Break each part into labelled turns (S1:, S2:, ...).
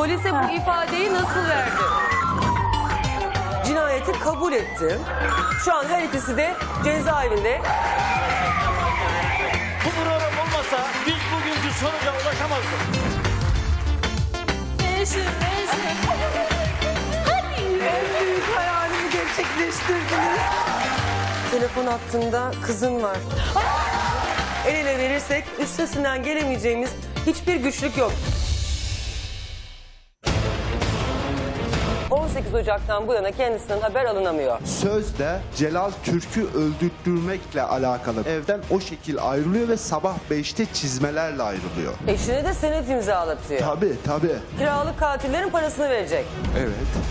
S1: Polise bu ifadeyi nasıl verdi? Cinayeti kabul etti. Şu an her ikisi de cezaevinde.
S2: Bu program olmasa biz bugünkü sonuca ulaşamazdık.
S1: Eşim, eşim. Hadi en büyük hayalimi gerçekleştirdiniz. Telefon hattında kızın var. El ele verirsek üstesinden gelemeyeceğimiz hiçbir güçlük yok. 18 Ocak'tan bu yana kendisinden haber alınamıyor.
S3: Sözde Celal Türk'ü öldürtmekle alakalı evden o şekil ayrılıyor ve sabah 5'te çizmelerle ayrılıyor.
S1: Eşine de senet imzalatıyor.
S3: Tabii tabii.
S1: Kiralık katillerin parasını verecek.
S3: Evet.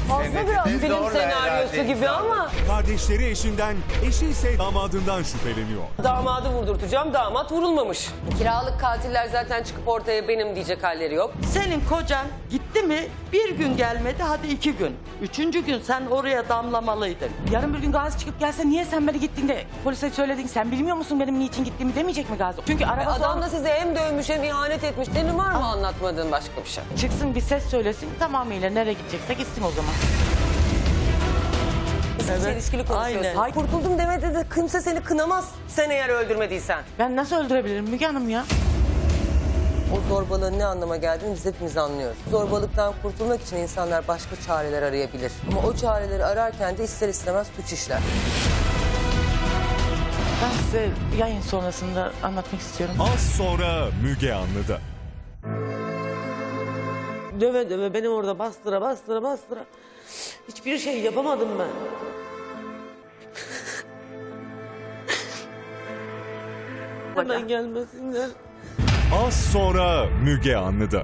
S1: Fazla biraz film senaryosu gibi ama
S4: Kardeşleri eşinden, eşi ise damadından şüpheleniyor.
S1: damadı vurdurtacağım. Damat vurulmamış. Kiralık katiller zaten çıkıp ortaya benim diyecek halleri yok.
S5: Senin kocan gitti mi bir gün gelmedi hadi iki gün. Üçüncü gün sen oraya damlamalıydın.
S6: Yarın bir gün Gazi çıkıp gelse niye sen beni gittiğinde polise söyledin sen bilmiyor musun benim niçin gittiğimi demeyecek mi Gazi? Çünkü araba
S1: Adam da size hem dövmüş hem ihanet etmiş. Senin var mı anlatmadığın başka bir şey?
S6: çıksın bir ses söylesin tamamıyla nereye gidecekse gitsin o zaman.
S1: Siz
S5: Evet,
S1: çelişkili konuşuyorsun.
S5: aynen.
S1: Hay kurtuldum demedi de kimse seni kınamaz. Sen eğer öldürmediysen.
S6: Ben nasıl öldürebilirim Müge Hanım ya?
S1: O zorbalığın ne anlama geldiğini biz hepimiz anlıyoruz. Zorbalıktan kurtulmak için insanlar başka çareler arayabilir. Ama o çareleri ararken de ister istemez suç işler.
S6: Ben size yayın sonrasında anlatmak istiyorum.
S4: Az sonra Müge Anlı'da.
S7: Döve döve beni orada bastıra bastıra bastıra. Hiçbir şey yapamadım ben. Hemen gelmesinler.
S4: Az sonra Müge Anlı'da.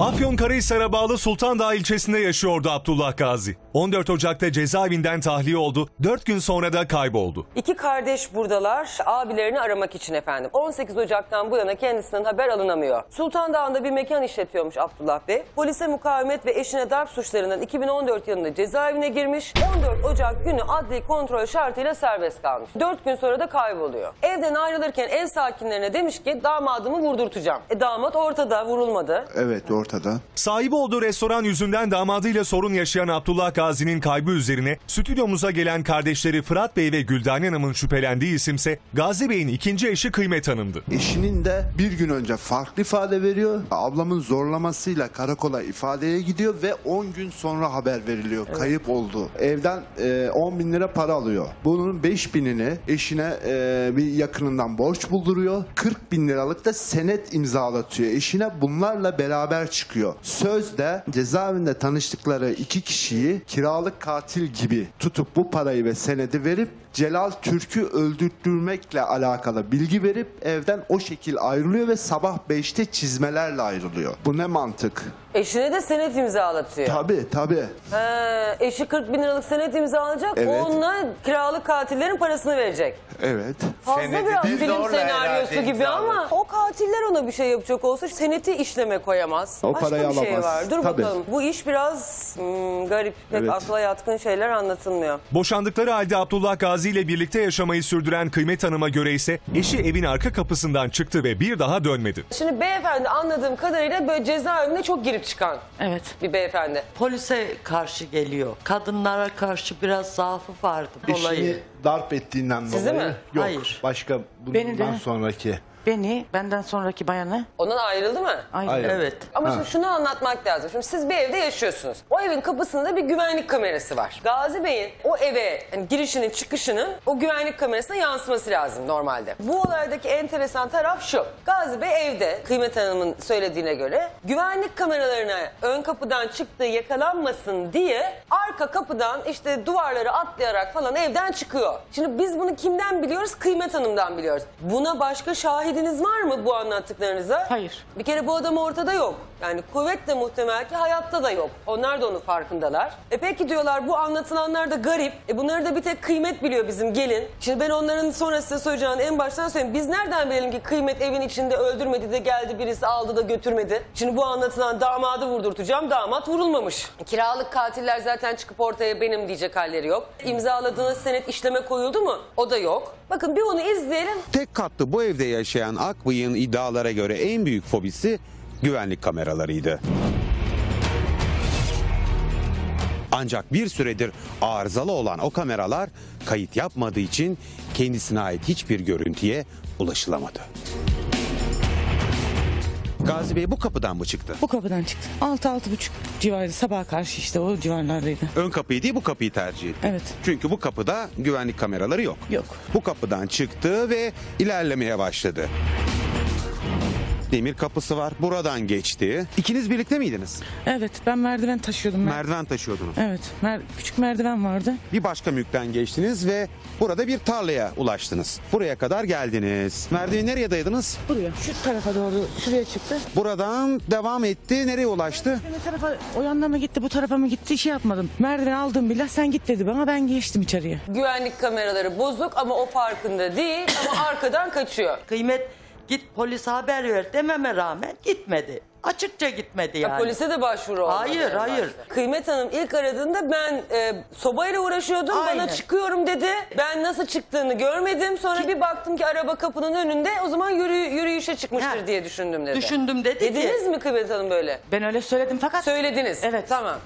S4: Afyonkarahisar'a bağlı Sultandağ ilçesinde yaşıyordu Abdullah Gazi. 14 Ocak'ta cezaevinden tahliye oldu, 4 gün sonra da kayboldu.
S1: İki kardeş buradalar abilerini aramak için efendim. 18 Ocak'tan bu yana kendisinden haber alınamıyor. Sultan Dağı'nda bir mekan işletiyormuş Abdullah Bey. Polise mukavemet ve eşine darp suçlarından 2014 yılında cezaevine girmiş. 14 Ocak günü adli kontrol şartıyla serbest kalmış. 4 gün sonra da kayboluyor. Evden ayrılırken ev sakinlerine demiş ki damadımı vurdurtacağım. E damat ortada vurulmadı.
S3: Evet ortada.
S4: Sahibi olduğu restoran yüzünden damadıyla sorun yaşayan Abdullah Gazi'nin kaybı üzerine stüdyomuza gelen kardeşleri Fırat Bey ve Gülden Hanım'ın şüphelendiği isimse Gazi Bey'in ikinci eşi Kıymet Hanım'dı.
S3: Eşinin de bir gün önce farklı ifade veriyor. Ablamın zorlamasıyla karakola ifadeye gidiyor ve 10 gün sonra haber veriliyor. Kayıp oldu. Evden e, 10 bin lira para alıyor. Bunun 5 binini eşine e, bir yakınından borç bulduruyor. 40 bin liralık da senet imzalatıyor. Eşine bunlarla beraber çıkıyor. Sözde cezaevinde tanıştıkları iki kişiyi kiralık katil gibi tutup bu parayı ve senedi verip Celal Türk'ü öldürtmekle alakalı bilgi verip evden o şekil ayrılıyor ve sabah 5'te çizmelerle ayrılıyor. Bu ne mantık?
S1: Eşine de senet imzalatıyor.
S3: Tabii tabii.
S1: He, eşi 40 bin liralık senet imzalayacak.
S3: Evet.
S1: Onunla kiralık katillerin parasını verecek.
S3: Evet.
S1: Fazla
S2: Seneti
S1: biraz
S2: de
S1: film
S2: zorla
S1: senaryosu
S2: herhalde
S1: gibi
S2: imzaladı.
S1: ama o katiller ona bir şey yapacak olsa seneti işleme koyamaz.
S3: O
S1: Başka
S3: parayı
S1: bir şey
S3: alamaz.
S1: var. Dur
S3: Tabii.
S1: bakalım. Bu iş biraz hmm, garip. Pek
S3: Evet.
S1: akla yatkın şeyler anlatılmıyor.
S4: Boşandıkları halde Abdullah Gazi ile birlikte yaşamayı sürdüren Kıymet Hanım'a göre ise eşi evin arka kapısından çıktı ve bir daha dönmedi.
S1: Şimdi beyefendi anladığım kadarıyla böyle cezaevine çok girip çıkan
S6: Evet.
S1: bir beyefendi.
S5: Polise karşı geliyor. Kadınlara karşı biraz zaafı vardı
S3: Eşini
S5: olayı.
S3: darp ettiğinden
S1: Sizi
S3: dolayı.
S1: mi?
S3: Yok.
S5: Hayır.
S3: Başka
S6: Beni
S3: bundan
S6: de.
S3: sonraki.
S6: Beni benden sonraki bayanı
S1: Ondan ayrıldı mı?
S6: aynı.
S3: Hayır.
S5: Evet.
S1: Ama şimdi şunu anlatmak lazım. Şimdi siz bir evde yaşıyorsunuz. O evin kapısında bir güvenlik kamerası var. Gazi Bey'in o eve hani girişinin çıkışının o güvenlik kamerasına yansıması lazım normalde. Bu olaydaki enteresan taraf şu. Gazi Bey evde Kıymet Hanım'ın söylediğine göre güvenlik kameralarına ön kapıdan çıktığı yakalanmasın diye arka kapıdan işte duvarları atlayarak falan evden çıkıyor. Şimdi biz bunu kimden biliyoruz? Kıymet Hanım'dan biliyoruz. Buna başka şahidiniz var mı bu anlattıklarınıza?
S6: Hayır.
S1: Bir kere bu adam ortada yok. Yani kuvvetle muhtemel ki hayatta da yok. Onlar da onun farkındalar. E peki diyorlar bu anlatılanlar da garip. E bunları da bir tek kıymet biliyor bizim gelin. Şimdi ben onların sonra size söyleyeceğini en baştan söyleyeyim. Biz nereden bilelim ki kıymet evin içinde öldürmedi de geldi birisi aldı da götürmedi. Şimdi bu anlatılan damadı vurdurtacağım. Damat vurulmamış. Kiralık katiller zaten çıkıp ortaya benim diyecek halleri yok. İmzaladığınız senet işleme koyuldu mu? O da yok. Bakın bir onu izleyelim.
S8: Tek katlı bu evde yaşayan Akbıyık'ın iddialara göre en büyük fobisi güvenlik kameralarıydı. Ancak bir süredir arızalı olan o kameralar kayıt yapmadığı için kendisine ait hiçbir görüntüye ulaşılamadı. Gazi Bey bu kapıdan mı çıktı?
S6: Bu kapıdan çıktı. 6-6.30 civarı sabaha karşı işte o civarlardaydı.
S8: Ön kapıyı değil bu kapıyı tercih etti.
S6: Evet.
S8: Çünkü bu kapıda güvenlik kameraları yok.
S6: Yok.
S8: Bu kapıdan çıktı ve ilerlemeye başladı. Demir kapısı var. Buradan geçti. İkiniz birlikte miydiniz?
S6: Evet ben merdiven taşıyordum. Ben.
S8: Merdiven taşıyordunuz.
S6: evet mer- küçük merdiven vardı.
S8: Bir başka mülkten geçtiniz ve burada bir tarlaya ulaştınız. Buraya kadar geldiniz. Merdiveni nereye dayadınız?
S6: Buraya şu tarafa doğru şuraya çıktı.
S8: Buradan devam etti. Nereye ulaştı?
S6: Ne tarafa o yanına mı gitti bu tarafa mı gitti şey yapmadım. Merdiven aldım bile sen git dedi bana ben geçtim içeriye.
S1: Güvenlik kameraları bozuk ama o farkında değil ama arkadan kaçıyor.
S5: Kıymet git polise haber ver dememe rağmen gitmedi. Açıkça gitmedi yani.
S1: Polise de başvuru olmadı.
S5: Hayır,
S1: en
S5: hayır.
S1: başta. Kıymet Hanım ilk aradığında ben e, sobayla uğraşıyordum. Bana
S5: Aynen.
S1: çıkıyorum dedi. Ben nasıl çıktığını görmedim. Sonra bir baktım ki araba kapının önünde. O zaman yürü, yürüyüşe çıkmıştır
S5: Ha.
S1: diye düşündüm dedi.
S5: Düşündüm dedi ki-
S1: Dediniz mi Kıymet Hanım böyle?
S6: Ben öyle söyledim fakat
S1: Söylediniz.
S6: Evet.
S1: Tamam.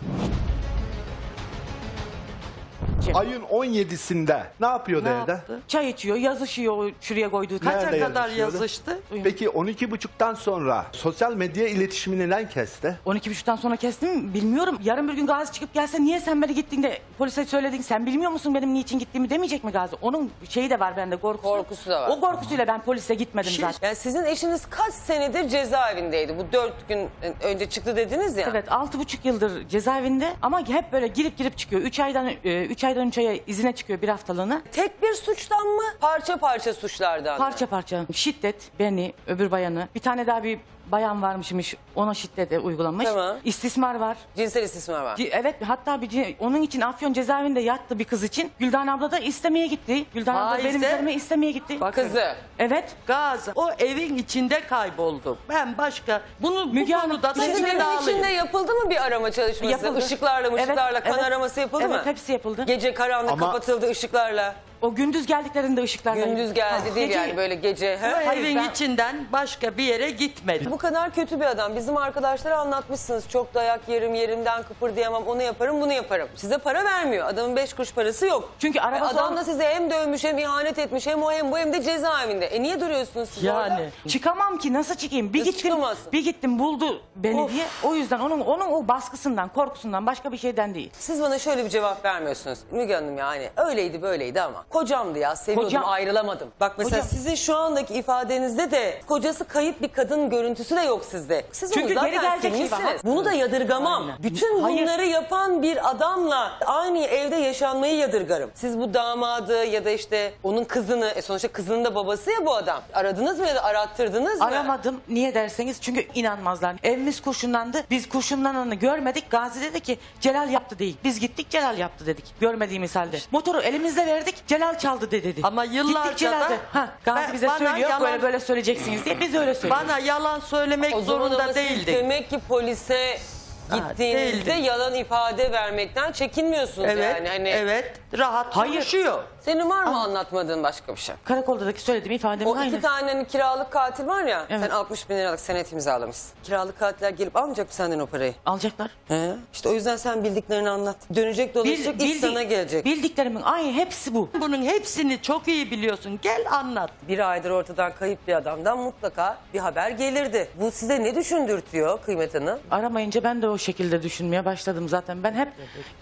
S3: Ayın 17'sinde ne yapıyordu
S5: Ne
S3: evde?
S5: yaptı?
S6: çay içiyor yazışıyor şuraya koyduğu
S5: Kaça
S3: Nerede
S5: kadar
S3: yazışıyordu?
S5: yazıştı?
S3: Peki 12.30'dan sonra sosyal medya iletişimini neden kesti?
S6: 12.30'dan sonra kestim bilmiyorum. Yarın bir gün Gazi çıkıp gelse niye sen beni gittin de polise söyledin sen bilmiyor musun benim niçin gittiğimi demeyecek mi Gazi? Onun şeyi de var bende korkusu.
S1: Korkusu da var.
S6: O korkusuyla ben polise gitmedim
S5: Şey-
S6: zaten.
S1: Yani sizin eşiniz kaç senedir cezaevindeydi? Bu dört gün önce çıktı dediniz ya.
S6: Evet altı buçuk yıldır cezaevinde ama hep böyle girip girip çıkıyor. Üç aydan e, üç aydan üç aya izine çıkıyor bir haftalığına.
S1: Tek bir suçtan mı? Parça parça suçlardan mı?
S6: Parça parça şiddet beni öbür bayanı bir tane daha bir bayan varmışmış ona şiddet uygulamış.
S1: Tamam.
S6: İstismar var.
S1: Cinsel istismar var.
S6: Ci- Evet hatta bir ci- onun için Afyon cezaevinde yattı bir kız için. Güldan abla da istemeye gitti. Güldan abla
S5: Faize-
S6: benim üzerime istemeye gitti.
S1: Kızı.
S6: Evet.
S5: Gazi o evin içinde kayboldu. Ben başka bunu
S6: Müge
S5: bu
S6: Hanım,
S5: konuda da
S6: sizin
S1: evin
S5: iddialıyım.
S1: içinde yapıldı mı bir arama çalışması?
S6: Yapıldı.
S1: Işıklarla mışıklarla
S6: Evet,
S1: kan
S6: evet.
S1: araması yapıldı mı?
S6: Evet, hepsi yapıldı.
S1: Gece karanlık
S3: Ama-
S1: kapatıldı ışıklarla.
S6: O gündüz geldiklerinde ışıklar.
S1: Gündüz geldi değil
S6: Gece-
S1: yani böyle gece. he?
S5: Bu evin
S6: ben-
S5: içinden başka bir yere gitmedi.
S1: Bu kadar kötü bir adam. Bizim arkadaşlara anlatmışsınız. Çok dayak yerim, yerimden kıpırdayamam, onu yaparım, bunu yaparım. Size para vermiyor. Adamın beş kuruş parası yok.
S6: Çünkü
S1: Ve
S6: arabası
S1: adam da size hem dövmüş hem ihanet etmiş hem o hem bu hem de cezaevinde. E niye duruyorsunuz siz orada?
S5: Yani
S6: Çıkamam ki nasıl çıkayım? Bir
S1: Nasıl
S6: gittim.
S1: çıkamazsın?
S6: Bir gittim buldu beni
S1: Of.
S6: diye. O yüzden onun onun o baskısından, korkusundan başka bir şeyden değil.
S1: Siz bana şöyle bir cevap vermiyorsunuz. Müge Hanım yani öyleydi böyleydi ama kocamdı ya seviyordum
S6: Kocam-
S1: ayrılamadım. Bak mesela
S6: Hocam-
S1: sizin şu andaki ifadenizde de kocası kayıp bir kadın görüntüsü de yok sizde. Siz
S6: Çünkü
S1: onu
S6: geri
S1: zaten
S6: gelecek şey var.
S1: silmişsiniz. Bunu da yadırgamam. Bütün
S6: Hayır.
S1: bunları yapan bir adamla aynı evde yaşanmayı yadırgarım. Siz bu damadı ya da işte onun kızını e sonuçta kızının da babası ya bu adam. Aradınız mı ya da arattırdınız mı?
S6: Aramadım. Niye derseniz çünkü inanmazlar. Evimiz kurşunlandı. Biz kurşunlananı görmedik. Gazi dedi ki Celal yaptı değil. Biz gittik Celal yaptı dedik. Görmediğimiz halde. Motoru elimizde verdik. Celal çaldı de dedi.
S5: Ama yıllarca
S6: Gittik Celal
S5: da-
S6: de- Ha, Gazi
S5: Ben-
S6: bize
S5: bana
S6: söylüyor
S5: yalan-
S6: böyle böyle söyleyeceksiniz diye. Biz öyle söylüyoruz.
S5: bana yalan söylemek
S1: O zaman ama
S5: zorunda
S1: siz
S5: değildik.
S1: demek ki polise gittiğinizde
S5: değildim.
S1: yalan ifade vermekten çekinmiyorsunuz
S5: Evet,
S1: yani. Hani
S5: evet. Rahat
S6: Hayır.
S5: konuşuyor.
S1: Senin var mı anlatmadığın başka bir şey?
S6: Karakoldaki söylediğim ifademin
S1: O
S6: aynı.
S1: iki tane hani kiralık katil var ya.
S6: Evet.
S1: Sen 60 bin liralık senet imzalamışsın. Kiralık katiller gelip almayacak mı senden o parayı?
S6: Alacaklar.
S1: He? İşte o yüzden sen bildiklerini anlat. Dönecek dolaşacak iş
S6: bildi-
S1: sana gelecek.
S6: Bildiklerimin aynı hepsi bu.
S5: Bunun hepsini çok iyi biliyorsun. Gel anlat.
S1: bir aydır ortadan kayıp bir adamdan mutlaka bir haber gelirdi. Bu size ne düşündürtüyor Kıymet Hanım?
S6: Aramayınca ben de o şekilde düşünmeye başladım zaten. Ben hep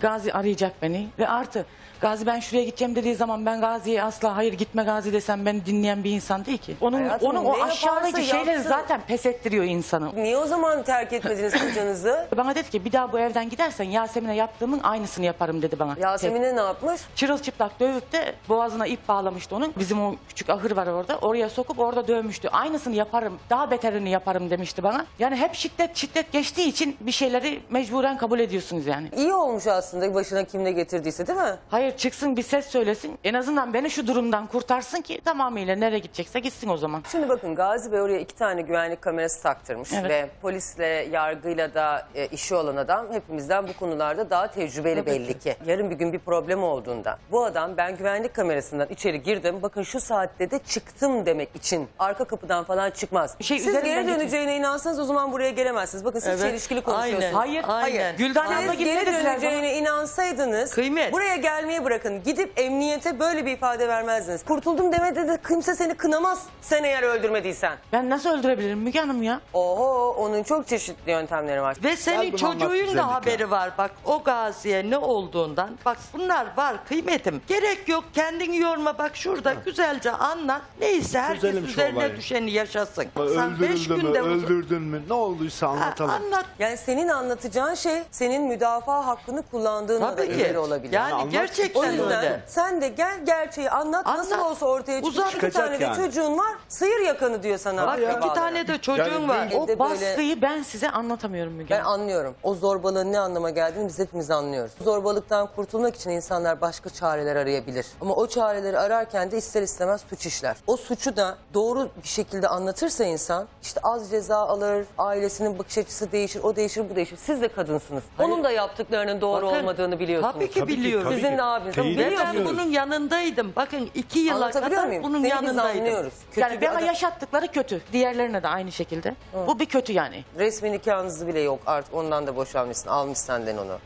S6: Gazi arayacak beni ve artı Gazi ben şuraya gideceğim dediği zaman ben Gazi'ye asla hayır gitme Gazi desem beni dinleyen bir insan değil ki. Onun
S1: Hayatım,
S6: onun
S1: ne
S6: o
S1: yaparsa
S6: aşağılayıcı şeyleri
S1: yapsın.
S6: zaten pes ettiriyor insanı.
S1: Niye o zaman terk etmediniz kocanızı?
S6: Bana dedi ki bir daha bu evden gidersen Yasemin'e yaptığımın aynısını yaparım dedi bana.
S1: Yasemin'e ne yapmış?
S6: Çırılçıplak dövüp de boğazına ip bağlamıştı onun. Bizim o küçük ahır var orada. Oraya sokup orada dövmüştü. Aynısını yaparım, daha beterini yaparım demişti bana. Yani hep şiddet şiddet geçtiği için bir şeyleri mecburen kabul ediyorsunuz yani.
S1: İyi olmuş aslında başına kim ne getirdiyse değil mi?
S6: Hayır çıksın bir ses söylesin. En azından beni şu durumdan kurtarsın ki tamamıyla nereye gidecekse gitsin o zaman.
S1: Şimdi bakın Gazi Bey oraya iki tane güvenlik kamerası taktırmış
S6: Evet.
S1: ve polisle yargıyla da e, işi olan adam hepimizden bu konularda daha tecrübeli belli ki. Yarın bir gün bir problem olduğunda bu adam ben güvenlik kamerasından içeri girdim bakın şu saatte de çıktım demek için arka kapıdan falan çıkmaz.
S6: Şey
S1: Siz
S6: üzerinden
S1: geri döneceğine inansanız o zaman buraya gelemezsiniz. Bakın siz
S5: Evet,
S1: çelişkili konuşuyorsunuz.
S5: aynen,
S6: Hayır,
S5: aynen.
S6: Gülden abla
S1: Siz
S6: gitmedi
S1: geri
S6: dediler bana.
S1: döneceğine inansaydınız
S5: Kıymet.
S1: buraya gelmeyi bırakın. Gidip emniyete böyle bir ifade vermezdiniz. Kurtuldum demede de kimse seni kınamaz sen eğer öldürmediysen.
S6: Ben nasıl öldürebilirim Müge Hanım ya?
S1: Oho onun çok çeşitli yöntemleri var.
S5: Ve senin
S3: anlat
S5: çocuğun
S3: güzellikle.
S5: da haberi var. Bak o gaziye ne olduğundan. Bak bunlar var kıymetim. Gerek yok kendini yorma. Bak şurada güzelce anlat. Neyse herkes
S3: Çözelim şu
S5: üzerine
S3: olayı.
S5: düşeni yaşasın. Sen beş
S3: Öldürüldü mü,
S5: günde
S3: öldürdün mü ne olduysa
S5: Ha,
S3: anlatalım.
S5: anlat.
S1: Yani senin anlatacağın şey senin müdafaa hakkını kullandığınla da
S5: Tabii ki.
S1: ilgili olabilir.
S5: Yani
S3: anlat.
S5: gerçekten
S1: o yüzden
S5: öyle.
S1: sen de gel gerçeği anlat. Nasıl
S5: Anlat.
S1: olsa ortaya çıkıyor.
S5: Uzak
S1: İki tane de
S3: yani.
S1: çocuğun var. Sıyır yakanı diyor sana.
S5: Bak iki
S1: akrabalara.
S5: tane de çocuğun
S3: Yani
S5: var.
S6: O
S1: de böyle-
S6: baskıyı ben size anlatamıyorum Müge
S1: Ben
S6: Hanım.
S1: anlıyorum. O zorbalığın ne anlama geldiğini biz hepimiz anlıyoruz. Zorbalıktan kurtulmak için insanlar başka çareler arayabilir. Ama o çareleri ararken de ister istemez suç işler. O suçu da doğru bir şekilde anlatırsa insan işte az ceza alır, ailesinin bakış açısı değişir, o değişir, bu değişir. Siz de kadınsınız. Onun da yaptıklarının doğru
S5: Bakın,
S1: olmadığını biliyorsunuz.
S5: Tabii ki biliyorum.
S1: Sizin de
S5: ben
S1: biliyorsunuz.
S5: bunun yanındaydım. Bakın iki yıla
S1: Anlatabiliyor
S5: kadar
S1: muyum?
S5: bunun
S1: Seni biz
S5: yanındaydım.
S1: anlıyoruz. Kötü
S6: Yani
S1: bir
S6: bana
S1: adam-
S6: yaşattıkları kötü. Diğerlerine de aynı şekilde. Bu bir kötü yani.
S1: Resmi nikahınızı bile yok artık ondan da boşanmışsın. Almış senden onu.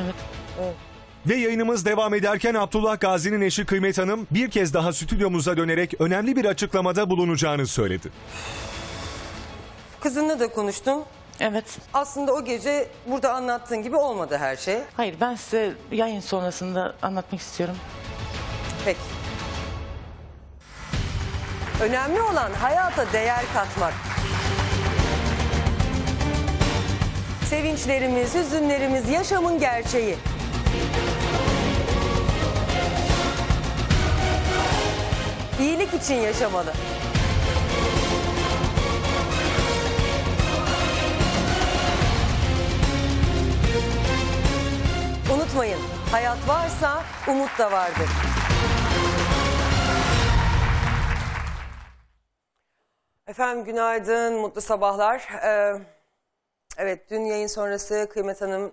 S6: Evet.
S4: Ve yayınımız devam ederken Abdullah Gazi'nin eşi Kıymet Hanım bir kez daha stüdyomuza dönerek önemli bir açıklamada bulunacağını söyledi.
S1: Kızınla da konuştum.
S6: Evet.
S1: Aslında o gece burada anlattığın gibi olmadı her şey.
S6: Hayır ben size yayın sonrasında anlatmak istiyorum.
S1: Peki. Önemli olan hayata değer katmak. Sevinçlerimiz, hüzünlerimiz, yaşamın gerçeği. İyilik için yaşamalı. Unutmayın, hayat varsa umut da vardır. Efendim günaydın, mutlu sabahlar. Ee, evet dün yayın sonrası Kıymet Hanım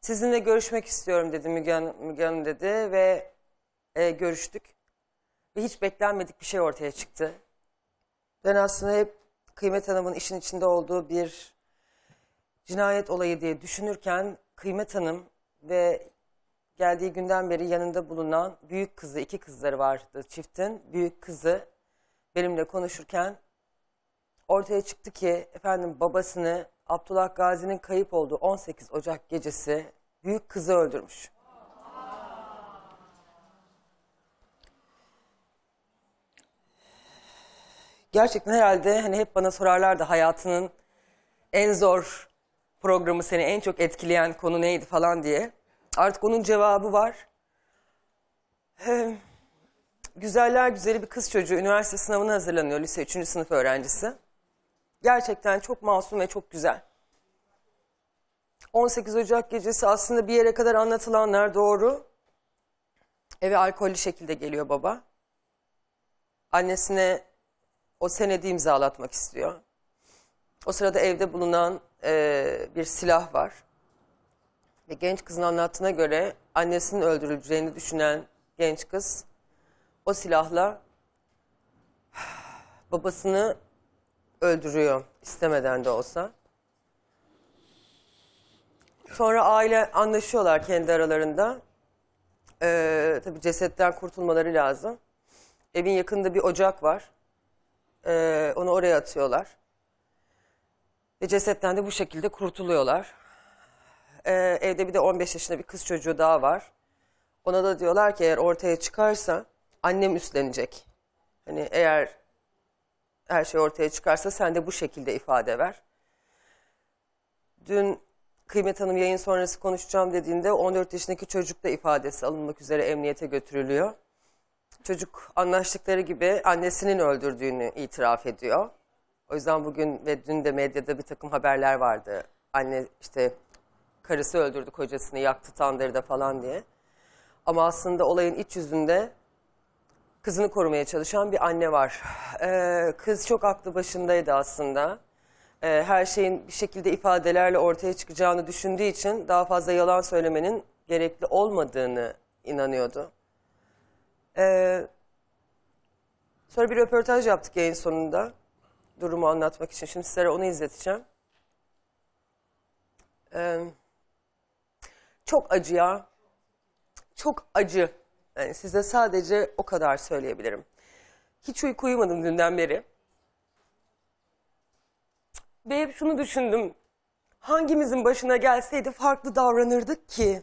S1: sizinle görüşmek istiyorum dedi Müge Hanım, Müge Hanım dedi ve e, görüştük. Ve hiç beklenmedik bir şey ortaya çıktı. Ben aslında hep Kıymet Hanım'ın işin içinde olduğu bir cinayet olayı diye düşünürken Kıymet Hanım ve geldiği günden beri yanında bulunan büyük kızı, iki kızları vardı çiftin. Büyük kızı benimle konuşurken ortaya çıktı ki efendim babasını Abdullah Gazi'nin kayıp olduğu 18 Ocak gecesi büyük kızı öldürmüş. Gerçekten herhalde hani hep bana sorarlardı hayatının en zor programı seni en çok etkileyen konu neydi falan diye. Artık onun cevabı var. Güzeller güzeli bir kız çocuğu üniversite sınavına hazırlanıyor lise 3. sınıf öğrencisi. Gerçekten çok masum ve çok güzel. 18 Ocak gecesi aslında bir yere kadar anlatılanlar doğru. Eve alkollü şekilde geliyor baba. Annesine o senedi imzalatmak istiyor. O sırada evde bulunan eee, bir silah var. Ve genç kızın anlattığına göre annesinin öldürüleceğini düşünen genç kız o silahla babasını öldürüyor istemeden de olsa. Sonra aile anlaşıyorlar kendi aralarında. Ee, tabii cesetten kurtulmaları lazım. Evin yakında bir ocak var. Ee, onu oraya atıyorlar. Ve cesetten de bu şekilde kurtuluyorlar. Ee, evde bir de 15 yaşında bir kız çocuğu daha var. Ona da diyorlar ki eğer ortaya çıkarsa annem üstlenecek. Hani eğer her şey ortaya çıkarsa sen de bu şekilde ifade ver. Dün Kıymet Hanım yayın sonrası konuşacağım dediğinde 14 yaşındaki çocuk da ifadesi alınmak üzere emniyete götürülüyor. Çocuk anlaştıkları gibi annesinin öldürdüğünü itiraf ediyor. O yüzden bugün ve dün de medyada bir takım haberler vardı. Anne işte karısı öldürdü kocasını yaktı tandırda falan diye. Ama aslında olayın iç yüzünde kızını korumaya çalışan bir anne var. Ee, kız çok aklı başındaydı aslında. Ee, her şeyin bir şekilde ifadelerle ortaya çıkacağını düşündüğü için daha fazla yalan söylemenin gerekli olmadığını inanıyordu. Ee, sonra bir röportaj yaptık yayın sonunda. Durumu anlatmak için. Şimdi sizlere onu izleteceğim. Ee, çok acı ya. Çok acı. Yani size sadece o kadar söyleyebilirim. Hiç uyku uyumadım dünden beri. Ve hep şunu düşündüm. Hangimizin başına gelseydi farklı davranırdık ki?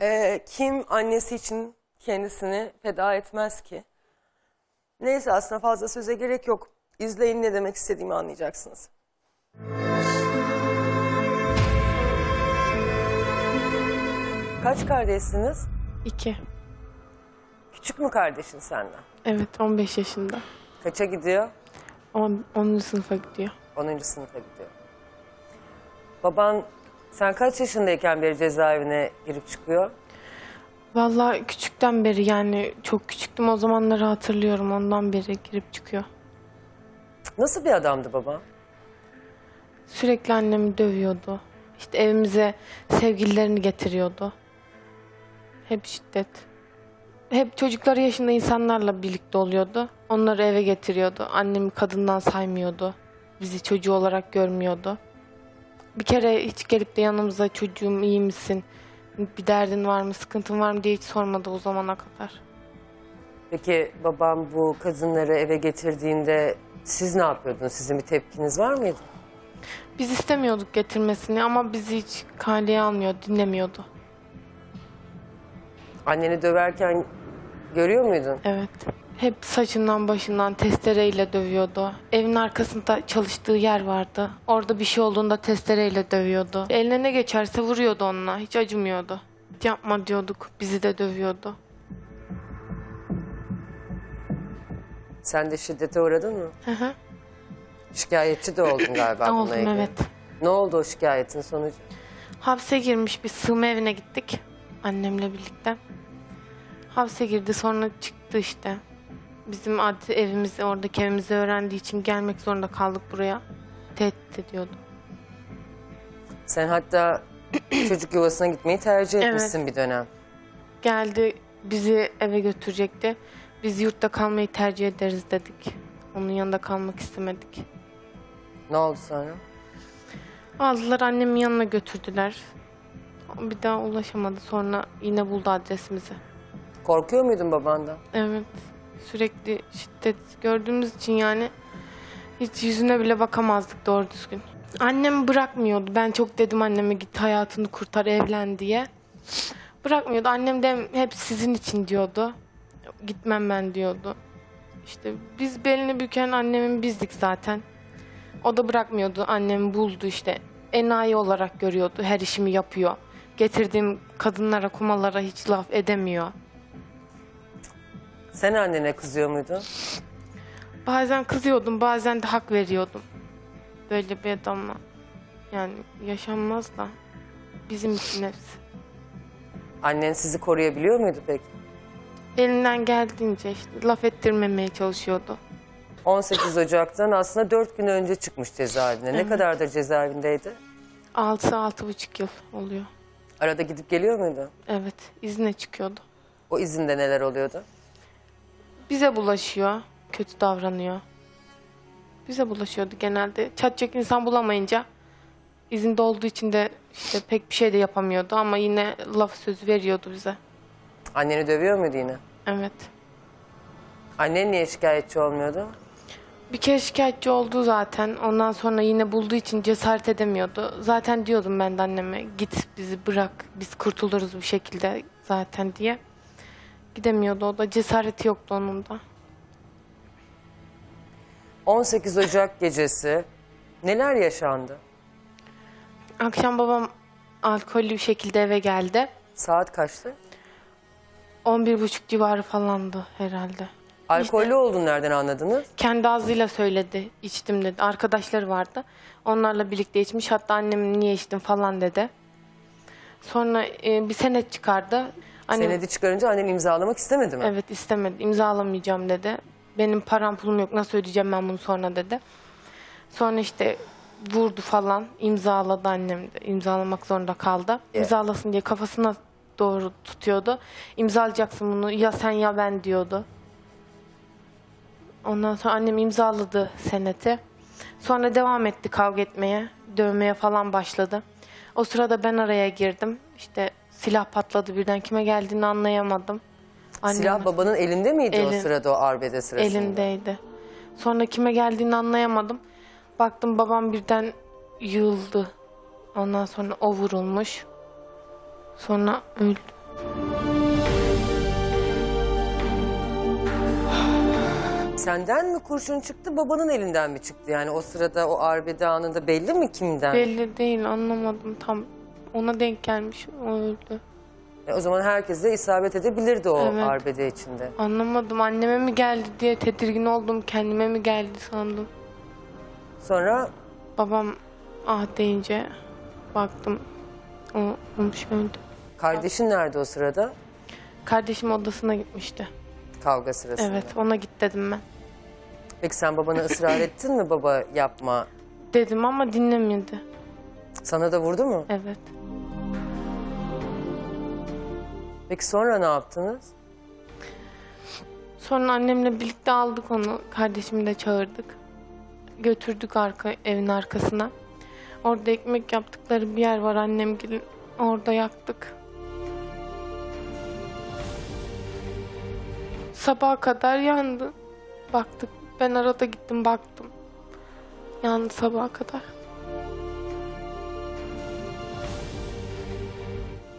S1: Ee, kim annesi için kendisini feda etmez ki? Neyse aslında fazla söze gerek yok. İzleyin ne demek istediğimi anlayacaksınız. Kaç kardeşsiniz?
S9: İki.
S1: Küçük mü kardeşin senden?
S9: Evet 15 yaşında.
S1: Kaça gidiyor?
S9: 10. 10. sınıfa gidiyor.
S1: 10. sınıfa gidiyor. Baban sen kaç yaşındayken beri cezaevine girip çıkıyor?
S9: Vallahi küçükten beri yani çok küçüktüm o zamanları hatırlıyorum ondan beri girip çıkıyor.
S1: Nasıl bir adamdı baba?
S9: Sürekli annemi dövüyordu. İşte evimize sevgililerini getiriyordu. Hep şiddet. Hep çocukları yaşında insanlarla birlikte oluyordu. Onları eve getiriyordu. Annemi kadından saymıyordu. Bizi çocuğu olarak görmüyordu. Bir kere hiç gelip de yanımıza çocuğum iyi misin? Bir derdin var mı, sıkıntın var mı diye hiç sormadı o zamana kadar.
S1: Peki babam bu kadınları eve getirdiğinde siz ne yapıyordunuz? Sizin bir tepkiniz var mıydı?
S9: Biz istemiyorduk getirmesini ama bizi hiç kaleye almıyor, dinlemiyordu.
S1: Anneni döverken görüyor muydun?
S9: Evet. Hep saçından başından testereyle dövüyordu. Evin arkasında çalıştığı yer vardı. Orada bir şey olduğunda testereyle dövüyordu. Eline ne geçerse vuruyordu onunla. Hiç acımıyordu. Yapma diyorduk. Bizi de dövüyordu.
S1: Sen de şiddete uğradın mı?
S9: Hı hı.
S1: Şikayetçi de oldun galiba bununla
S9: Oldum
S1: ilgili.
S9: evet.
S1: Ne oldu o şikayetin sonucu?
S9: Hapse girmiş bir sığınma evine gittik. Annemle birlikte. Hapse girdi sonra çıktı işte. Bizim adli evimizi oradaki evimizi öğrendiği için gelmek zorunda kaldık buraya. Tehdit ediyordu.
S1: Sen hatta çocuk yuvasına gitmeyi tercih
S9: Evet.
S1: etmişsin bir dönem.
S9: Geldi bizi eve götürecekti. Biz yurtta kalmayı tercih ederiz dedik. Onun yanında kalmak istemedik.
S1: Ne oldu sonra?
S9: Aldılar annemin yanına götürdüler. Bir daha ulaşamadı. Sonra yine buldu adresimizi.
S1: Korkuyor muydun babandan?
S9: Evet. Sürekli şiddet gördüğümüz için yani hiç yüzüne bile bakamazdık doğru düzgün. Annem bırakmıyordu. Ben çok dedim anneme git hayatını kurtar evlen diye. Bırakmıyordu. Annem de hep sizin için diyordu. Gitmem ben diyordu. İşte biz belini büken annemin bizdik zaten. O da bırakmıyordu. Annem buldu işte. Enayi olarak görüyordu. Her işimi yapıyor. Getirdiğim kadınlara, kumalara hiç laf edemiyor.
S1: Sen annene kızıyor muydun?
S9: Bazen kızıyordum, bazen de hak veriyordum. Böyle bir adamla. Yani yaşanmaz da bizim için hepsi.
S1: Annen sizi koruyabiliyor muydu peki?
S9: Elinden geldiğince işte laf ettirmemeye çalışıyordu.
S1: 18 Ocak'tan aslında 4 gün önce çıkmış cezaevine. Ne kadardır cezaevindeydi?
S9: 6-6,5 yıl oluyor.
S1: Arada gidip geliyor muydu?
S9: Evet, izne çıkıyordu.
S1: O izinde neler oluyordu?
S9: Bize bulaşıyor, kötü davranıyor. Bize bulaşıyordu genelde. Çatacak insan bulamayınca izinde olduğu için de işte pek bir şey de yapamıyordu ama yine laf sözü veriyordu bize.
S1: Anneni dövüyor muydu yine?
S9: Evet.
S1: Annen niye şikayetçi olmuyordu?
S9: Bir kere şikayetçi oldu zaten. Ondan sonra yine bulduğu için cesaret edemiyordu. Zaten diyordum ben de anneme git bizi bırak biz kurtuluruz bir şekilde zaten diye. Gidemiyordu o da cesareti yoktu onun da.
S1: 18 Ocak gecesi neler yaşandı?
S9: Akşam babam alkollü bir şekilde eve geldi.
S1: Saat kaçtı?
S9: 11.30 civarı falandı herhalde.
S1: Alkollü olduğunu nereden anladınız?
S9: Kendi ağzıyla söyledi. içtim dedi. Arkadaşları vardı. Onlarla birlikte içmiş. Hatta annem niye içtin falan dedi. Sonra e, bir senet çıkardı. Annem,
S1: Senedi çıkarınca annen imzalamak istemedi mi?
S9: Evet istemedi. İmzalamayacağım dedi. Benim param pulum yok. Nasıl ödeyeceğim ben bunu sonra dedi. Sonra işte vurdu falan. imzaladı annem de. İmzalamak zorunda kaldı. İmzalasın diye kafasına doğru tutuyordu. İmzalayacaksın bunu ya sen ya ben diyordu. Ondan sonra annem imzaladı seneti. Sonra devam etti kavga etmeye. Dövmeye falan başladı. O sırada ben araya girdim. İşte silah patladı birden. Kime geldiğini anlayamadım. Annem-
S1: Silah babanın elinde miydi o
S9: Elin-
S1: sırada o arbede sırasında?
S9: Elindeydi. Sonra kime geldiğini anlayamadım. Baktım babam birden yığıldı. Ondan sonra o vurulmuş. Sonra öldü.
S1: Senden mi kurşun çıktı babanın elinden mi çıktı? Yani o sırada o arbede anında belli mi kimden?
S9: Belli değil anlamadım tam. Ona denk gelmiş o öldü.
S1: E, o zaman herkes de isabet edebilirdi o
S9: Evet.
S1: arbede içinde.
S9: Anlamadım anneme mi geldi diye tedirgin oldum. Kendime mi geldi sandım.
S1: Sonra
S9: Babam ah deyince baktım o olmuş öldü.
S1: Kardeşin nerede o sırada?
S9: Kardeşim odasına gitmişti.
S1: Kavga sırasında.
S9: Evet ona git dedim ben.
S1: Peki sen babana ısrar ettin mi baba yapma?
S9: Dedim ama dinlemedi.
S1: Sana da vurdu mu?
S9: Evet.
S1: Peki sonra ne yaptınız?
S9: Sonra annemle birlikte aldık onu. Kardeşimi de çağırdık. Götürdük arka evin arkasına. Orada ekmek yaptıkları bir yer var annem gelin. Orada yaktık. Sabaha kadar yandı. Baktık. Ben arada gittim baktım. Yandı sabaha kadar.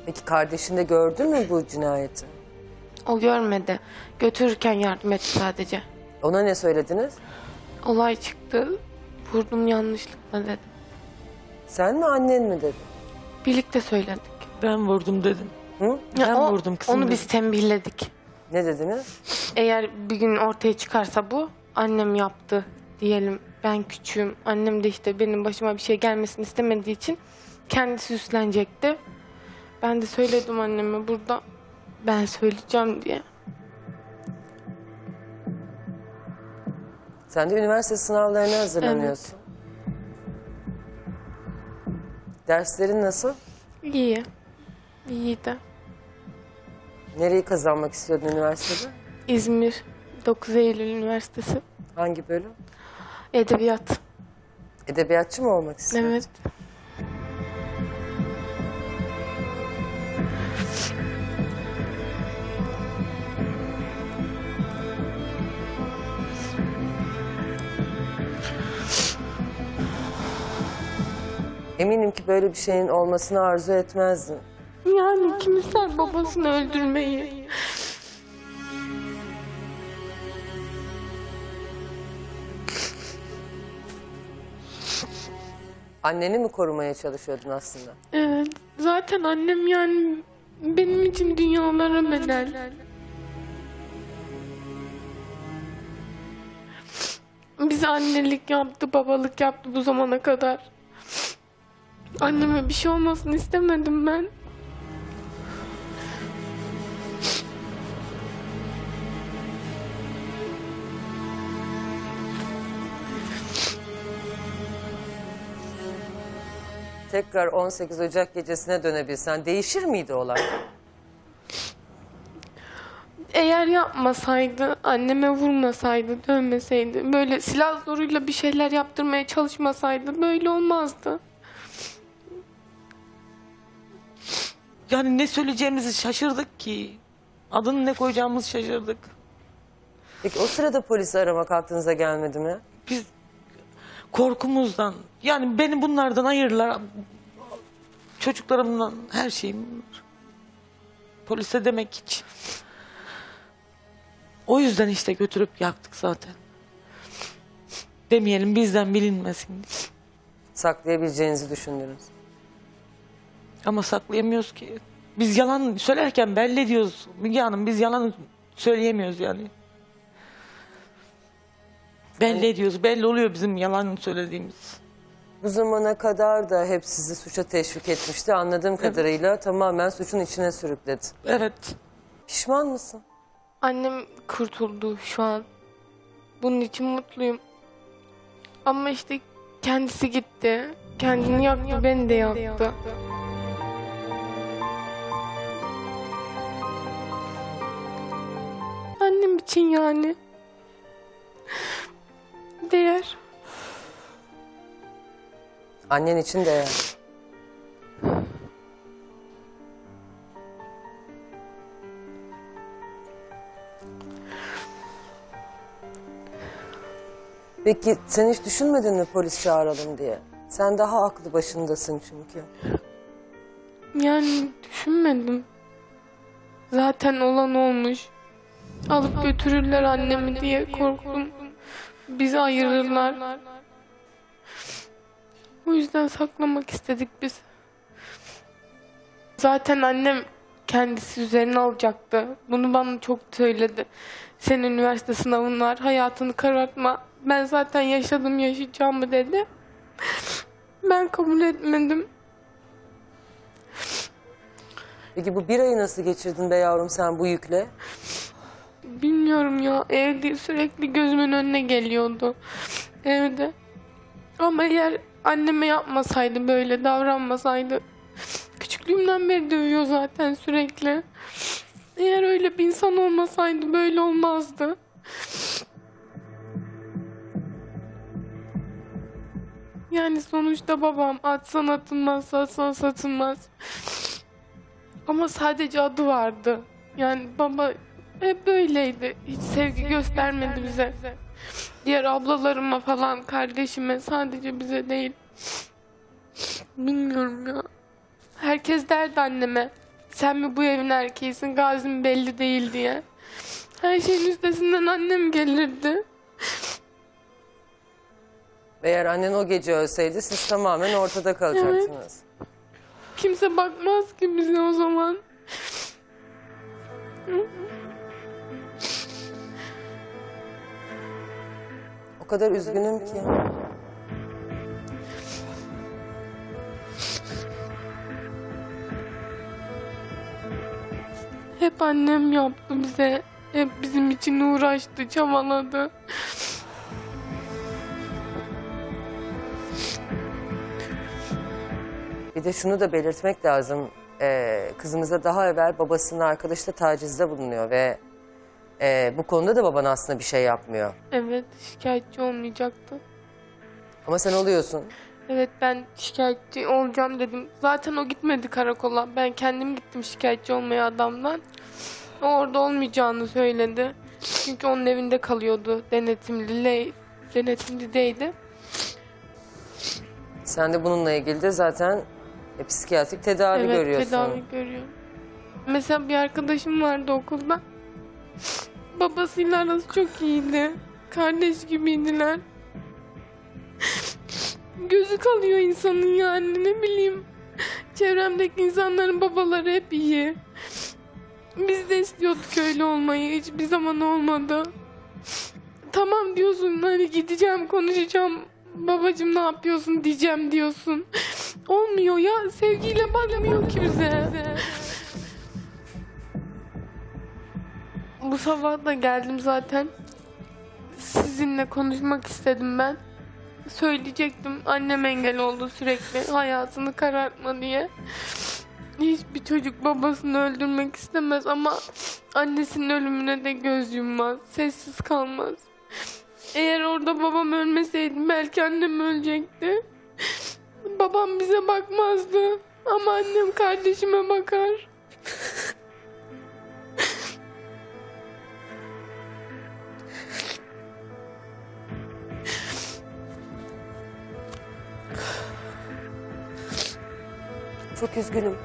S1: Peki kardeşin de gördü mü bu cinayeti?
S9: O görmedi. Götürürken yardım etti sadece.
S1: Ona ne söylediniz?
S9: Olay çıktı. Vurdum yanlışlıkla dedim.
S1: Sen mi annen mi dedi?
S9: Birlikte söyledik.
S5: Ben vurdum dedim.
S1: Hı?
S5: Ben
S9: o-
S5: vurdum kızım
S9: Onu
S5: dedim.
S9: biz tembihledik.
S1: Ne dediniz?
S9: Eğer bir gün ortaya çıkarsa bu annem yaptı diyelim. Ben küçüğüm. Annem de işte benim başıma bir şey gelmesini istemediği için kendisi üstlenecekti. Ben de söyledim anneme burada ben söyleyeceğim diye.
S1: Sen de üniversite sınavlarına hazırlanıyorsun. Derslerin nasıl?
S9: İyi. İyi de.
S1: Nereyi kazanmak istiyordun üniversitede?
S9: İzmir 9 Eylül Üniversitesi.
S1: Hangi bölüm?
S9: Edebiyat.
S1: Edebiyatçı mı olmak istiyordun?
S9: Evet.
S1: Eminim ki böyle bir şeyin olmasını arzu etmezdin.
S9: Yani kim ister babasını öldürmeyi?
S1: Anneni mi korumaya çalışıyordun aslında?
S9: Evet. Zaten annem yani benim için dünyalara bedel. Bize annelik yaptı, babalık yaptı bu zamana kadar. Anneme bir şey olmasını istemedim ben.
S1: Tekrar 18 Ocak gecesine dönebilsen değişir miydi olay?
S9: Eğer yapmasaydı, anneme vurmasaydı, dövmeseydi, böyle silah zoruyla bir şeyler yaptırmaya çalışmasaydı böyle olmazdı.
S5: Yani ne söyleyeceğimizi şaşırdık ki. Adını ne koyacağımızı şaşırdık.
S1: Peki o sırada polisi aramak aklınıza gelmedi mi?
S5: Biz korkumuzdan yani beni bunlardan ayırırlar. Çocuklarımdan her şeyim. Polise demek hiç. O yüzden işte götürüp yaktık zaten. Demeyelim bizden bilinmesin.
S1: Saklayabileceğinizi düşündünüz.
S5: Ama saklayamıyoruz ki. Biz yalan söylerken belli ediyoruz. Müge Hanım biz yalan söyleyemiyoruz yani. Belli ediyoruz. Belli oluyor bizim yalan söylediğimiz.
S1: Bu zamana kadar da hep sizi suça teşvik etmişti. Anladığım kadarıyla tamamen suçun içine sürükledi.
S5: Evet.
S1: Pişman mısın?
S9: Annem kurtuldu şu an. Bunun için mutluyum. Ama işte kendisi gitti. Kendini yaktı, beni de yaktı. Annem için yani. Değer.
S1: Annen için de yani. Peki sen hiç düşünmedin mi polis çağıralım diye? Sen daha aklı başındasın çünkü.
S9: Yani düşünmedim. Zaten olan olmuş. Alıp götürürler annemi diye korktum. Bizi ayırırlar. O yüzden saklamak istedik biz. Zaten annem kendisi üzerine alacaktı. Bunu bana çok söyledi. Senin üniversite sınavın var, hayatını karartma. Ben zaten yaşadım yaşayacağımı dedi. Ben kabul etmedim.
S1: Peki bu bir ayı nasıl geçirdin be yavrum sen bu yükle?
S9: Bilmiyorum ya evde sürekli gözümün önüne geliyordu evde. Ama eğer anneme yapmasaydı böyle davranmasaydı küçüklüğümden beri dövüyor zaten sürekli. Eğer öyle bir insan olmasaydı böyle olmazdı. Yani sonuçta babam atsan atılmaz, satsan satılmaz. Ama sadece adı vardı. Yani baba hep böyleydi. Hiç sevgi göstermedi bize. Diğer ablalarıma falan, kardeşime sadece bize değil. Bilmiyorum ya. Herkes derdi anneme. Sen mi bu evin erkeğisin, gazim belli değil diye. Her şeyin üstesinden annem gelirdi.
S1: Eğer annen o gece ölseydi siz tamamen ortada kalacaktınız.
S9: Kimse bakmaz ki bize o zaman.
S1: Kadar üzgünüm ki.
S9: Hep annem yaptı bize. Hep bizim için uğraştı, çabaladı.
S1: Bir de şunu da belirtmek lazım. Ee, kızımıza daha evvel babasının arkadaşı da tacizde bulunuyor ve e, bu konuda da baban aslında bir şey yapmıyor.
S9: Evet, şikayetçi olmayacaktı.
S1: Ama sen oluyorsun.
S9: Evet ben şikayetçi olacağım dedim. Zaten o gitmedi karakola. Ben kendim gittim şikayetçi olmaya adamdan. O orada olmayacağını söyledi. Çünkü onun evinde kalıyordu. Denetimli, denetimlideydi.
S1: Sen de bununla ilgili de zaten e, psikiyatrik tedavi
S9: evet
S1: görüyorsun.
S9: tedavi görüyorum. Mesela bir arkadaşım vardı okulda. Babasıyla arası çok iyiydi. Kardeş gibiydiler. Gözü kalıyor insanın yani ne bileyim. Çevremdeki insanların babaları hep iyi. Biz de istiyorduk öyle olmayı. Hiçbir zaman olmadı. Tamam diyorsun hani gideceğim konuşacağım. Babacım ne yapıyorsun diyeceğim diyorsun. Olmuyor ya sevgiyle bakmıyor ki Bu sabah da geldim zaten. Sizinle konuşmak istedim ben. Söyleyecektim annem engel oldu sürekli hayatını karartma diye. Hiçbir çocuk babasını öldürmek istemez ama annesinin ölümüne de göz yummaz, sessiz kalmaz. Eğer orada babam ölmeseydi belki annem ölecekti. Babam bize bakmazdı ama annem kardeşime bakar.
S1: Üzgünüm.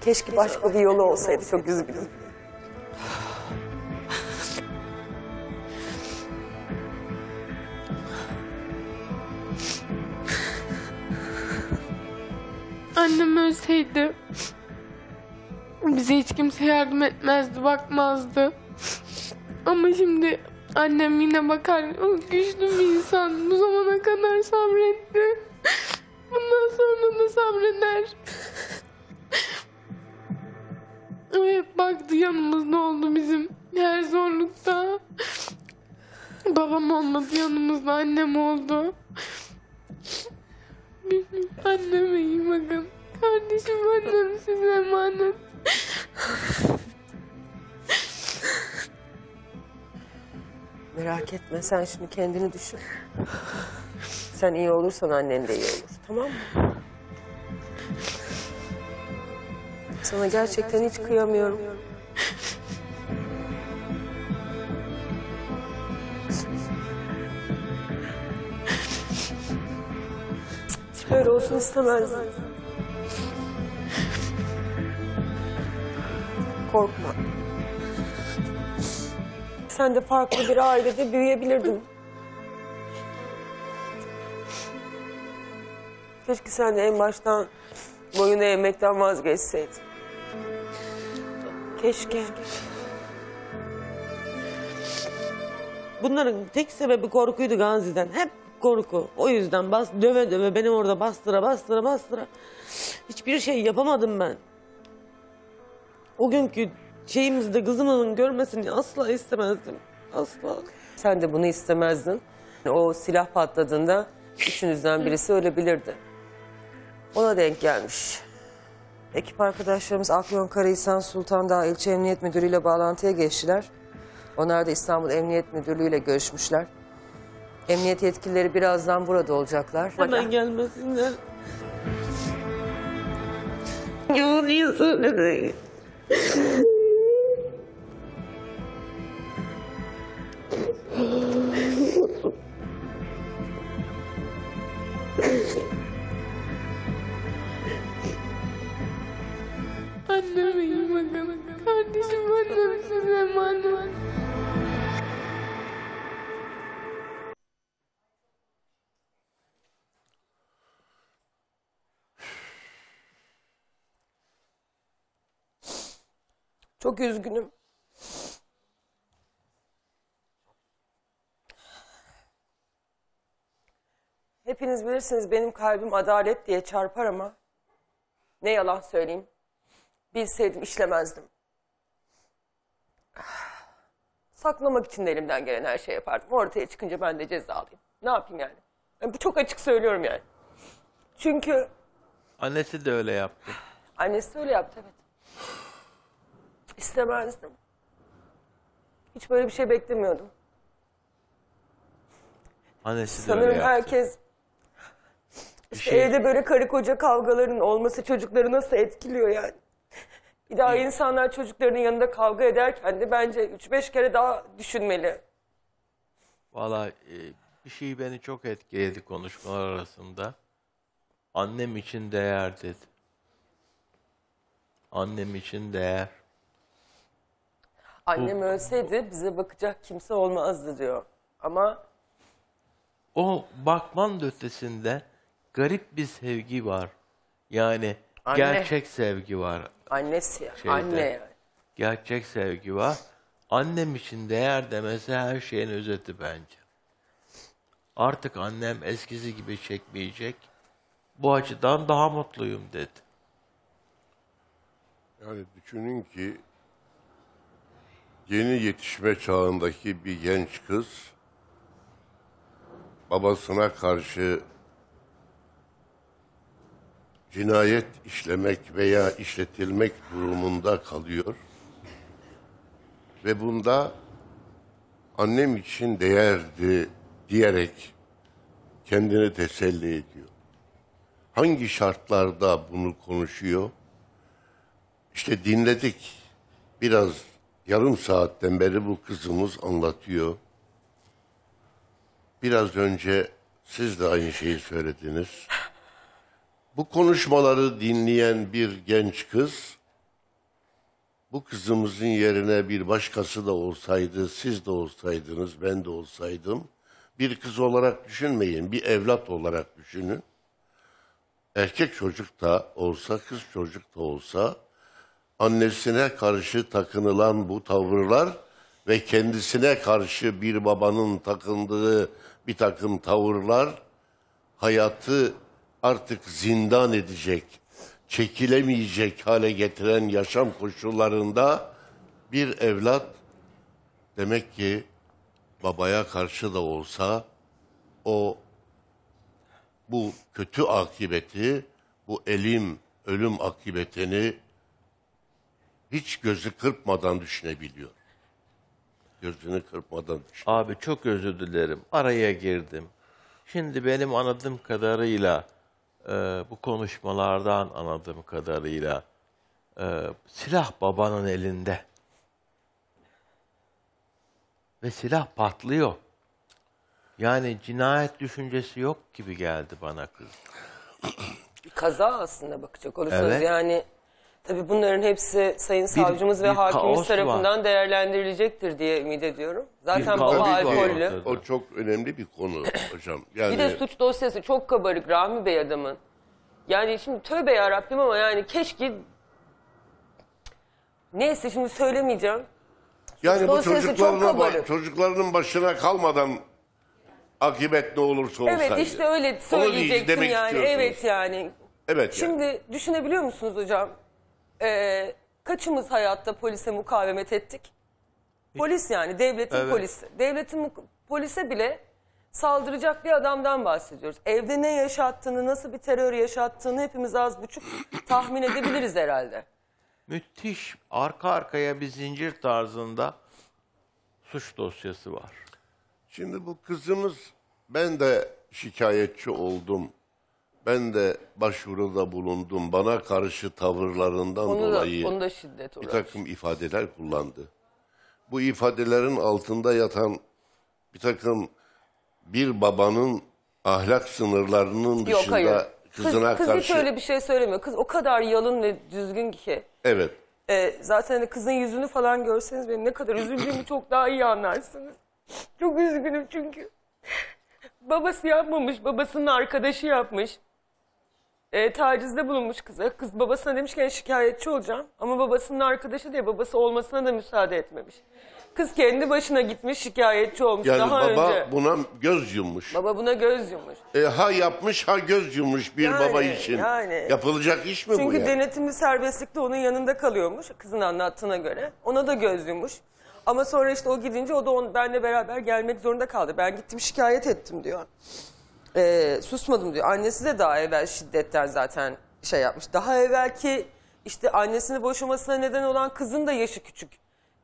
S1: Keşke başka bir yolu olsaydı çok üzgünüm.
S9: Annem ölseydi bize hiç kimse yardım etmezdi, bakmazdı. Ama şimdi Annem yine bakar. O güçlü bir insan. Bu zamana kadar sabretti. Bundan sonra da sabreder. Hep baktı yanımızda oldu bizim her zorlukta. Babam olmadı yanımızda, annem oldu. Benim anneme iyi bakın. Kardeşim annem size emanet.
S1: Merak etme sen şimdi kendini düşün. Sen iyi olursan annen de iyi olur. Tamam mı? Sana gerçekten hiç kıyamıyorum. Böyle olsun istemezdim. Korkma. Sen de farklı bir ailede büyüyebilirdin. Keşke sen de en baştan boyunu eğmekten vazgeçseydin. Keşke.
S7: Bunların tek sebebi korkuydu Gazi'den. Hep korku. O yüzden bas, döve döve beni orada bastıra bastıra bastıra. Hiçbir şey yapamadım ben. O günkü şeyimizde kızımın görmesini asla istemezdim. Asla.
S1: Sen de bunu istemezdin. O silah patladığında üçünüzden birisi ölebilirdi. Ona denk gelmiş. Ekip arkadaşlarımız Afyon Karahisar Sultan Dağı İlçe Emniyet Müdürü ile bağlantıya geçtiler. Onlar da İstanbul Emniyet Müdürlüğü ile görüşmüşler. Emniyet yetkilileri birazdan burada olacaklar.
S7: Hemen gelmesinler. Ya niye söyledin?
S9: Anneme iyi bakın. Kardeşim annem size.
S1: Çok üzgünüm. Hepiniz bilirsiniz benim kalbim adalet diye çarpar ama ne yalan söyleyeyim. Bilseydim işlemezdim. Saklamak için de elimden gelen her şeyi yapardım. Ortaya çıkınca ben de cezalıyım. Ne yapayım yani? Yani bu çok açık söylüyorum yani. Çünkü
S2: Annesi de öyle yaptı.
S1: Annesi öyle yaptı evet. İstemezdim. Hiç böyle bir şey beklemiyordum.
S2: Annesi de öyle
S1: Sanırım
S2: yaptı.
S1: herkes işte
S2: şey-
S1: evde böyle karı koca kavgaların olması çocukları nasıl etkiliyor yani. Bir daha insanlar çocuklarının yanında kavga ederken de bence 3-5 kere daha düşünmeli.
S2: Valla e, bir şey beni çok etkiledi konuşmalar arasında. Annem için değer dedi. Annem için değer.
S1: Annem ölseydi bize bakacak kimse olmazdı diyor. Ama
S2: O bakmanın ötesinde garip bir sevgi var. Yani
S1: Anne.
S2: gerçek sevgi var.
S1: annesi ya,
S2: Şeyde.
S1: anne.
S2: Gerçek sevgi var. Annem için değer demesi her şeyin özeti bence. Artık annem eskisi gibi çekmeyecek. Bu açıdan daha mutluyum dedi.
S10: Yani düşünün ki yeni yetişme çağındaki bir genç kız babasına karşı cinayet işlemek veya işletilmek durumunda kalıyor. Ve bunda annem için değerdi diyerek kendini teselli ediyor. Hangi şartlarda bunu konuşuyor? İşte dinledik. Biraz yarım saatten beri bu kızımız anlatıyor. Biraz önce siz de aynı şeyi söylediniz. Bu konuşmaları dinleyen bir genç kız, bu kızımızın yerine bir başkası da olsaydı, siz de olsaydınız, ben de olsaydım, bir kız olarak düşünmeyin, bir evlat olarak düşünün. Erkek çocuk da olsa, kız çocuk da olsa, annesine karşı takınılan bu tavırlar ve kendisine karşı bir babanın takındığı bir takım tavırlar hayatı artık zindan edecek, çekilemeyecek hale getiren yaşam koşullarında bir evlat demek ki babaya karşı da olsa o bu kötü akibeti, bu elim, ölüm akibetini hiç gözü kırpmadan düşünebiliyor. Gözünü kırpmadan düşünebiliyor.
S2: Abi çok özür dilerim. Araya girdim. Şimdi benim anladığım kadarıyla e, bu konuşmalardan anladığım kadarıyla e, silah babanın elinde. Ve silah patlıyor. Yani cinayet düşüncesi yok gibi geldi bana kız.
S1: Kaza aslında bakacak olursanız
S2: Evet.
S1: yani tabii bunların hepsi sayın savcımız ve
S2: bir
S1: hakimimiz
S2: kaos var.
S1: tarafından değerlendirilecektir diye ümit ediyorum. Zaten
S2: kaos
S1: baba
S2: var.
S1: alkollü.
S10: O çok önemli bir konu hocam. Yani
S1: Bir de suç dosyası çok kabarık Rahmi Bey adamın. Yani şimdi tövbe yarabbim ama yani keşke... Neyse şimdi söylemeyeceğim.
S10: yani bu
S1: dosyası çok kabarık.
S10: çocuklarının başına kalmadan akibet ne olursa olsaydı.
S1: Evet işte öyle söyleyecektim
S10: demek
S1: yani.
S10: istiyorsunuz.
S1: Evet yani.
S10: Evet yani.
S1: Şimdi düşünebiliyor musunuz hocam? Ee, kaçımız hayatta polise mukavemet ettik? Polis yani devletin
S2: Evet.
S1: polisi. Devletin polise bile saldıracak bir adamdan bahsediyoruz. Evde ne yaşattığını, nasıl bir terör yaşattığını hepimiz az buçuk tahmin edebiliriz herhalde.
S2: Müthiş arka arkaya bir zincir tarzında suç dosyası var.
S10: Şimdi bu kızımız ben de şikayetçi oldum. Ben de başvuruda bulundum. Bana karşı tavırlarından
S1: Onu da,
S10: dolayı
S1: onu da şiddet
S10: bir takım ifadeler kullandı. Bu ifadelerin altında yatan bir takım bir babanın ahlak sınırlarının dışında
S1: Yok hayır.
S10: kızına
S1: kız, kız
S10: karşı
S1: hiç öyle bir şey söylemiyor. Kız o kadar yalın ve düzgün ki.
S10: evet
S1: Ee, zaten hani kızın yüzünü falan görseniz benim ne kadar üzüldüğümü çok daha iyi anlarsınız. Çok üzgünüm çünkü. Babası yapmamış, babasının arkadaşı yapmış. Ee, tacizde bulunmuş kıza. Kız babasına demiş ki "Ben şikayetçi olacağım. Ama babasının arkadaşı diye babası olmasına da müsaade etmemiş. Kız kendi başına gitmiş şikayetçi olmuş
S10: yani
S1: daha
S10: baba
S1: önce.
S10: buna göz yummuş.
S1: Baba buna göz yummuş.
S10: E, ha yapmış ha göz yummuş bir
S1: Yani,
S10: baba için.
S1: yani.
S10: Yapılacak iş mi bu
S1: Çünkü
S10: ya?
S1: denetimli serbestlikte onun yanında kalıyormuş kızın anlattığına göre. Ona da göz yummuş. Ama sonra işte o gidince o da on, benle beraber gelmek zorunda kaldı. Ben gittim şikayet ettim diyor. Ee, susmadım diyor. Annesi de daha evvel şiddetten zaten şey yapmış. Daha evvelki işte annesini boşamasına neden olan kızın da yaşı küçük.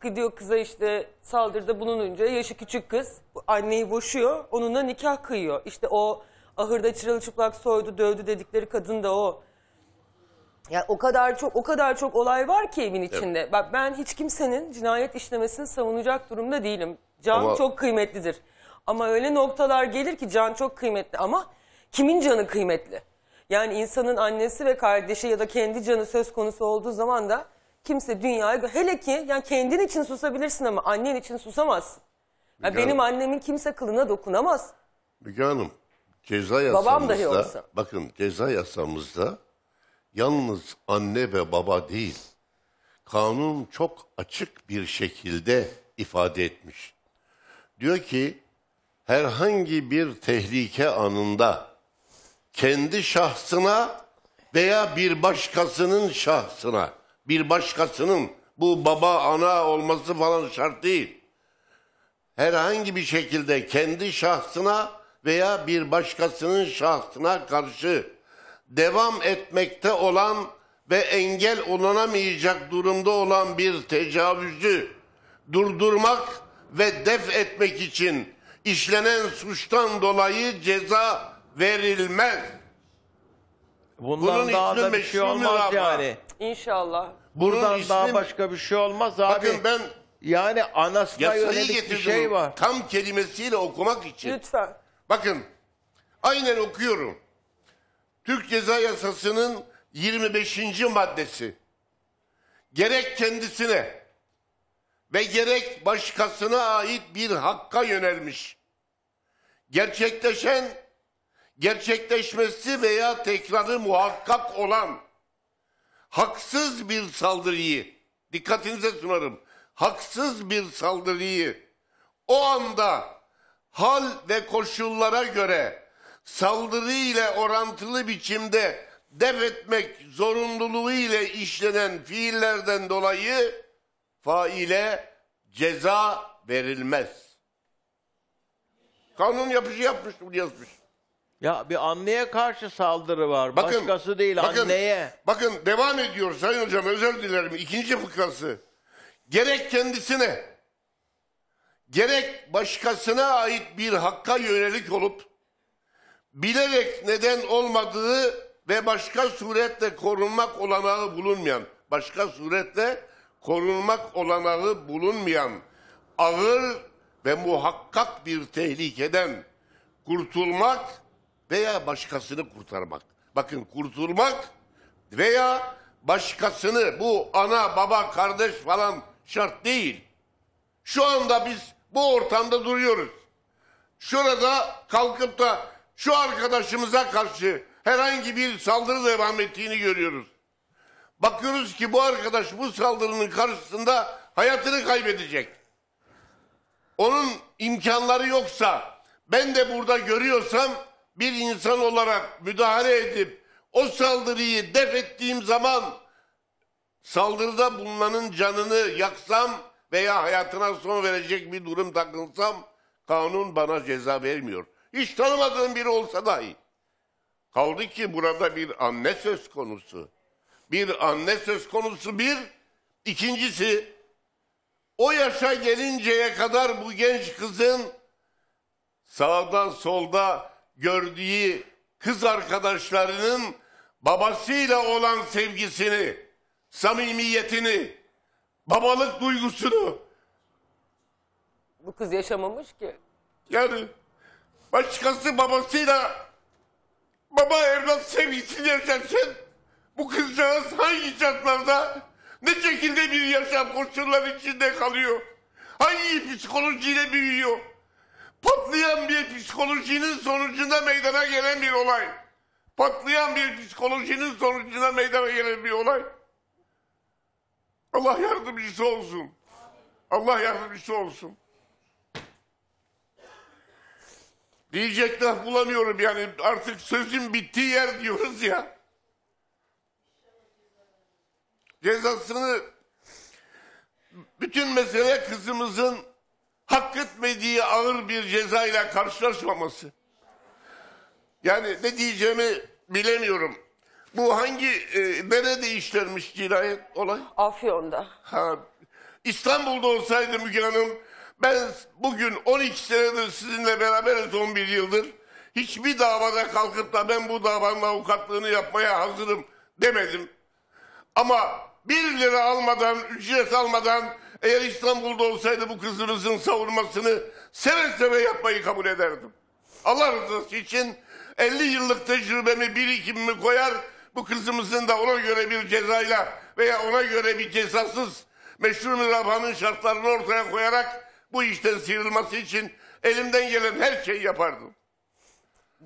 S1: Gidiyor kıza işte saldırıda bulununca yaşı küçük kız anneyi boşuyor. Onunla nikah kıyıyor. İşte o ahırda çırılçıplak soydu dövdü dedikleri kadın da o. Ya o kadar çok o kadar çok olay var ki evin içinde. Bak ben hiç kimsenin cinayet işlemesini savunacak durumda değilim. Can
S10: Ama-
S1: çok kıymetlidir. Ama öyle noktalar gelir ki can çok kıymetli ama kimin canı kıymetli? Yani insanın annesi ve kardeşi ya da kendi canı söz konusu olduğu zaman da kimse dünyaya hele ki yani kendin için susabilirsin ama annen için susamazsın. Ya
S10: Müge
S1: benim
S10: Hanım.
S1: annemin kimse kılına dokunamaz.
S10: Müge Hanım, ceza
S1: Babam dahi
S10: yasamızda,
S1: olsa.
S10: bakın ceza yasamızda yalnız anne ve baba değil, kanun çok açık bir şekilde ifade etmiş. Diyor ki, herhangi bir tehlike anında kendi şahsına veya bir başkasının şahsına, bir başkasının bu baba ana olması falan şart değil. Herhangi bir şekilde kendi şahsına veya bir başkasının şahsına karşı devam etmekte olan ve engel olunamayacak durumda olan bir tecavüzü durdurmak ve def etmek için işlenen suçtan dolayı ceza verilmez.
S2: Bundan
S10: Bunun
S2: daha
S10: ismi
S2: da bir şey
S10: meşru
S2: olmaz
S10: mürafa.
S2: yani.
S1: İnşallah.
S10: Bunun
S2: Buradan daha
S10: ismi-
S2: başka bir şey olmaz abi.
S10: Bakın ben
S2: Yani anasına
S10: yasayı
S2: yönelik bir
S10: getirdim
S2: şey var.
S10: tam kelimesiyle okumak için.
S1: Lütfen.
S10: Bakın aynen okuyorum. Türk Ceza Yasası'nın 25. maddesi. Gerek kendisine ve gerek başkasına ait bir hakka yönelmiş. Gerçekleşen, gerçekleşmesi veya tekrarı muhakkak olan haksız bir saldırıyı dikkatinize sunarım. haksız bir saldırıyı o anda hal ve koşullara göre saldırı ile orantılı biçimde def etmek zorunluluğu ile işlenen fiillerden dolayı faile ceza verilmez. Kanun yapıcı yapmış bunu yazmış.
S2: Ya bir anneye karşı saldırı var.
S10: Bakın,
S2: Başkası değil
S10: bakın,
S2: anneye.
S10: Bakın devam ediyor Sayın Hocam özür dilerim. İkinci fıkrası. Gerek kendisine gerek başkasına ait bir hakka yönelik olup bilerek neden olmadığı ve başka suretle korunmak olanağı bulunmayan başka suretle korunmak olanağı bulunmayan ağır ve muhakkak bir tehlikeden kurtulmak veya başkasını kurtarmak. Bakın kurtulmak veya başkasını bu ana baba kardeş falan şart değil. Şu anda biz bu ortamda duruyoruz. Şurada kalkıp da şu arkadaşımıza karşı herhangi bir saldırı devam ettiğini görüyoruz. Bakıyoruz ki bu arkadaş bu saldırının karşısında hayatını kaybedecek. Onun imkanları yoksa ben de burada görüyorsam bir insan olarak müdahale edip o saldırıyı def ettiğim zaman saldırıda bulunanın canını yaksam veya hayatına son verecek bir durum takılsam kanun bana ceza vermiyor. Hiç tanımadığım biri olsa dahi. Kaldı ki burada bir anne söz konusu. Bir anne söz konusu bir. İkincisi o yaşa gelinceye kadar bu genç kızın sağda solda gördüğü kız arkadaşlarının babasıyla olan sevgisini, samimiyetini, babalık duygusunu
S1: Bu kız yaşamamış ki.
S10: yani başkası babasıyla baba evlat sevgisini yaşarken bu kızcağız hangi şartlarda ne şekilde bir yaşam koşulları içinde kalıyor? Hangi psikolojiyle büyüyor? Patlayan bir psikolojinin sonucunda meydana gelen bir olay. Patlayan bir psikolojinin sonucunda meydana gelen bir olay. Allah yardımcısı olsun. Allah yardımcısı olsun. Diyecek laf bulamıyorum yani artık sözün bittiği yer diyoruz ya. Cezasını bütün mesele kızımızın hak etmediği ağır bir cezayla karşılaşmaması. Yani ne diyeceğimi bilemiyorum. Bu hangi e, nerede işlenmiş cinayet olay?
S1: Afyon'da.
S10: Ha, İstanbul'da olsaydı Müge Hanım ben bugün 12 senedir sizinle beraberiz 11 yıldır. Hiçbir davada kalkıp da ben bu davanın avukatlığını yapmaya hazırım demedim. Ama bir lira almadan, ücret almadan eğer İstanbul'da olsaydı bu kızınızın savunmasını seve seve yapmayı kabul ederdim. Allah rızası için 50 yıllık tecrübemi, birikimimi koyar, bu kızımızın da ona göre bir cezayla veya ona göre bir cezasız meşru mürabahanın şartlarını ortaya koyarak bu işten sıyrılması için elimden gelen her şeyi yapardım.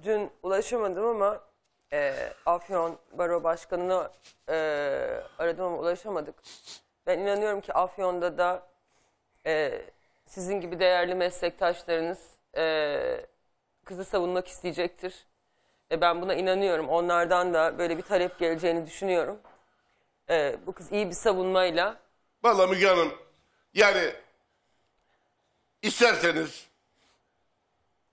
S1: Dün ulaşamadım ama e, Afyon Baro Başkanı'nı e, aradım ama ulaşamadık. Ben inanıyorum ki Afyon'da da e, sizin gibi değerli meslektaşlarınız e, kızı savunmak isteyecektir. Ve ben buna inanıyorum. Onlardan da böyle bir talep geleceğini düşünüyorum. E, bu kız iyi bir savunmayla
S10: Vallahi Müge Hanım yani isterseniz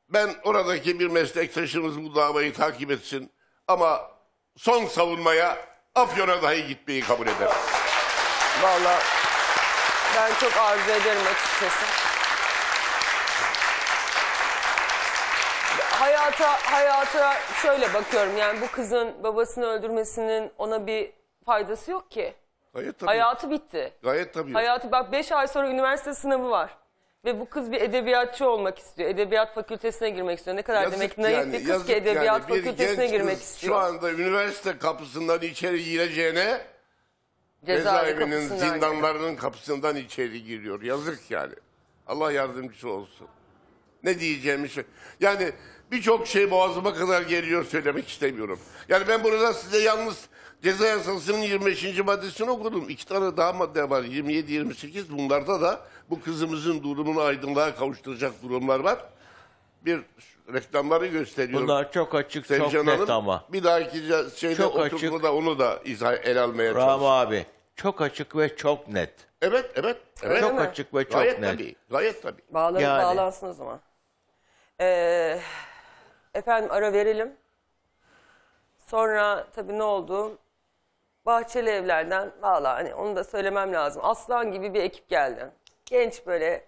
S10: ben oradaki bir meslektaşımız bu davayı takip etsin ama son savunmaya Afyon'a dahi gitmeyi kabul eder.
S1: Vallahi ben çok arzu ederim açıkçası. Hayata hayata şöyle bakıyorum yani bu kızın babasını öldürmesinin ona bir faydası yok ki.
S10: Gayet tabii.
S1: Hayatı bitti.
S10: Gayet tabii.
S1: Hayatı bak 5 ay sonra üniversite sınavı var. Ve bu kız bir edebiyatçı olmak istiyor. Edebiyat fakültesine girmek istiyor. Ne kadar
S10: Yazık
S1: demek naif
S10: yani,
S1: bir kız ki edebiyat
S10: yani.
S1: Fakültesine girmek istiyor.
S10: Şu anda üniversite kapısından içeri gireceğine
S1: Cezaevi
S10: cezaevinin zindanlarının kapısından içeri giriyor. Yazık yani. Allah yardımcısı olsun. Ne diyeceğimi şey. Yani birçok şey boğazıma kadar geliyor söylemek istemiyorum. Yani ben burada size yalnız Ceza yasasının 25. maddesini okudum. İki tane daha madde var. 27-28 bunlarda da bu kızımızın durumunu aydınlığa kavuşturacak durumlar var. Bir reklamları gösteriyorum.
S2: Bunlar çok açık,
S10: Sevcan
S2: çok net
S10: Hanım,
S2: ama.
S10: Bir dahaki şeyde
S2: Çok
S10: oturduğunda
S2: açık.
S10: da onu da izah el almaya
S2: Rami
S10: çalışıyorum.
S2: abi çok açık ve çok net.
S10: Evet, evet. evet.
S2: Çok
S1: mi?
S2: açık ve çok
S10: Gayet
S2: net.
S10: tabii. Gayet tabii.
S1: Bağlanıp
S2: Yani.
S1: bağlansın o zaman. Ee, efendim ara verelim. Sonra tabii ne oldu? Bahçeli evlerden valla hani onu da söylemem lazım. Aslan gibi bir ekip geldi. Genç böyle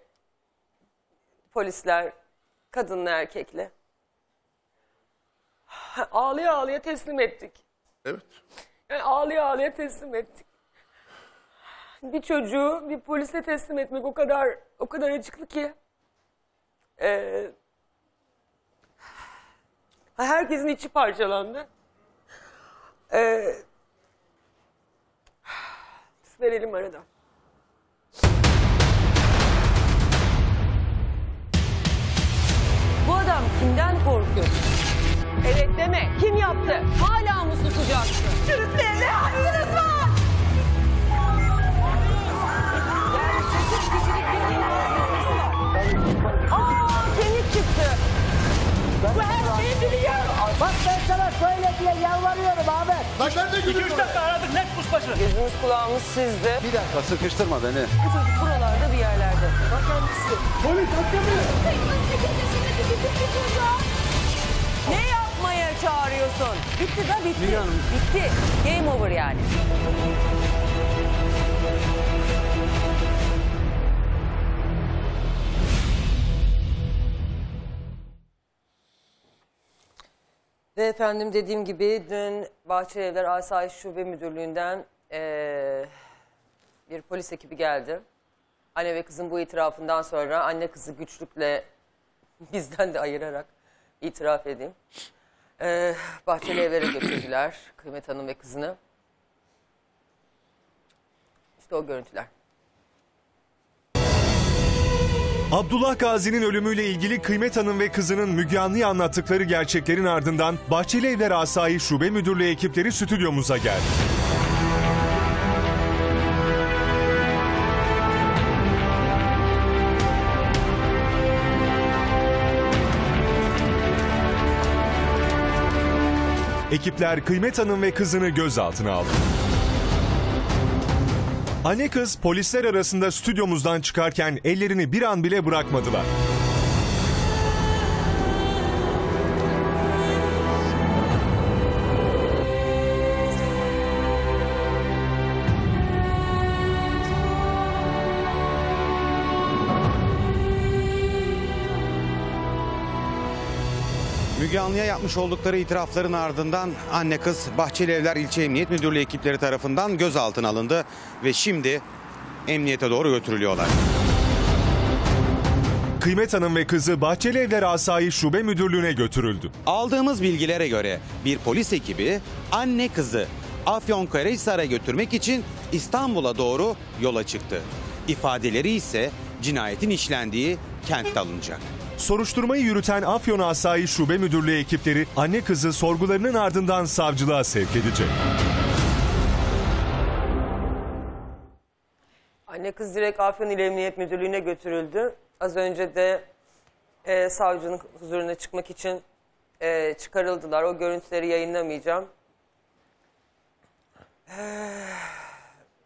S1: polisler, kadınla erkekle. Ağlaya ağlaya teslim ettik.
S10: Evet.
S1: Yani ağlaya ağlaya teslim ettik. Bir çocuğu bir polise teslim etmek o kadar o kadar acıklı ki. Ee, herkesin içi parçalandı. Ee, verelim arada. Adam kimden korkuyor? Evet deme. Kim yaptı? Hala mı susacaksın? Çürütmeye ne hakkınız var? Yani sekiz kişilik var. Aa kemik çıktı. Bu her şeyi biliyor.
S11: Bak ben sana söyle diye yalvarıyorum Ahmet.
S3: Lan ben de gülüyorum.
S1: Gözümüz kulağımız sizde.
S3: Bir dakika sıkıştırma beni.
S1: Bu çocuk buralarda bir yerlerde. Bak kendisi. Ne yapmaya çağırıyorsun? Bitti da bitti. Bitti. Game over yani. Ve efendim dediğim gibi dün Bahçelievler Asayiş Şube Müdürlüğü'nden eee, bir polis ekibi geldi. Anne ve kızın bu itirafından sonra anne kızı güçlükle bizden de ayırarak itiraf edeyim. Eee Bahçelievler'e götürdüler Kıymet Hanım ve kızını. İşte o görüntüler.
S4: Abdullah Gazi'nin ölümüyle ilgili Kıymet Hanım ve kızının Müge Anlı'ya anlattıkları gerçeklerin ardından Bahçeli Evler Asayi Şube Müdürlüğü ekipleri stüdyomuza geldi. Ekipler Kıymet Hanım ve kızını gözaltına aldı. Anne kız polisler arasında stüdyomuzdan çıkarken ellerini bir an bile bırakmadılar.
S8: Müge Anlı'ya yapmış oldukları itirafların ardından anne kız Bahçelievler İlçe Emniyet Müdürlüğü ekipleri tarafından gözaltına alındı ve şimdi emniyete doğru götürülüyorlar.
S4: Kıymet Hanım ve kızı Bahçeli Evler Asayi Şube Müdürlüğü'ne götürüldü.
S8: Aldığımız bilgilere göre bir polis ekibi anne kızı Afyonkarahisar'a götürmek için İstanbul'a doğru yola çıktı. İfadeleri ise cinayetin işlendiği kentte alınacak.
S4: Soruşturmayı yürüten Afyon Asayi Şube Müdürlüğü ekipleri anne kızı sorgularının ardından savcılığa sevk edecek.
S1: Anne kız direkt Afyon İl Emniyet Müdürlüğü'ne götürüldü. Az önce de e, savcının huzuruna çıkmak için e, çıkarıldılar. O görüntüleri yayınlamayacağım.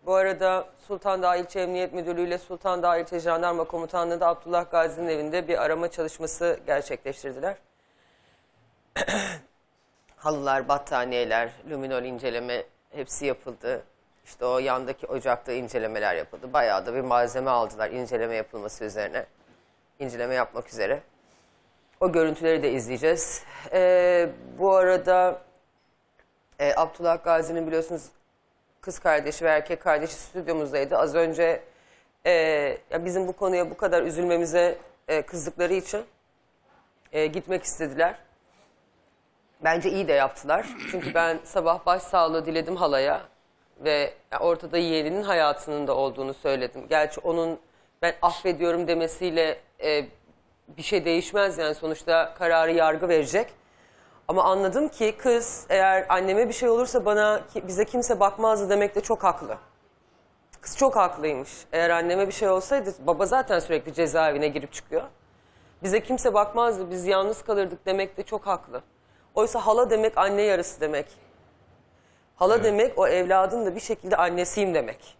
S1: Bu arada Sultan Dağ İlçe Emniyet Müdürlüğü ile Sultan Dağ İlçe Jandarma Komutanlığı'nda Abdullah Gazi'nin evinde bir arama çalışması gerçekleştirdiler. Halılar, battaniyeler, luminol inceleme hepsi yapıldı. İşte o yandaki ocakta incelemeler yapıldı. Bayağı da bir malzeme aldılar inceleme yapılması üzerine. İnceleme yapmak üzere. O görüntüleri de izleyeceğiz. Ee, bu arada e, Abdullah Gazi'nin biliyorsunuz kız kardeşi ve erkek kardeşi stüdyomuzdaydı. Az önce e, ya bizim bu konuya bu kadar üzülmemize e, kızdıkları için e, gitmek istediler. Bence iyi de yaptılar. Çünkü ben sabah başsağlığı diledim halaya ve ortada yeğeninin hayatının da olduğunu söyledim. Gerçi onun ben affediyorum demesiyle e, bir şey değişmez yani sonuçta kararı yargı verecek. Ama anladım ki kız eğer anneme bir şey olursa bana ki- bize kimse bakmazdı demekte çok haklı. Kız çok haklıymış. Eğer anneme bir şey olsaydı baba zaten sürekli cezaevine girip çıkıyor. Bize kimse bakmazdı biz yalnız kalırdık demekte çok haklı. Oysa hala demek anne yarısı demek. Hala demek o evladın da bir şekilde annesiyim demek.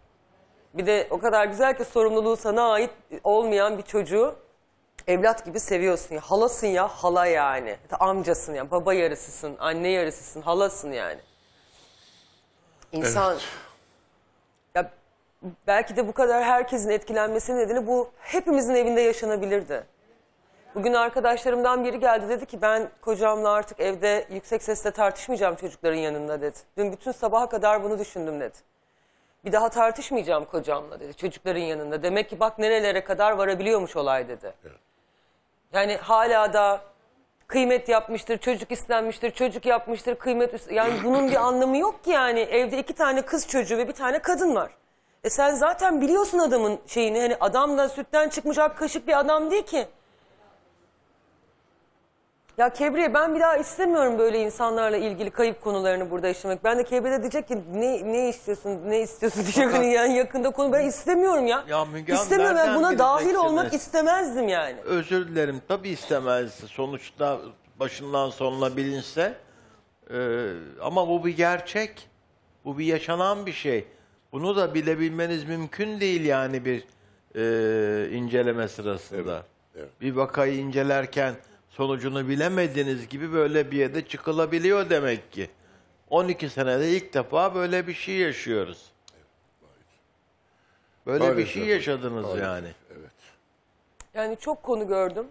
S1: Bir de o kadar güzel ki sorumluluğu sana ait olmayan bir çocuğu evlat gibi seviyorsun ya. Halasın ya hala yani. Amcasın ya baba yarısısın, anne yarısısın, halasın yani. İnsan ya belki de bu kadar herkesin etkilenmesi nedeni bu hepimizin evinde yaşanabilirdi. Bugün arkadaşlarımdan biri geldi dedi ki ben kocamla artık evde yüksek sesle tartışmayacağım çocukların yanında dedi. Dün bütün sabaha kadar bunu düşündüm dedi. Bir daha tartışmayacağım kocamla dedi çocukların yanında. Demek ki bak nerelere kadar varabiliyormuş olay dedi. Yani hala da kıymet yapmıştır, çocuk istenmiştir, çocuk yapmıştır, kıymet... üst- Yani bunun bir anlamı yok ki yani. Evde iki tane kız çocuğu ve bir tane kadın var. E sen zaten biliyorsun adamın şeyini. Hani adam da sütten çıkmış ak kaşık bir adam değil ki. Ya Kebriye ben bir daha istemiyorum böyle insanlarla ilgili kayıp konularını burada işlemek. Ben de Kebriye de diyecek ki ne ne istiyorsun ne istiyorsun diyecek hani yani yakında konu ben istemiyorum ya.
S2: Ya Müge Hanım,
S1: İstemiyorum ben buna dahil olmak istemezdim yani.
S2: Özür dilerim. Tabii istemez. Sonuçta başından sonuna bilinse. Ee, ama bu bir gerçek. Bu bir yaşanan bir şey. Bunu da bilebilmeniz mümkün değil yani bir e, inceleme sırasında. Bir vakayı incelerken sonucunu bilemediğiniz gibi böyle bir yere çıkılabiliyor demek ki. 12 senede ilk defa böyle bir şey yaşıyoruz. Böyle bir şey yaşadınız
S10: Maalesef,
S2: yani.
S10: Evet.
S1: Yani çok konu gördüm.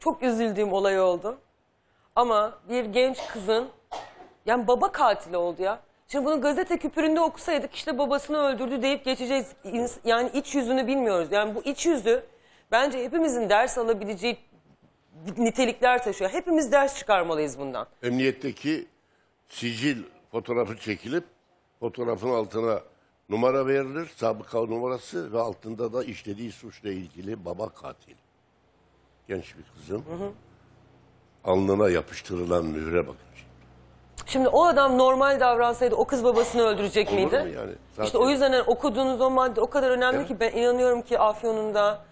S1: Çok üzüldüğüm olay oldu. Ama bir genç kızın yani baba katili oldu ya. Şimdi bunu gazete küpüründe okusaydık işte babasını öldürdü deyip geçeceğiz. Yani iç yüzünü bilmiyoruz. Yani bu iç yüzü bence hepimizin ders alabileceği nitelikler taşıyor. Hepimiz ders çıkarmalıyız bundan.
S10: Emniyetteki sicil fotoğrafı çekilip fotoğrafın altına numara verilir, sabıka numarası ve altında da işlediği suçla ilgili baba katil. Genç bir kızın alnına yapıştırılan mühre bakın.
S1: Şimdi o adam normal davransaydı o kız babasını öldürecek
S10: Olur
S1: miydi?
S10: mu yani? Zaten-
S1: İşte o yüzden hani okuduğunuz o madde o kadar önemli
S10: Evet.
S1: ki ben inanıyorum ki Afyon'un da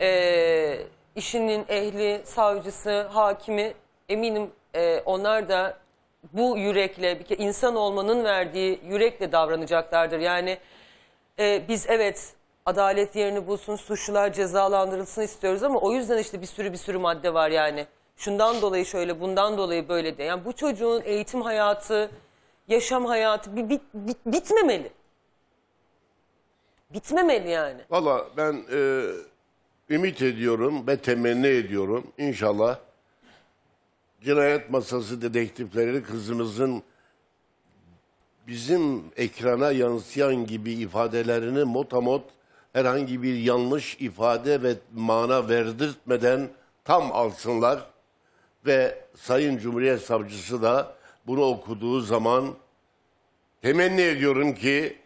S1: eee, işinin ehli, savcısı, hakimi eminim eee, onlar da bu yürekle bir insan olmanın verdiği yürekle davranacaklardır. Yani eee, biz evet adalet yerini bulsun, suçlular cezalandırılsın istiyoruz ama o yüzden işte bir sürü bir sürü madde var yani. Şundan dolayı şöyle, bundan dolayı böyle de. Yani bu çocuğun eğitim hayatı, yaşam hayatı bir bit, bit- bitmemeli. Bitmemeli yani.
S10: Valla ben e, ümit ediyorum ve temenni ediyorum. İnşallah cinayet masası dedektifleri kızımızın bizim ekrana yansıyan gibi ifadelerini motamot herhangi bir yanlış ifade ve mana verdirtmeden tam alsınlar ve Sayın Cumhuriyet Savcısı da bunu okuduğu zaman temenni ediyorum ki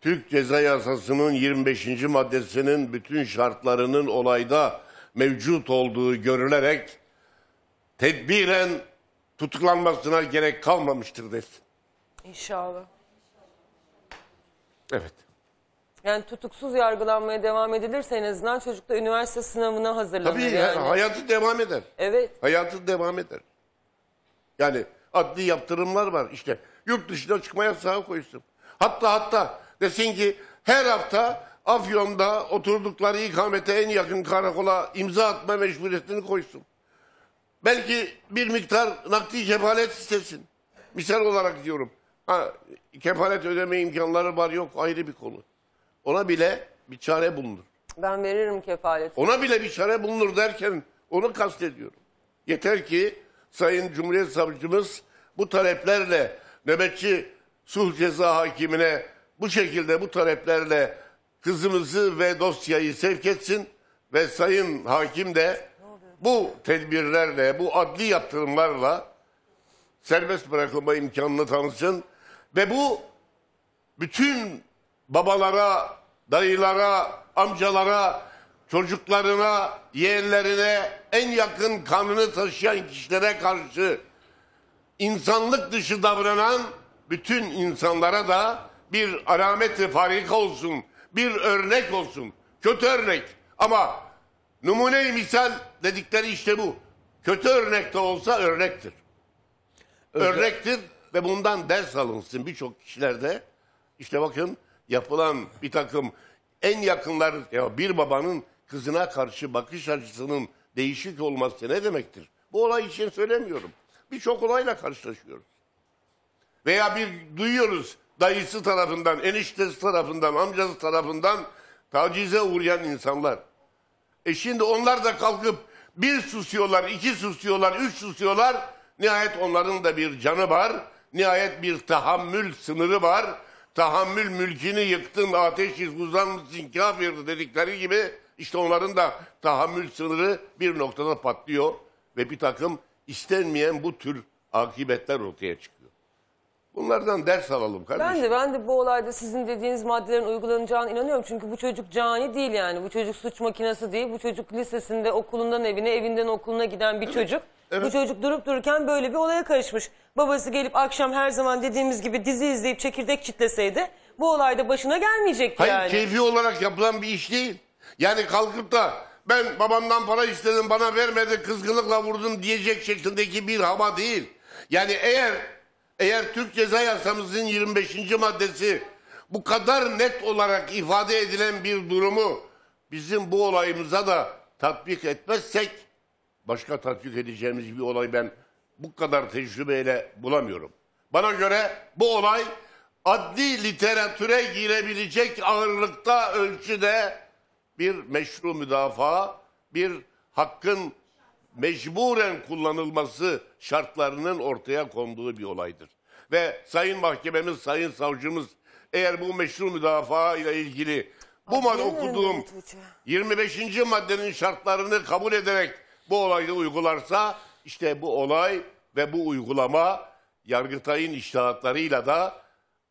S10: Türk Ceza Yasası'nın 25. maddesinin bütün şartlarının olayda mevcut olduğu görülerek tedbiren tutuklanmasına gerek kalmamıştır desin.
S1: İnşallah.
S10: Evet.
S1: Yani tutuksuz yargılanmaya devam edilirse en azından çocuk da üniversite sınavına hazırlanır.
S10: Tabii
S1: yani.
S10: ya, hayatı devam eder.
S1: Evet.
S10: Hayatı devam eder. Yani adli yaptırımlar var. İşte yurt dışına çıkma yasağı koysun. Hatta hatta desin ki her hafta Afyon'da oturdukları ikamete en yakın karakola imza atma mecburiyetini koysun. Belki bir miktar nakdi kefalet istesin. Misal olarak diyorum. Ha, kefalet ödeme imkanları var yok ayrı bir konu. Ona bile bir çare bulunur.
S1: Ben veririm kefalet.
S10: Ona bile bir çare bulunur derken onu kastediyorum. Yeter ki Sayın Cumhuriyet Savcımız bu taleplerle nöbetçi sulh ceza hakimine bu şekilde bu taleplerle kızımızı ve dosyayı sevk etsin ve Sayın Hakim de bu tedbirlerle, bu adli yaptırımlarla serbest bırakılma imkanını tanısın ve bu bütün babalara, dayılara, amcalara, çocuklarına, yeğenlerine, en yakın kanını taşıyan kişilere karşı insanlık dışı davranan bütün insanlara da bir alamet farika olsun, bir örnek olsun. Kötü örnek ama numune misal dedikleri işte bu. Kötü örnek de olsa örnektir. Örnektir ve bundan ders alınsın birçok kişilerde. İşte bakın yapılan bir takım en yakınlar ya bir babanın kızına karşı bakış açısının değişik olması ne demektir? Bu olay için söylemiyorum. Birçok olayla karşılaşıyoruz. Veya bir duyuyoruz dayısı tarafından, eniştesi tarafından, amcası tarafından tacize uğrayan insanlar. E şimdi onlar da kalkıp bir susuyorlar, iki susuyorlar, üç susuyorlar. Nihayet onların da bir canı var. Nihayet bir tahammül sınırı var. Tahammül mülkini yıktın, ateşiz uzanmışsın kafir dedikleri gibi işte onların da tahammül sınırı bir noktada patlıyor. Ve bir takım istenmeyen bu tür akıbetler ortaya çıkıyor. Bunlardan ders alalım kardeşim.
S1: Ben de ben de bu olayda sizin dediğiniz maddelerin uygulanacağına inanıyorum. Çünkü bu çocuk cani değil yani. Bu çocuk suç makinesi değil. Bu çocuk lisesinde okulundan evine, evinden okuluna giden bir çocuk. Bu çocuk durup dururken böyle bir olaya karışmış. Babası gelip akşam her zaman dediğimiz gibi dizi izleyip çekirdek çitleseydi bu olayda başına gelmeyecekti
S10: Hayır
S1: yani.
S10: keyfi olarak yapılan bir iş değil. Yani kalkıp da ben babamdan para istedim bana vermedi kızgınlıkla vurdum diyecek şeklindeki bir hava değil. Yani eğer eğer Türk Ceza Yasamızın 25. maddesi bu kadar net olarak ifade edilen bir durumu bizim bu olayımıza da tatbik etmezsek başka tatbik edeceğimiz bir olay ben bu kadar tecrübeyle bulamıyorum. Bana göre bu olay adli literatüre girebilecek ağırlıkta ölçüde bir meşru müdafaa, bir hakkın mecburen kullanılması şartlarının ortaya konduğu bir olaydır. Ve Sayın Mahkememiz, Sayın Savcımız eğer bu meşru müdafaa ile ilgili bu madde okuduğum
S1: önünde Tuğçe.
S10: 25. maddenin şartlarını kabul ederek bu olayı uygularsa işte bu olay ve bu uygulama Yargıtay'ın iştahatlarıyla da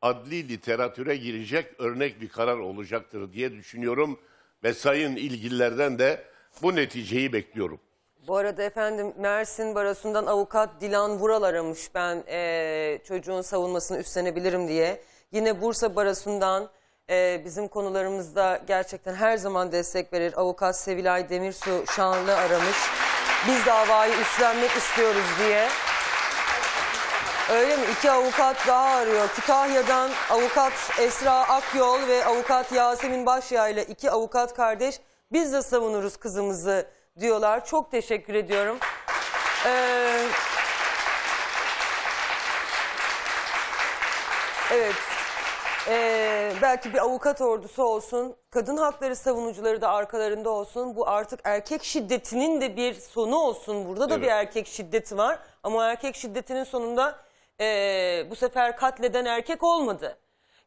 S10: adli literatüre girecek örnek bir karar olacaktır diye düşünüyorum ve sayın ilgililerden de bu neticeyi bekliyorum.
S1: Bu arada efendim Mersin Barosu'ndan avukat Dilan Vural aramış ben eee, çocuğun savunmasını üstlenebilirim diye. Yine Bursa Barosu'ndan eee, bizim konularımızda gerçekten her zaman destek verir avukat Sevilay Demirsu Şanlı aramış. Biz davayı üstlenmek istiyoruz diye. Öyle mi? İki avukat daha arıyor. Kütahya'dan avukat Esra Akyol ve avukat Yasemin Başyağ ile iki avukat kardeş biz de savunuruz kızımızı diyorlar. Çok teşekkür ediyorum. Ee, evet. Ee, belki bir avukat ordusu olsun, kadın hakları savunucuları da arkalarında olsun. Bu artık erkek şiddetinin de bir sonu olsun. Burada da bir erkek şiddeti var. Ama erkek şiddetinin sonunda ee, bu sefer katleden erkek olmadı.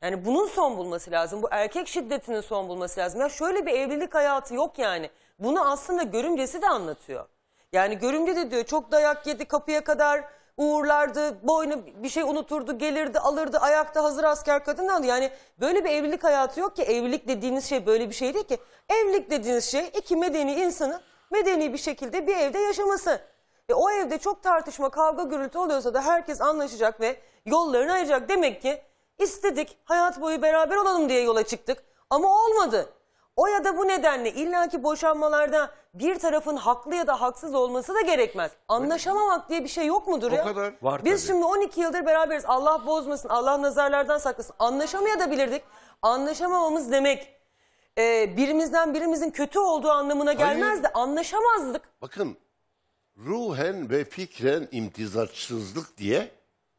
S1: Yani bunun son bulması lazım. Bu erkek şiddetinin son bulması lazım. Ya şöyle bir evlilik hayatı yok yani. Bunu aslında görümcesi de anlatıyor. Yani görümce de diyor çok dayak yedi kapıya kadar uğurlardı, boynu bir şey unuturdu, gelirdi, alırdı, ayakta hazır asker kadın aldı. Yani böyle bir evlilik hayatı yok ki. Evlilik dediğiniz şey böyle bir şey değil ki. Evlilik dediğiniz şey iki medeni insanın medeni bir şekilde bir evde yaşaması. E o evde çok tartışma, kavga, gürültü oluyorsa da herkes anlaşacak ve yollarını ayıracak. Demek ki istedik, hayat boyu beraber olalım diye yola çıktık ama olmadı. O ya da bu nedenle illaki boşanmalarda bir tarafın haklı ya da haksız olması da gerekmez. Anlaşamamak diye bir şey yok mudur
S10: O
S1: ya?
S10: kadar.
S2: Var
S1: Biz
S2: tabii.
S1: şimdi 12 yıldır beraberiz. Allah bozmasın, Allah nazarlardan saklasın. Anlaşamayabilirdik. Anlaşamamamız demek e, birimizden birimizin kötü olduğu anlamına gelmez de anlaşamazdık.
S10: Bakın ruhen ve fikren imtizaçsızlık diye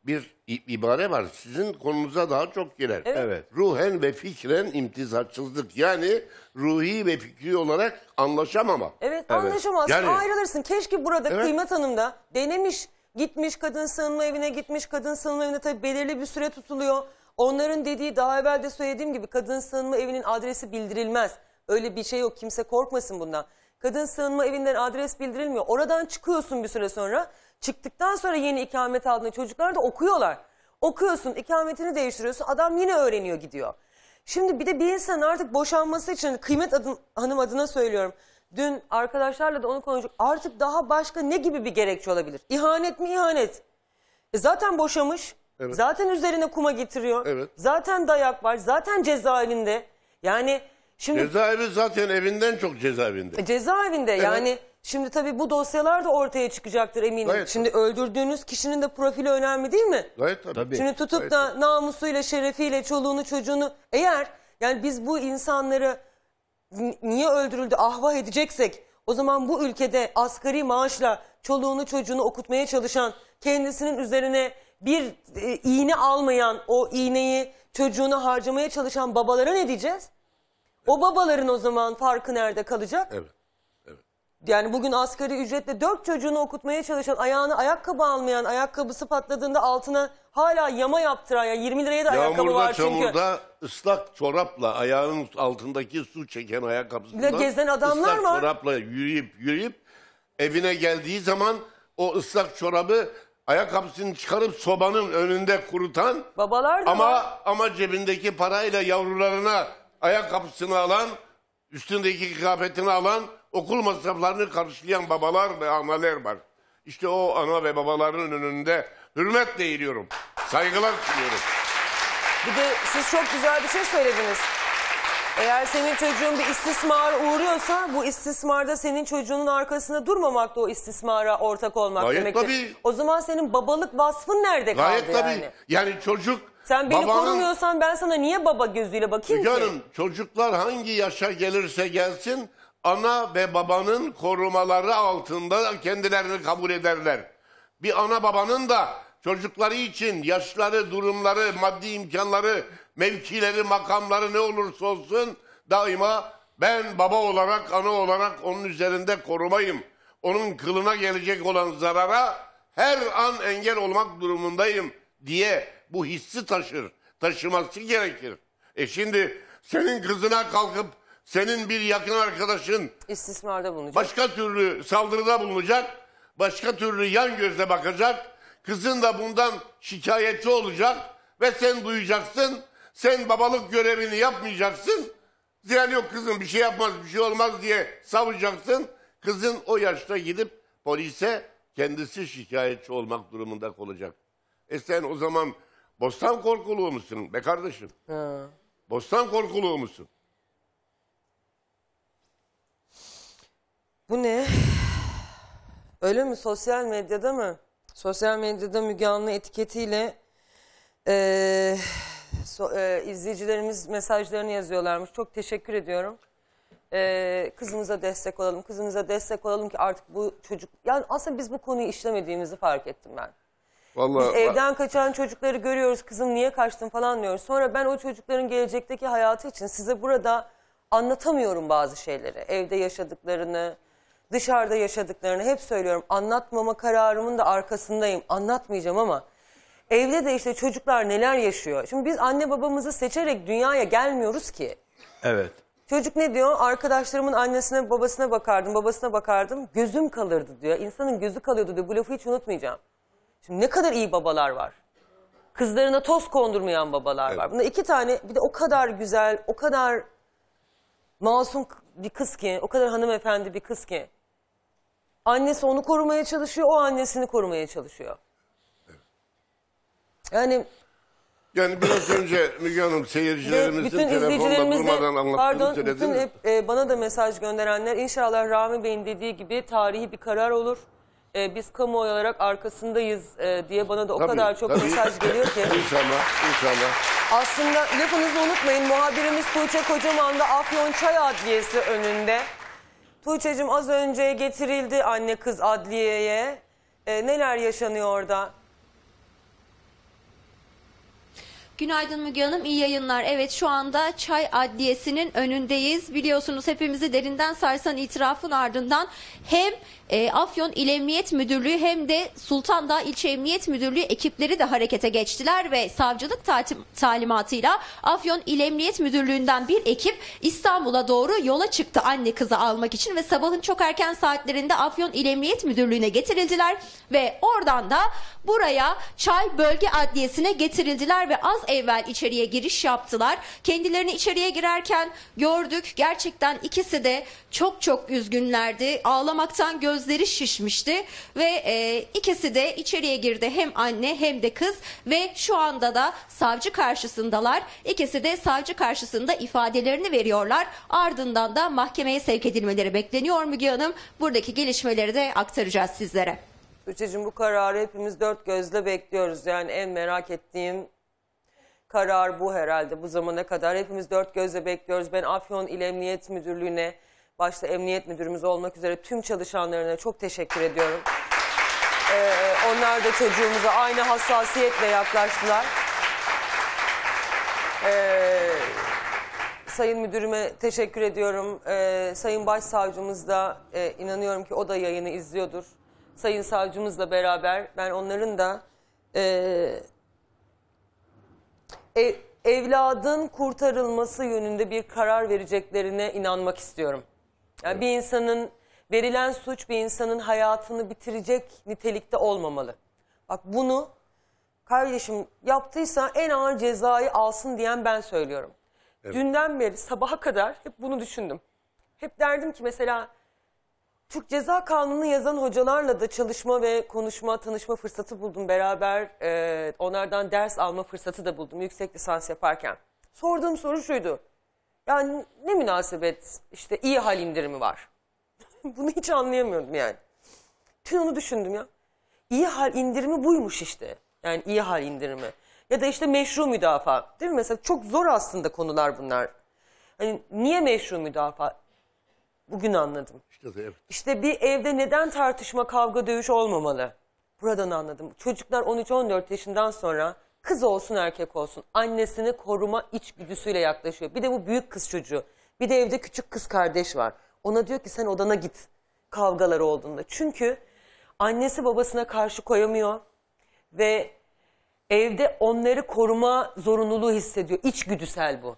S10: bir i- ibare var. Sizin konunuza daha çok girer.
S2: Evet.
S10: Ruhen ve fikren imtizaçsızlık yani ruhi ve fikri olarak anlaşamama.
S1: Evet, anlaşamazsın
S10: Yani-
S1: ayrılırsın. Keşke burada
S10: Evet.
S1: Kıymet Hanım da denemiş. Gitmiş kadın sığınma evine gitmiş. Kadın sığınma evine tabii belirli bir süre tutuluyor. Onların dediği daha evvel de söylediğim gibi kadın sığınma evinin adresi bildirilmez. Öyle bir şey yok kimse korkmasın bundan. Kadın sığınma evinden adres bildirilmiyor. Oradan çıkıyorsun bir süre sonra. Çıktıktan sonra yeni ikamet aldığında çocuklar da okuyorlar. Okuyorsun ikametini değiştiriyorsun adam yine öğreniyor gidiyor. Şimdi bir de bir insanın artık boşanması için kıymet adın, hanım adına söylüyorum. Dün arkadaşlarla da onu konuştuk. Artık daha başka ne gibi bir gerekçe olabilir? İhanet mi ihanet? E zaten boşamış.
S10: Evet.
S1: Zaten üzerine kuma getiriyor.
S10: Evet.
S1: Zaten dayak var. Zaten cezaevinde. Yani şimdi
S10: Cezaevi zaten evinden çok cezaevinde.
S1: E, cezaevinde yani şimdi tabii bu dosyalar da ortaya çıkacaktır eminim.
S10: Gayet
S1: şimdi öldürdüğünüz kişinin de profili önemli değil mi?
S10: Gayet tabii.
S1: Şimdi tutup
S10: Gayet
S1: da namusuyla, şerefiyle, çoluğunu, çocuğunu eğer yani biz bu insanları niye öldürüldü ahvah edeceksek o zaman bu ülkede asgari maaşla çoluğunu çocuğunu okutmaya çalışan kendisinin üzerine bir e, iğne almayan o iğneyi çocuğuna harcamaya çalışan babalara ne diyeceğiz? O babaların o zaman farkı nerede kalacak?
S10: Evet.
S1: Yani bugün asgari ücretle dört çocuğunu okutmaya çalışan, ayağına ayakkabı almayan, ayakkabısı patladığında altına hala yama yaptıran, yani 20 liraya da ayakkabı
S10: Yağmurda,
S1: var çünkü.
S10: çamurda ıslak çorapla ayağının altındaki su çeken ayakkabısından
S1: gezen adamlar
S10: ıslak
S1: var.
S10: çorapla yürüyüp yürüyüp evine geldiği zaman o ıslak çorabı ayakkabısını çıkarıp sobanın önünde kurutan
S1: Babalar da
S10: ama
S1: var.
S10: ama cebindeki parayla yavrularına ayakkabısını alan, üstündeki kıyafetini alan, okul masraflarını karşılayan babalar ve analar var. İşte o ana ve babaların önünde hürmetle eğiliyorum. Saygılar sunuyorum.
S1: Bir de siz çok güzel bir şey söylediniz. Eğer senin çocuğun bir istismara uğruyorsa bu istismarda senin çocuğunun arkasında durmamak da o istismara ortak olmak
S10: Gayet
S1: demektir.
S10: tabii.
S1: O zaman senin babalık vasfın nerede
S10: Gayet
S1: kaldı
S10: tabii.
S1: yani?
S10: Yani, çocuk
S1: Sen beni
S10: babanın-
S1: korumuyorsan ben sana niye baba gözüyle bakayım
S10: Müge
S1: ki?
S10: Hanım, çocuklar hangi yaşa gelirse gelsin ana ve babanın korumaları altında kendilerini kabul ederler. Bir ana babanın da çocukları için yaşları, durumları, maddi imkanları, mevkileri, makamları ne olursa olsun daima ben baba olarak, ana olarak onun üzerinde korumayım. Onun kılına gelecek olan zarara her an engel olmak durumundayım diye bu hissi taşır, taşıması gerekir. E şimdi senin kızına kalkıp senin bir yakın arkadaşın
S1: İstismarda bulunacak.
S10: başka türlü saldırıda bulunacak, başka türlü yan gözle bakacak. Kızın da bundan şikayetçi olacak ve sen duyacaksın. Sen babalık görevini yapmayacaksın. Yani yok kızım bir şey yapmaz, bir şey olmaz diye savacaksın. Kızın o yaşta gidip polise kendisi şikayetçi olmak durumunda kalacak. E sen o zaman bostan korkuluğu musun be kardeşim? Bostan korkuluğu musun?
S1: Bu ne? Öyle mi? Sosyal medyada mı? Sosyal medyada Müge Anlı etiketiyle eee, so- eee, izleyicilerimiz mesajlarını yazıyorlarmış. Çok teşekkür ediyorum. Eee, kızımıza destek olalım, kızımıza destek olalım ki artık bu çocuk... Yani aslında biz bu konuyu işlemediğimizi fark ettim ben. Biz
S10: Vallahi
S1: evden kaçan çocukları görüyoruz. Kızım niye kaçtın falan diyoruz. Sonra ben o çocukların gelecekteki hayatı için size burada anlatamıyorum bazı şeyleri. Evde yaşadıklarını, dışarıda yaşadıklarını hep söylüyorum. Anlatmama kararımın da arkasındayım. Anlatmayacağım ama evde de işte çocuklar neler yaşıyor. Şimdi biz anne babamızı seçerek dünyaya gelmiyoruz ki.
S2: Evet.
S1: Çocuk ne diyor? Arkadaşlarımın annesine babasına bakardım, babasına bakardım. Gözüm kalırdı diyor. İnsanın gözü kalıyordu diyor. Bu lafı hiç unutmayacağım. Şimdi ne kadar iyi babalar var. Kızlarına toz kondurmayan babalar var. Bunda iki tane bir de o kadar güzel, o kadar masum bir kız ki, o kadar hanımefendi bir kız ki. Annesi onu korumaya çalışıyor, o annesini korumaya çalışıyor. Yani
S10: Yani biraz önce Müge Hanım seyircilerimizin
S1: bütün
S10: telefonda durmadan anlattığını
S1: pardon
S10: söyledi
S1: bütün hep e, bana da mesaj gönderenler inşallah Rami Bey'in dediği gibi tarihi bir karar olur. E, biz kamuoyu olarak arkasındayız e, diye bana da o
S10: Tabii,
S1: kadar çok
S10: tabii.
S1: mesaj geliyor ki.
S10: İnşallah, inşallah.
S1: Aslında lafınızı unutmayın muhabirimiz Tuğçe Kocaman da Afyon Çay Adliyesi önünde. Tuğçe'cim az önce getirildi anne kız adliyeye. E, neler yaşanıyor orada?
S12: Günaydın Müge Hanım, iyi yayınlar. Evet şu anda Çay Adliyesi'nin önündeyiz. Biliyorsunuz hepimizi derinden sarsan itirafın ardından hem e, Afyon İl Emniyet Müdürlüğü hem de Sultandağ İlçe Emniyet Müdürlüğü ekipleri de harekete geçtiler ve savcılık tati- talimatıyla Afyon İl Emniyet Müdürlüğü'nden bir ekip İstanbul'a doğru yola çıktı anne kızı almak için ve sabahın çok erken saatlerinde Afyon İl Emniyet Müdürlüğü'ne getirildiler ve oradan da buraya Çay Bölge Adliyesi'ne getirildiler ve az evvel içeriye giriş yaptılar. Kendilerini içeriye girerken gördük. Gerçekten ikisi de çok çok üzgünlerdi. Ağlamaktan gözleri şişmişti ve e, ikisi de içeriye girdi. Hem anne hem de kız ve şu anda da savcı karşısındalar. İkisi de savcı karşısında ifadelerini veriyorlar. Ardından da mahkemeye sevk edilmeleri bekleniyor Müge Hanım. Buradaki gelişmeleri de aktaracağız sizlere.
S1: Tuğçe'cim bu kararı hepimiz dört gözle bekliyoruz. Yani en merak ettiğim karar bu herhalde bu zamana kadar. Hepimiz dört gözle bekliyoruz. Ben Afyon İl Emniyet Müdürlüğü'ne, başta emniyet müdürümüz olmak üzere tüm çalışanlarına çok teşekkür ediyorum. Ee, onlar da çocuğumuza aynı hassasiyetle yaklaştılar. Ee, Sayın Müdürüme teşekkür ediyorum. Ee, Sayın Başsavcımız da e, inanıyorum ki o da yayını izliyordur. Sayın Savcımızla beraber ben onların da e, ev- evladın kurtarılması yönünde bir karar vereceklerine inanmak istiyorum. Yani bir insanın verilen suç bir insanın hayatını bitirecek nitelikte olmamalı. Bak bunu kardeşim yaptıysa en ağır cezayı alsın diyen ben söylüyorum. Dünden beri sabaha kadar hep bunu düşündüm. Hep derdim ki mesela Türk Ceza Kanunu'nu yazan hocalarla da çalışma ve konuşma, tanışma fırsatı buldum. Beraber e, onlardan ders alma fırsatı da buldum yüksek lisans yaparken. Sorduğum soru şuydu. Yani ne münasebet işte iyi hal indirimi var. Bunu hiç anlayamıyordum yani. Tüm onu düşündüm ya. İyi hal indirimi buymuş işte. Yani iyi hal indirimi. Ya da işte meşru müdafaa. Değil mi? Mesela çok zor aslında konular bunlar. Hani niye meşru müdafaa? Bugün anladım.
S10: İşte de evet.
S1: İşte bir evde neden tartışma, kavga, dövüş olmamalı? Buradan anladım. Çocuklar 13-14 yaşından sonra kız olsun erkek olsun annesini koruma içgüdüsüyle yaklaşıyor. Bir de bu büyük kız çocuğu. Bir de evde küçük kız kardeş var. Ona diyor ki sen odana git kavgalar olduğunda. Çünkü annesi babasına karşı koyamıyor ve evde onları koruma zorunluluğu hissediyor. İçgüdüsel bu.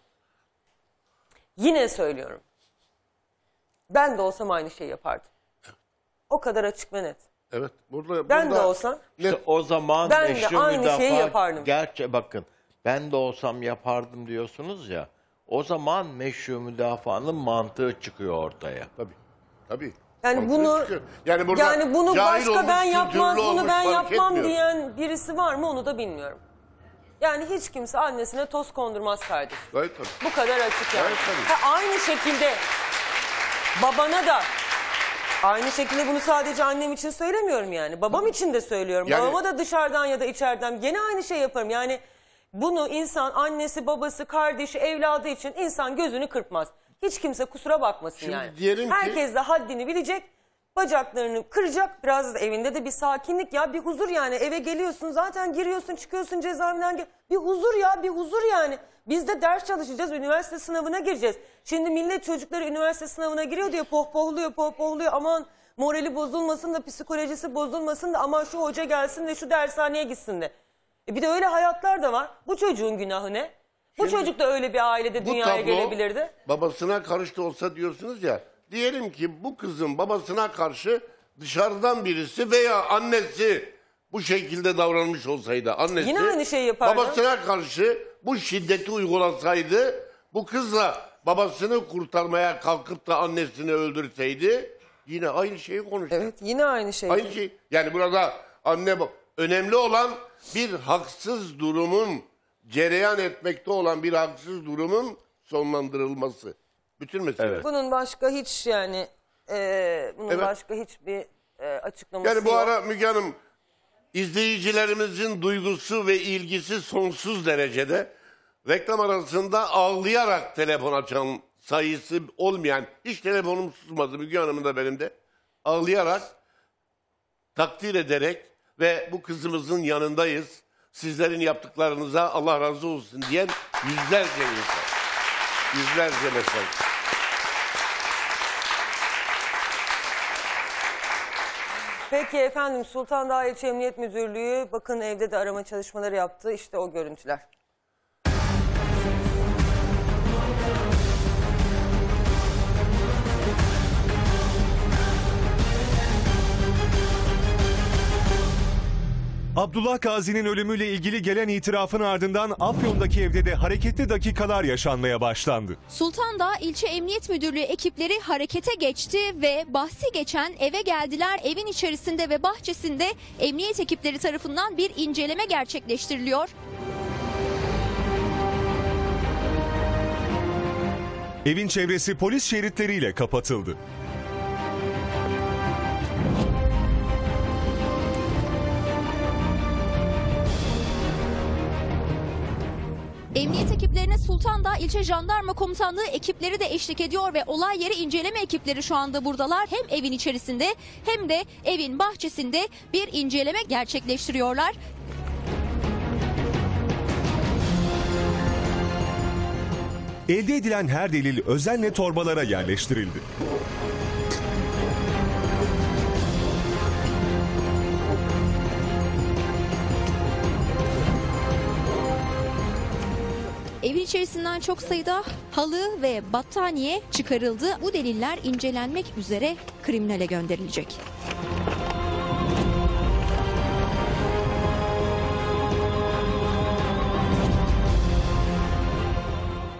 S1: Yine söylüyorum. Ben de olsam aynı şeyi yapardım. O kadar açık ve net.
S10: Evet. Burada,
S1: Ben
S10: burada
S1: de olsam
S2: İşte o zaman
S1: Ben de
S2: meşru
S1: aynı
S2: müdafaa,
S1: şeyi yapardım.
S2: Gerçi bakın ben de olsam yapardım diyorsunuz ya. O zaman meşru müdafaanın mantığı çıkıyor ortaya.
S10: Tabii. Tabii.
S1: Yani
S10: Mantığı
S1: bunu
S10: çıkıyor. yani, burada
S1: yani bunu
S10: cahil
S1: başka
S10: olmuş,
S1: ben yapmaz,
S10: kültürlü
S1: bunu
S10: olmuş
S1: ben
S10: fark
S1: yapmam
S10: etmiyor.
S1: diyen birisi var mı onu da bilmiyorum. Yani hiç kimse annesine toz kondurmaz kardeş.
S10: Gayet tabii.
S1: Bu kadar açık yani.
S10: Evet, tabii.
S1: Ha, aynı şekilde babana da aynı şekilde bunu sadece annem için söylemiyorum yani. Babam için de söylüyorum.
S10: Yani-
S1: Babama da dışarıdan ya da içeriden gene aynı şey yaparım. Yani bunu insan annesi, babası, kardeşi, evladı için insan gözünü kırpmaz. Hiç kimse kusura bakmasın
S10: Şimdi
S1: yani.
S10: diyelim ki-
S1: Herkes de haddini bilecek. Bacaklarını kıracak. Biraz evinde de bir sakinlik ya bir huzur yani. Eve geliyorsun zaten giriyorsun çıkıyorsun cezaevinden. gel- Bir huzur ya bir huzur yani. Biz de ders çalışacağız. Üniversite sınavına gireceğiz. Şimdi millet çocukları üniversite sınavına giriyor diye pohpohluyor pohpohluyor. Aman morali bozulmasın da psikolojisi bozulmasın da aman şu hoca gelsin de şu dershaneye gitsin de. E bir de öyle hayatlar da var. Bu çocuğun günahı ne? Bu çocuk da öyle bir ailede dünyaya
S10: tablo
S1: gelebilirdi.
S10: babasına karıştı olsa diyorsunuz ya. Diyelim ki bu kızın babasına karşı dışarıdan birisi veya annesi bu şekilde davranmış olsaydı annesi
S1: Yine aynı şeyi yapardı.
S10: babasına karşı bu şiddeti uygulasaydı bu kızla babasını kurtarmaya kalkıp da annesini öldürseydi yine aynı şeyi konuşacak.
S1: Evet yine aynı şey.
S10: Aynı şey. Yani burada anne bab- önemli olan bir haksız durumun cereyan etmekte olan bir haksız durumun sonlandırılması. Bütün mesele.
S2: Evet.
S1: Bunun başka hiç yani e, bunun
S10: Evet.
S1: başka hiçbir e, açıklaması
S10: Yani bu
S1: yok.
S10: ara Müge Hanım izleyicilerimizin duygusu ve ilgisi sonsuz derecede reklam arasında ağlayarak telefon açan sayısı olmayan hiç telefonum susmadı Müge Hanım'ın da benim de ağlayarak takdir ederek ve bu kızımızın yanındayız. Sizlerin yaptıklarınıza Allah razı olsun diyen yüzlerce insan. Yüzlerce mesaj.
S1: Peki efendim Sultan Dağı İlçe Emniyet Müdürlüğü bakın evde de arama çalışmaları yaptı. İşte o görüntüler.
S4: Abdullah Gazi'nin ölümüyle ilgili gelen itirafın ardından Afyon'daki evde de hareketli dakikalar yaşanmaya başlandı.
S12: Sultandağ İlçe Emniyet Müdürlüğü ekipleri harekete geçti ve bahsi geçen eve geldiler. Evin içerisinde ve bahçesinde emniyet ekipleri tarafından bir inceleme gerçekleştiriliyor.
S4: Evin çevresi polis şeritleriyle kapatıldı.
S12: Emniyet ekiplerine Sultandağ İlçe Jandarma Komutanlığı ekipleri de eşlik ediyor ve olay yeri inceleme ekipleri şu anda buradalar. Hem evin içerisinde hem de evin bahçesinde bir inceleme gerçekleştiriyorlar.
S4: Elde edilen her delil özenle torbalara yerleştirildi.
S12: İçerisinden çok sayıda halı ve battaniye çıkarıldı. Bu deliller incelenmek üzere kriminale gönderilecek.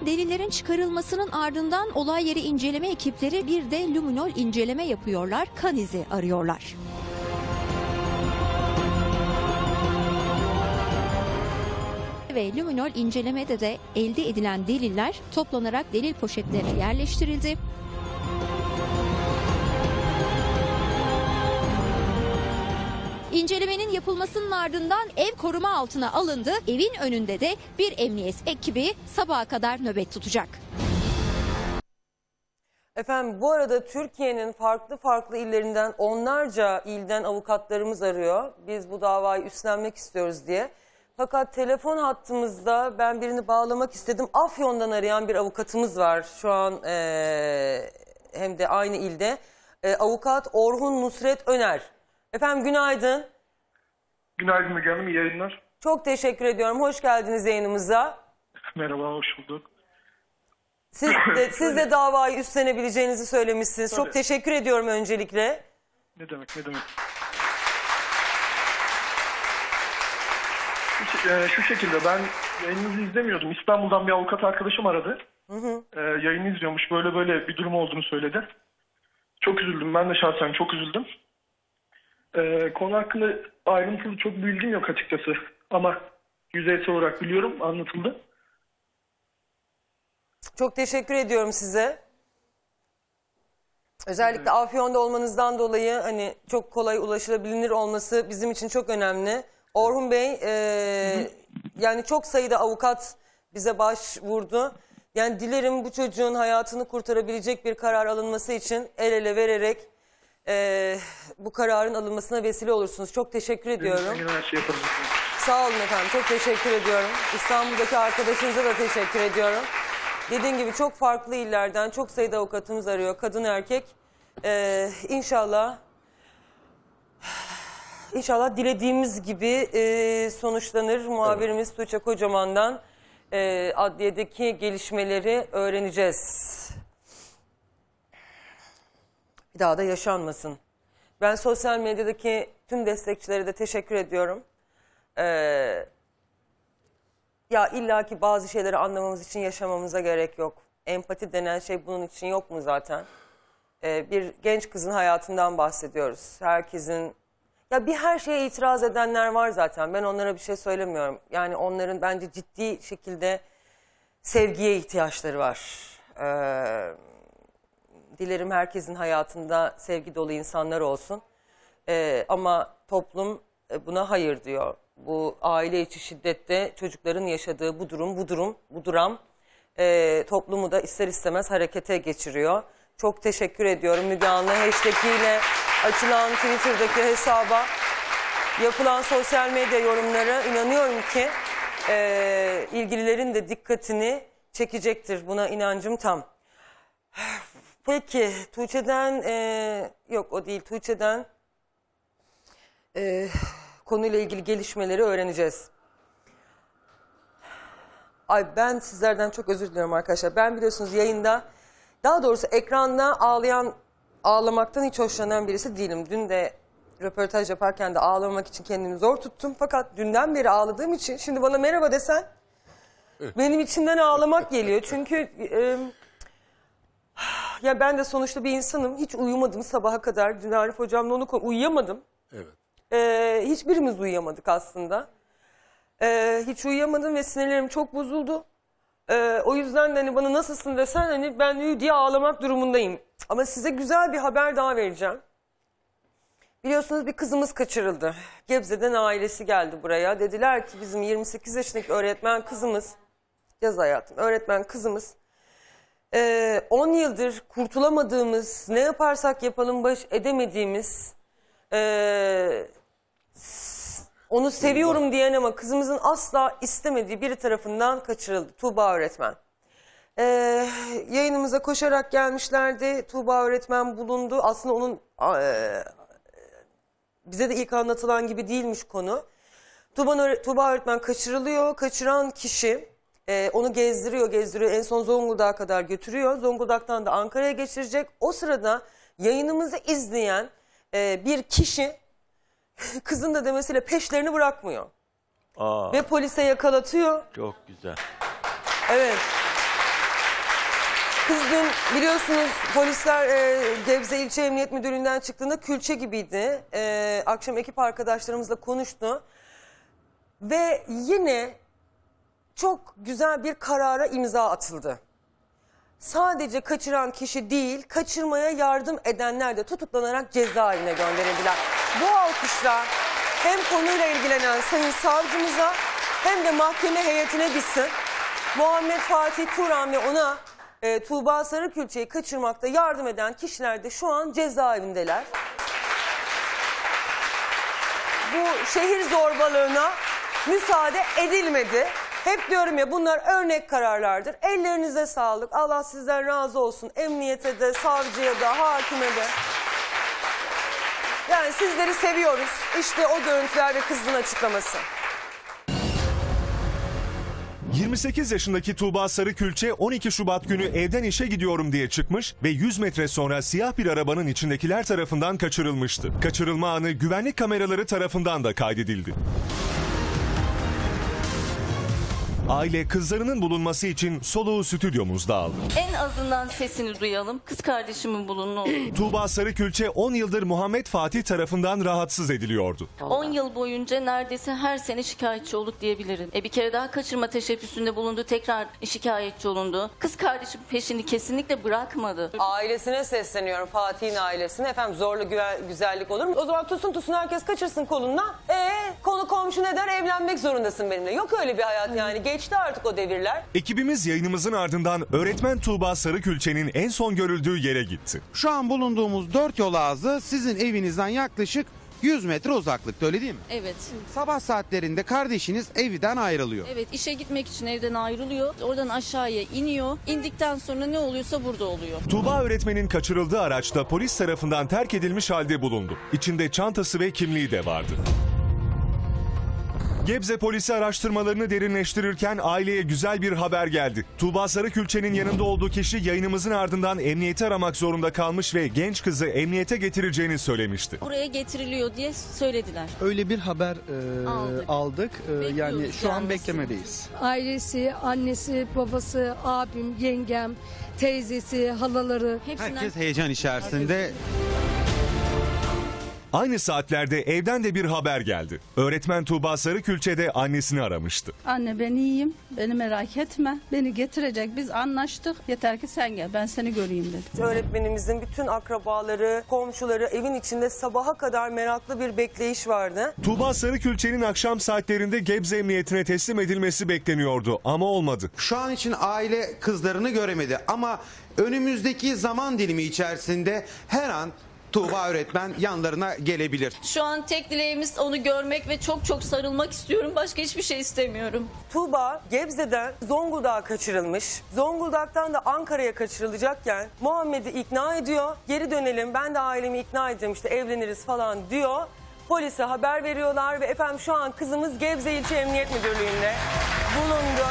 S12: Delillerin çıkarılmasının ardından olay yeri inceleme ekipleri bir de luminol inceleme yapıyorlar. Kan izi arıyorlar. Ve luminol incelemede de elde edilen deliller toplanarak delil poşetlerine yerleştirildi. İncelemenin yapılmasının ardından ev koruma altına alındı. Evin önünde de bir emniyet ekibi sabaha kadar nöbet tutacak.
S1: Efendim bu arada Türkiye'nin farklı farklı illerinden onlarca ilden avukatlarımız arıyor. Biz bu davayı üstlenmek istiyoruz diye. Fakat telefon hattımızda ben birini bağlamak istedim. Afyon'dan arayan bir avukatımız var şu an eee, hem de aynı ilde. Eee, avukat Orhun Nusret Öner. Efendim günaydın.
S13: Günaydın Müge Hanım, iyi yayınlar.
S1: Çok teşekkür ediyorum. Hoş geldiniz yayınımıza.
S13: Merhaba, hoş bulduk.
S1: Siz de, siz de davayı üstlenebileceğinizi söylemişsiniz.
S13: Tabii.
S1: Çok teşekkür ediyorum öncelikle.
S13: Ne demek, ne demek. Şu, e, şu şekilde ben yayınınızı izlemiyordum. İstanbul'dan bir avukat arkadaşım aradı. E, yayını izliyormuş, böyle böyle bir durum olduğunu söyledi. Çok üzüldüm, ben de şahsen çok üzüldüm. E, konu hakkında ayrıntılı çok bilgim yok açıkçası. Ama yüzeysel olarak biliyorum, anlatıldı.
S1: Çok teşekkür ediyorum size. Özellikle Afyon'da olmanızdan dolayı hani çok kolay ulaşılabilir olması bizim için çok önemli. Orhun Bey e, yani çok sayıda avukat bize başvurdu. Yani dilerim bu çocuğun hayatını kurtarabilecek bir karar alınması için el ele vererek e, bu kararın alınmasına vesile olursunuz. Çok teşekkür ediyorum.
S13: Her yaparız.
S1: Sağ olun efendim. Çok teşekkür ediyorum. İstanbul'daki arkadaşınıza da teşekkür ediyorum. Dediğim gibi çok farklı illerden çok sayıda avukatımız arıyor. Kadın erkek. Ee, inşallah inşallah dilediğimiz gibi e, sonuçlanır. Muhabirimiz Tuğçe Kocaman'dan e, adliyedeki gelişmeleri öğreneceğiz. Bir daha da yaşanmasın. Ben sosyal medyadaki tüm destekçilere de teşekkür ediyorum. Ee, ya illaki bazı şeyleri anlamamız için yaşamamıza gerek yok. Empati denen şey bunun için yok mu zaten? Ee, bir genç kızın hayatından bahsediyoruz. Herkesin ya bir her şeye itiraz edenler var zaten. Ben onlara bir şey söylemiyorum. Yani onların bence ciddi şekilde sevgiye ihtiyaçları var. Ee, dilerim herkesin hayatında sevgi dolu insanlar olsun. Ee, ama toplum e, buna hayır diyor. Bu aile içi şiddette çocukların yaşadığı bu durum, bu durum, bu duram e, toplumu da ister istemez harekete geçiriyor. Çok teşekkür ediyorum Müge Anlı hashtag ile açılan Twitter'daki hesaba yapılan sosyal medya yorumları inanıyorum ki e, ilgililerin de dikkatini çekecektir. Buna inancım tam. Peki Tuğçe'den e, yok o değil Tuğçe'den e, konuyla ilgili gelişmeleri öğreneceğiz. Ay ben sizlerden çok özür diliyorum arkadaşlar. Ben biliyorsunuz yayında daha doğrusu ekranda ağlayan ağlamaktan hiç hoşlanan birisi değilim. Dün de röportaj yaparken de ağlamak için kendimi zor tuttum. Fakat dünden beri ağladığım için şimdi bana merhaba desen benim içimden ağlamak geliyor. Çünkü e, ya ben de sonuçta bir insanım. Hiç uyumadım sabaha kadar. Dün Arif hocamla onu uyuyamadım.
S10: Evet.
S1: E, hiçbirimiz uyuyamadık aslında. E, hiç uyuyamadım ve sinirlerim çok bozuldu. E, o yüzden de hani bana nasılsın desen hani ben diye ağlamak durumundayım. Ama size güzel bir haber daha vereceğim. Biliyorsunuz bir kızımız kaçırıldı. Gebze'den ailesi geldi buraya. Dediler ki bizim 28 yaşındaki öğretmen kızımız, yaz hayatım, öğretmen kızımız ee, 10 yıldır kurtulamadığımız, ne yaparsak yapalım baş edemediğimiz, onu seviyorum diyen ama kızımızın asla istemediği biri tarafından kaçırıldı. Tuğba öğretmen. Ee, yayınımıza koşarak gelmişlerdi. Tuğba öğretmen bulundu. Aslında onun ee, bize de ilk anlatılan gibi değilmiş konu. Tuğba, Tuğba öğretmen kaçırılıyor. Kaçıran kişi e, onu gezdiriyor, gezdiriyor. En son Zonguldak'a kadar götürüyor. Zonguldak'tan da Ankara'ya geçirecek. O sırada yayınımızı izleyen e, bir kişi kızın da demesiyle peşlerini bırakmıyor.
S2: Aa,
S1: Ve polise yakalatıyor.
S2: çok güzel.
S1: Evet. Kız biliyorsunuz polisler e, Gebze İlçe Emniyet Müdürlüğü'nden çıktığında külçe gibiydi. E, akşam ekip arkadaşlarımızla konuştu. Ve yine çok güzel bir karara imza atıldı. Sadece kaçıran kişi değil, kaçırmaya yardım edenler de tutuklanarak cezaevine gönderildiler. Bu alkışlar hem konuyla ilgilenen sayın savcımıza hem de mahkeme heyetine gitsin. Muhammed Fatih Turan ve ona e, Tuğba Sarıkülçe'yi kaçırmakta yardım eden kişiler de şu an cezaevindeler. Bu şehir zorbalığına müsaade edilmedi. Hep diyorum ya bunlar örnek kararlardır. Ellerinize sağlık. Allah sizden razı olsun. Emniyete de, savcıya da, hakime de. Yani sizleri seviyoruz. İşte o görüntüler ve kızın açıklaması.
S4: 28 yaşındaki Tuğba Sarıkülçe 12 Şubat günü evden işe gidiyorum diye çıkmış ve 100 metre sonra siyah bir arabanın içindekiler tarafından kaçırılmıştı. Kaçırılma anı güvenlik kameraları tarafından da kaydedildi. Aile kızlarının bulunması için soluğu stüdyomuzda aldı.
S14: En azından sesini duyalım. Kız kardeşimin bulun ne olur.
S4: Tuğba Sarıkülçe 10 yıldır Muhammed Fatih tarafından rahatsız ediliyordu.
S14: 10 yıl boyunca neredeyse her sene şikayetçi olduk diyebilirim. E bir kere daha kaçırma teşebbüsünde bulundu. Tekrar şikayetçi olundu. Kız kardeşim peşini kesinlikle bırakmadı.
S1: Ailesine sesleniyorum Fatih'in ailesine. Efendim zorlu güven- güzellik olur mu? O zaman tutsun tutsun herkes kaçırsın kolundan. E konu komşu ne der evlenmek zorundasın benimle. Yok öyle bir hayat yani. Geçti artık o devirler.
S4: Ekibimiz yayınımızın ardından öğretmen Tuğba Sarıkülçe'nin en son görüldüğü yere gitti.
S8: Şu an bulunduğumuz dört yol ağzı sizin evinizden yaklaşık 100 metre uzaklıkta öyle değil mi?
S14: Evet.
S8: Sabah saatlerinde kardeşiniz evden ayrılıyor.
S14: Evet işe gitmek için evden ayrılıyor. Oradan aşağıya iniyor. İndikten sonra ne oluyorsa burada oluyor.
S4: Tuğba öğretmenin kaçırıldığı araçta polis tarafından terk edilmiş halde bulundu. İçinde çantası ve kimliği de vardı. Gebze polisi araştırmalarını derinleştirirken aileye güzel bir haber geldi. Tuğba Sarıkülçe'nin yanında olduğu kişi yayınımızın ardından emniyeti aramak zorunda kalmış ve genç kızı emniyete getireceğini söylemişti.
S14: Buraya getiriliyor diye söylediler.
S15: Öyle bir haber e,
S14: Aldık.
S15: aldık. E, yani şu an beklemedeyiz.
S16: Ailesi, annesi, babası, abim, yengem, teyzesi, halaları.
S14: Hepsinden
S8: Herkes heyecan içerisinde.
S4: Aynı saatlerde evden de bir haber geldi. Öğretmen Tuğba Sarıkülçe de annesini aramıştı.
S17: Anne ben iyiyim. Beni merak etme. Beni getirecek. Biz anlaştık. Yeter ki sen gel. Ben seni göreyim dedi.
S1: Öğretmenimizin bütün akrabaları, komşuları evin içinde sabaha kadar meraklı bir bekleyiş vardı.
S4: Tuğba Sarıkülçe'nin akşam saatlerinde Gebze Emniyetine teslim edilmesi bekleniyordu ama olmadı.
S8: Şu an için aile kızlarını göremedi ama önümüzdeki zaman dilimi içerisinde her an Tuğba öğretmen yanlarına gelebilir.
S14: Şu an tek dileğimiz onu görmek ve çok çok sarılmak istiyorum. Başka hiçbir şey istemiyorum.
S1: Tuğba Gebze'den Zonguldak'a kaçırılmış. Zonguldak'tan da Ankara'ya kaçırılacakken Muhammed'i ikna ediyor. Geri dönelim ben de ailemi ikna edeceğim işte evleniriz falan diyor. Polise haber veriyorlar ve efendim şu an kızımız Gebze İlçe Emniyet Müdürlüğü'nde bulundu.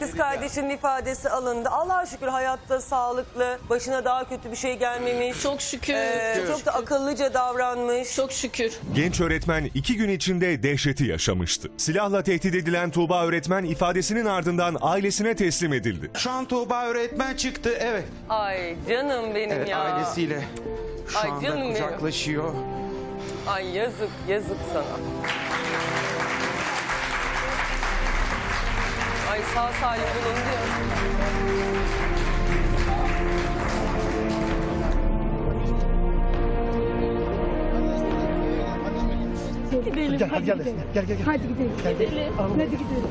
S1: Kız kardeşinin ifadesi alındı. Allah'a şükür hayatta sağlıklı. Başına daha kötü bir şey gelmemiş.
S14: Çok şükür.
S1: Ee, çok da akıllıca davranmış.
S14: Çok şükür.
S4: Genç öğretmen iki gün içinde dehşeti yaşamıştı. Silahla tehdit edilen Tuğba öğretmen ifadesinin ardından ailesine teslim edildi.
S8: Şu an Tuğba öğretmen çıktı. Evet.
S1: Ay canım benim
S8: Evet
S1: ya.
S8: ailesiyle şu
S1: Ay
S8: anda
S1: canım benim.
S8: kucaklaşıyor.
S1: Ay yazık yazık sana. Ay sağ salim bulundu ya.
S11: Gidelim. Gel, hadi gel. Gel, gel, gel. Hadi gidelim. Gidelim. Hadi gidelim.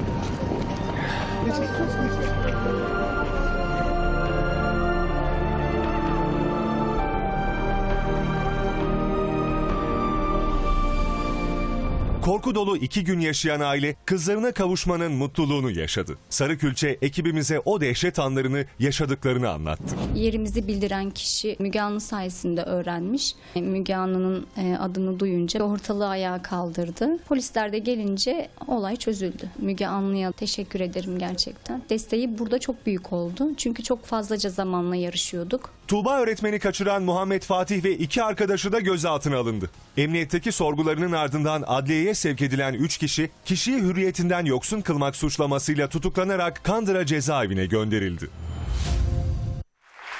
S4: Korku dolu iki gün yaşayan aile kızlarına kavuşmanın mutluluğunu yaşadı. Sarı Külçe ekibimize o dehşet anlarını yaşadıklarını anlattı.
S18: Yerimizi bildiren kişi Müge Anlı sayesinde öğrenmiş. Müge Anlı'nın e, adını duyunca ortalığı ayağa kaldırdı. Polisler de gelince olay çözüldü. Müge Anlı'ya teşekkür ederim gerçekten. Desteği burada çok büyük oldu. Çünkü çok fazlaca zamanla yarışıyorduk.
S4: Tuğba öğretmeni kaçıran Muhammed Fatih ve iki arkadaşı da gözaltına alındı. Emniyetteki sorgularının ardından adliyeye sevk edilen 3 kişi kişiyi hürriyetinden yoksun kılmak suçlamasıyla tutuklanarak Kandıra cezaevine gönderildi.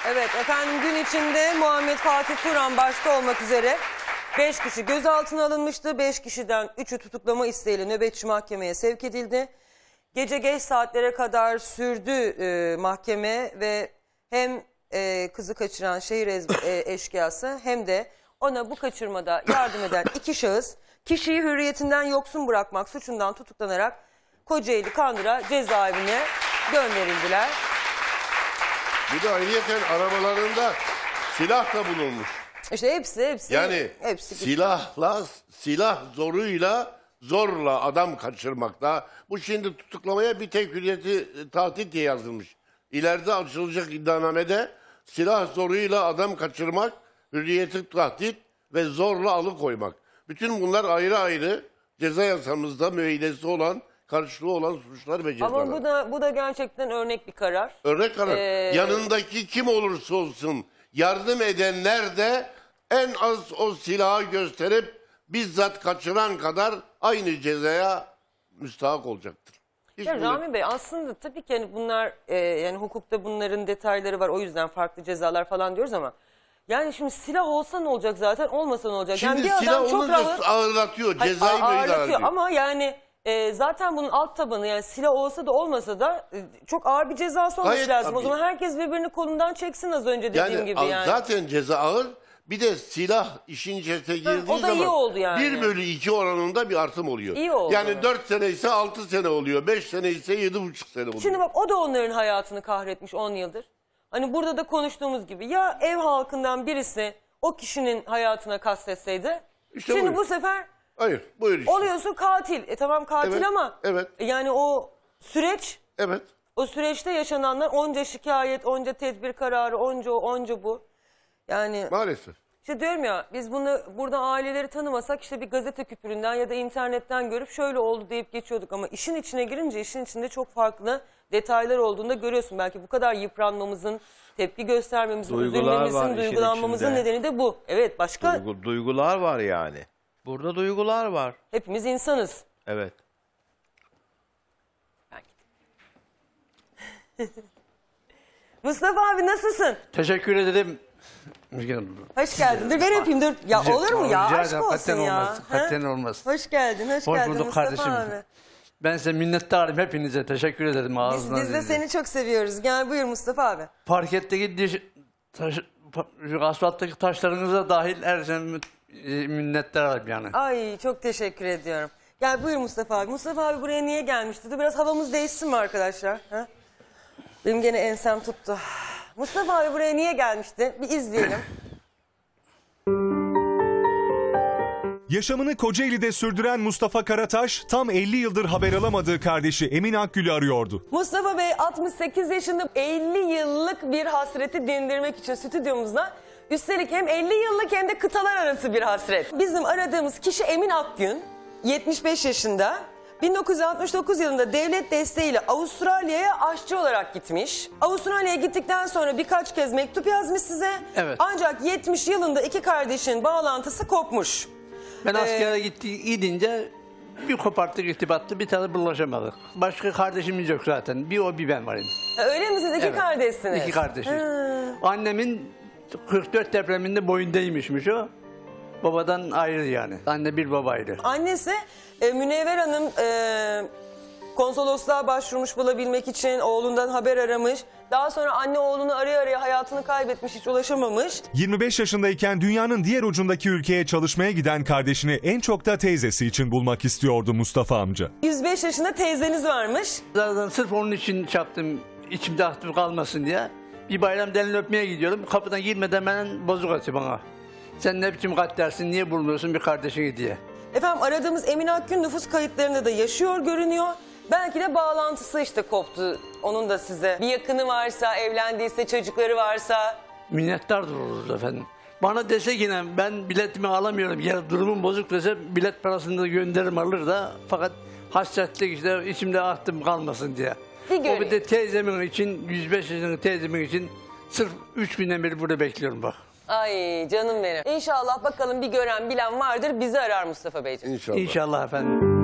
S1: Evet efendim gün içinde Muhammed Fatih Turan başta olmak üzere 5 kişi gözaltına alınmıştı. 5 kişiden 3'ü tutuklama isteğiyle nöbetçi mahkemeye sevk edildi. Gece geç saatlere kadar sürdü e, mahkeme ve hem e, kızı kaçıran şehir e, eşkıyası hem de ona bu kaçırmada yardım eden iki şahıs kişiyi hürriyetinden yoksun bırakmak suçundan tutuklanarak Kocaeli Kandıra cezaevine gönderildiler.
S10: Bir de ayrıyeten arabalarında silah da bulunmuş.
S1: İşte hepsi hepsi
S10: Yani
S1: hepsi
S10: silahla silah zoruyla zorla adam kaçırmakta. Bu şimdi tutuklamaya bir tek hürriyeti e, tahdit diye yazılmış. İleride açılacak iddianamede silah zoruyla adam kaçırmak, hürriyeti tahdit ve zorla alıkoymak. Bütün bunlar ayrı ayrı ceza yasamızda müeyyidesi olan, karşılığı olan suçlar ve cezalar.
S1: Ama bu da bu da gerçekten örnek bir karar.
S10: Örnek karar.
S1: Ee,
S10: Yanındaki kim olursa olsun yardım edenler de en az o silahı gösterip bizzat kaçıran kadar aynı cezaya müstahak olacaktır. Hiç
S1: Ya
S10: böyle-
S1: Rami Bey aslında tabii ki hani bunlar e, yani hukukta bunların detayları var o yüzden farklı cezalar falan diyoruz ama yani şimdi silah olsa ne olacak zaten olmasa ne olacak?
S10: Şimdi
S1: yani bir
S10: silah
S1: adam çok
S10: olunca
S1: rahat
S10: ağırlatıyor,
S1: Hayır,
S10: cezai
S1: ağ- ağırlatıyor ama yani e, zaten bunun alt tabanı yani silah olsa da olmasa da e, çok ağır bir cezası olması
S10: Gayet
S1: lazım. O
S10: tabii.
S1: zaman herkes birbirini kolundan çeksin az önce dediğim
S10: Yani,
S1: gibi yani.
S10: zaten ceza ağır. Bir de silah işin içerisine girdiği
S1: o da iyi
S10: zaman
S1: oldu yani.
S10: 1 bölü 2 oranında bir artım oluyor.
S1: İyi oldu.
S10: Yani 4 sene ise 6 sene oluyor. 5 sene ise 7,5 sene oluyor.
S1: Şimdi bak o da onların hayatını kahretmiş 10 yıldır. Hani burada da konuştuğumuz gibi ya ev halkından birisi o kişinin hayatına kastetseydi.
S10: İşte
S1: şimdi
S10: buyur.
S1: bu sefer
S10: Hayır buyur işte.
S1: oluyorsun katil. E tamam katil
S10: Evet,
S1: ama
S10: evet.
S1: e yani o süreç
S10: Evet.
S1: o süreçte yaşananlar onca şikayet, onca tedbir kararı, onca o, onca bu. Yani
S10: Maalesef.
S1: işte diyorum ya biz bunu burada aileleri tanımasak işte bir gazete küpüründen ya da internetten görüp şöyle oldu deyip geçiyorduk ama işin içine girince işin içinde çok farklı detaylar olduğunda görüyorsun. Belki bu kadar yıpranmamızın, tepki göstermemizin,
S2: Duygular var
S1: üzülmemizin,
S2: işin
S1: duygulanmamızın
S2: içinde.
S1: nedeni de bu. Evet başka
S2: Duygu- duygular var yani. Burada duygular var.
S1: hepimiz insanız.
S2: Evet.
S1: Mustafa abi nasılsın?
S19: Teşekkür ederim. Müge Hanım.
S1: Hoş geldin. Dur ben öpeyim dur. Ya olur mu ya?
S19: Rica
S1: Aşk
S19: ederim.
S1: olsun
S19: Katiyen
S1: ya.
S19: olmaz.
S1: Ha?
S19: Olmaz.
S1: Hoş geldin, hoş,
S19: Hoş
S1: geldin
S19: bulduk
S1: Mustafa
S19: kardeşim.
S1: abi.
S19: Ben size minnettarım hepinize. Teşekkür ederim
S1: Biz,
S19: ağzından.
S1: biz de seni çok seviyoruz. Gel buyur Mustafa abi.
S19: Parketteki diş, taş, pa- asfalttaki taşlarınıza dahil her şey mü- e, minnettarım yani.
S1: Ay çok teşekkür ediyorum. Gel buyur Mustafa abi. Mustafa abi buraya niye gelmişti? Dur biraz havamız değişsin mi arkadaşlar? Ha? Benim gene ensem tuttu. Mustafa abi buraya niye gelmişti? Bir izleyelim.
S4: Yaşamını Kocaeli'de sürdüren Mustafa Karataş tam 50 yıldır haber alamadığı kardeşi Emin Akgül'ü arıyordu.
S1: Mustafa Bey 68 yaşında 50 yıllık bir hasreti dindirmek için stüdyomuzda. Üstelik hem 50 yıllık hem de kıtalar arası bir hasret. Bizim aradığımız kişi Emin Akgün. 75 yaşında. 1969 yılında devlet desteğiyle Avustralya'ya aşçı olarak gitmiş. Avustralya'ya gittikten sonra birkaç kez mektup yazmış size.
S19: Evet.
S1: Ancak 70 yılında iki kardeşin bağlantısı kopmuş.
S19: Ben
S1: Ee,
S19: askere gitti, gidince bir koparttık irtibattı bir tane bulaşamadık. Başka kardeşimiz yok zaten. Bir o bir ben varım.
S1: Ha, Öyle mi siz iki
S19: Evet.
S1: kardeşsiniz?
S19: İki kardeşiz.
S1: Ha.
S19: Annemin 44 depreminde boyun değmişmiş o. Babadan ayrı yani. Anne bir baba ayrı.
S1: Annesi e, Münevver Hanım e, konsolosluğa başvurmuş bulabilmek için oğlundan haber aramış. Daha sonra anne oğlunu araya araya hayatını kaybetmiş hiç ulaşamamış.
S4: 25 yaşındayken dünyanın diğer ucundaki ülkeye çalışmaya giden kardeşini en çok da teyzesi için bulmak istiyordu Mustafa amca.
S1: 105 yaşında teyzeniz varmış.
S19: Zaten sırf onun için çaptım. içimde ahtım kalmasın diye. Bir bayram delini öpmeye gidiyorum. Kapıdan girmeden hemen bozuk atıyor bana. Sen ne biçim kat dersin, niye bulmuyorsun bir kardeşini diye.
S1: Efendim aradığımız Emin Akgün nüfus kayıtlarında da yaşıyor görünüyor. Belki de bağlantısı işte koptu onun da size. Bir yakını varsa, evlendiyse, çocukları varsa.
S19: Minnettardır oluruz efendim. Bana dese yine ben biletimi alamıyorum. Ya durumum bozuk dese bilet parasını da gönderirim alır da. Fakat hasretlik işte içimde ahtım kalmasın diye.
S1: Bir
S19: o bir de teyzemin için 105 yaşındaki teyzemin için sırf 3 günden beri burada bekliyorum bak.
S1: Ay canım benim. İnşallah bakalım bir gören bilen vardır bizi arar Mustafa Beyciğim.
S10: İnşallah.
S19: İnşallah efendim.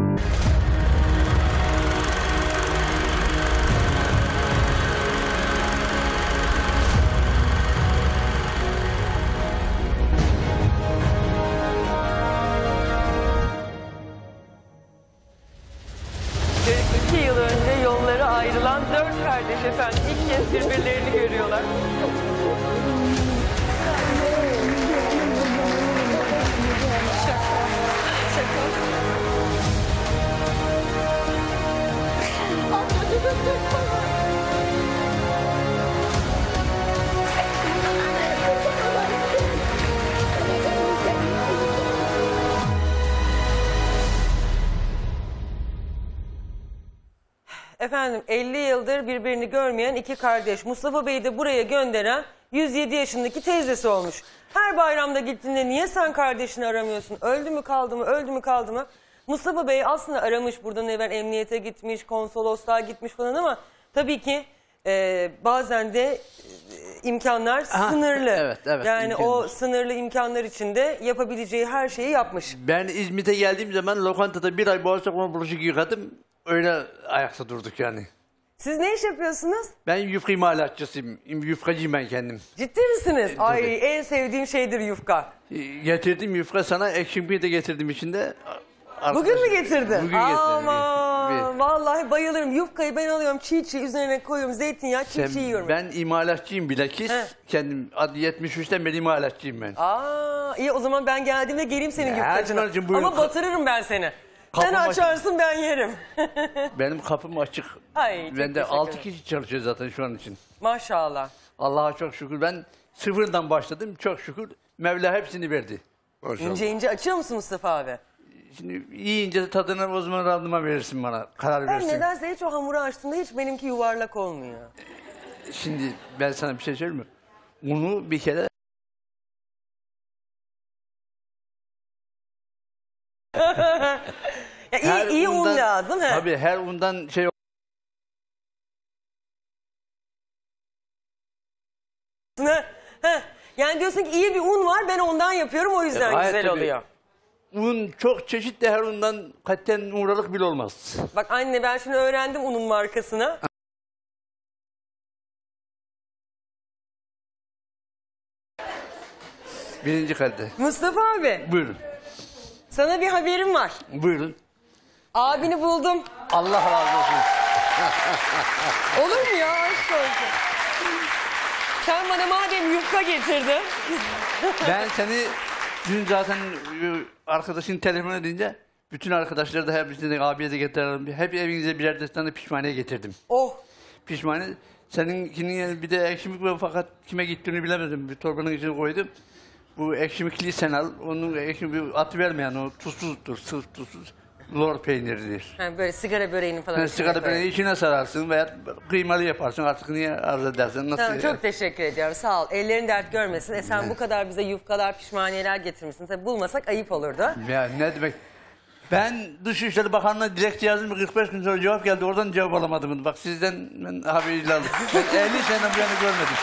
S1: Efendim 50 yıldır birbirini görmeyen iki kardeş. Mustafa Bey'i de buraya gönderen 107 yaşındaki teyzesi olmuş. Her bayramda gittiğinde niye sen kardeşini aramıyorsun? Öldü mü kaldı mı? Öldü mü kaldı mı? Mustafa Bey aslında aramış buradan evvel emniyete gitmiş, konsolosluğa gitmiş falan ama tabii ki e, bazen de e, imkanlar
S19: Aha,
S1: sınırlı.
S19: evet, evet,
S1: yani o
S19: imkanlar.
S1: sınırlı imkanlar içinde yapabileceği her şeyi yapmış.
S19: Ben İzmit'e geldiğim zaman lokantada bir ay boğazda konu bulaşık yıkadım. Öyle ayakta durduk yani.
S1: Siz ne iş yapıyorsunuz?
S19: Ben yufka imalatçısıyım. Yufkacıyım ben kendim.
S1: Ciddi misiniz? Ay en sevdiğim şeydir yufka.
S19: Ee, Getirdim yufka sana, ekşimpiyi de getirdim içinde.
S1: Bugün mü getirdin?
S19: Bugün getirdim.
S1: Aman vallahi bayılırım. Yufkayı ben alıyorum çiğ çiğ üzerine koyuyorum zeytinyağı çiğ
S19: Sen-
S1: çiğ yiyorum.
S19: ben imalatçıyım bilakis.
S1: He.
S19: Kendim ad- 73'ten beri imalatçıyım ben.
S1: Aa iyi o zaman ben geldiğimde geleyim senin
S19: Ya,
S1: yufkacına.
S19: Buyurun.
S1: Ama batırırım ben seni. Sen
S19: Kapım açık.
S1: açarsın ben yerim.
S19: Benim kapım açık.
S1: Ay, çok
S19: ben de
S1: teşekkür
S19: 6
S1: ederim.
S19: kişi çalışıyor zaten şu an için.
S1: Maşallah.
S19: Allah'a çok şükür. Ben sıfırdan başladım. Çok şükür. Mevla hepsini verdi.
S1: İnce ince açıyor musun Mustafa abi?
S19: Şimdi yiyince tadını o zaman randıma verirsin bana. Karar
S1: Ben
S19: verirsin.
S1: nedense hiç o hamuru açtığımda hiç benimki yuvarlak olmuyor.
S19: Şimdi ben sana bir şey söyleyeyim mi? Unu bir kere
S1: ya iyi, iyi un
S19: undan-
S1: lazım he.
S19: Tabii her undan şey
S1: Heh. Yani diyorsun ki iyi bir un var ben ondan yapıyorum o yüzden
S19: Gayet
S1: güzel
S19: tabii.
S1: oluyor.
S19: Un çok çeşitli her undan katten uğralık bile olmaz.
S1: Bak anne ben şimdi öğrendim unun markasını.
S19: Birinci kalite.
S1: Mustafa abi
S19: Buyurun.
S1: sana bir haberim var.
S19: Buyurun.
S1: Abini buldum.
S19: Allah razı olsun.
S1: Olur mu ya aşk olsun. Sen bana madem yufka getirdin.
S19: Ben seni dün zaten arkadaşın telefon edince bütün arkadaşları da hepsini abiye de getirdim. Hep evinize birer de tane pişmaniye getirdim.
S1: Oh.
S19: Pişmaniye. Seninkinin bir de ekşimik var fakat kime gittiğini bilemedim. Bir torbanın içine koydum. Bu ekşimikliyi sen al. Onun ekşimik atı vermeyen o tuzsuzdur. Sırf tuzsuz. Lor peyniridir.
S1: Ha, böyle sigara böreğinin falan.
S19: Yani sigara
S1: koyalım.
S19: böreği içine sararsın veya kıymalı yaparsın. Artık niye arz edersin? Nasıl?
S1: Tamam, çok teşekkür ediyorum. Sağ ol. Ellerin dert görmesin. E sen bu kadar bize yufkalar, pişmaniyeler getirmişsin. Tabii bulmasak ayıp olurdu.
S19: Ya ne demek? Ben Dışişleri Bakanlığı'na dilekçe yazdım 45 gün sonra cevap geldi. Oradan cevap alamadım. Bak sizden ben haberi aldım. Ben 50 sene bu yana görmedim.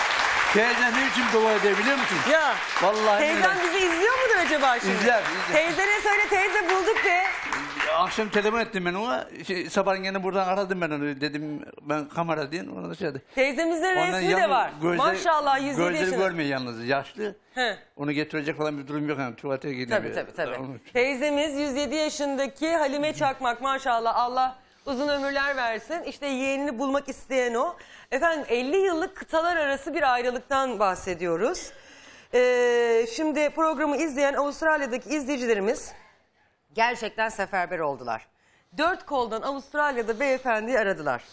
S19: Teyze ne için dua ediyor biliyor musun?
S1: Ya.
S19: Vallahi
S1: Teyzem
S19: billahi.
S1: bizi izliyor mudur acaba şimdi?
S19: İzler, izler.
S1: Teyzene söyle teyze bulduk de.
S19: Akşam telefon ettim ben ona. Şey, sabahın gene buradan aradım ben onu. Dedim ben kamera diye. Ona da şey dedi.
S1: Teyzemizin
S19: Ondan
S1: resmi de
S19: yalnız
S1: var.
S19: gözleri-
S1: Maşallah 107
S19: Gözleri
S1: yaşında.
S19: görmüyor yalnız yaşlı.
S1: He.
S19: Onu getirecek falan bir durum yok. Yani tuvalete gidiyor.
S1: Tabii tabii tabii. Teyzemiz 107 yaşındaki Halime Çakmak maşallah Allah uzun ömürler versin. İşte yeğenini bulmak isteyen o. Efendim 50 yıllık kıtalar arası bir ayrılıktan bahsediyoruz. Ee, şimdi programı izleyen Avustralya'daki izleyicilerimiz gerçekten seferber oldular. Dört koldan Avustralya'da beyefendiyi aradılar.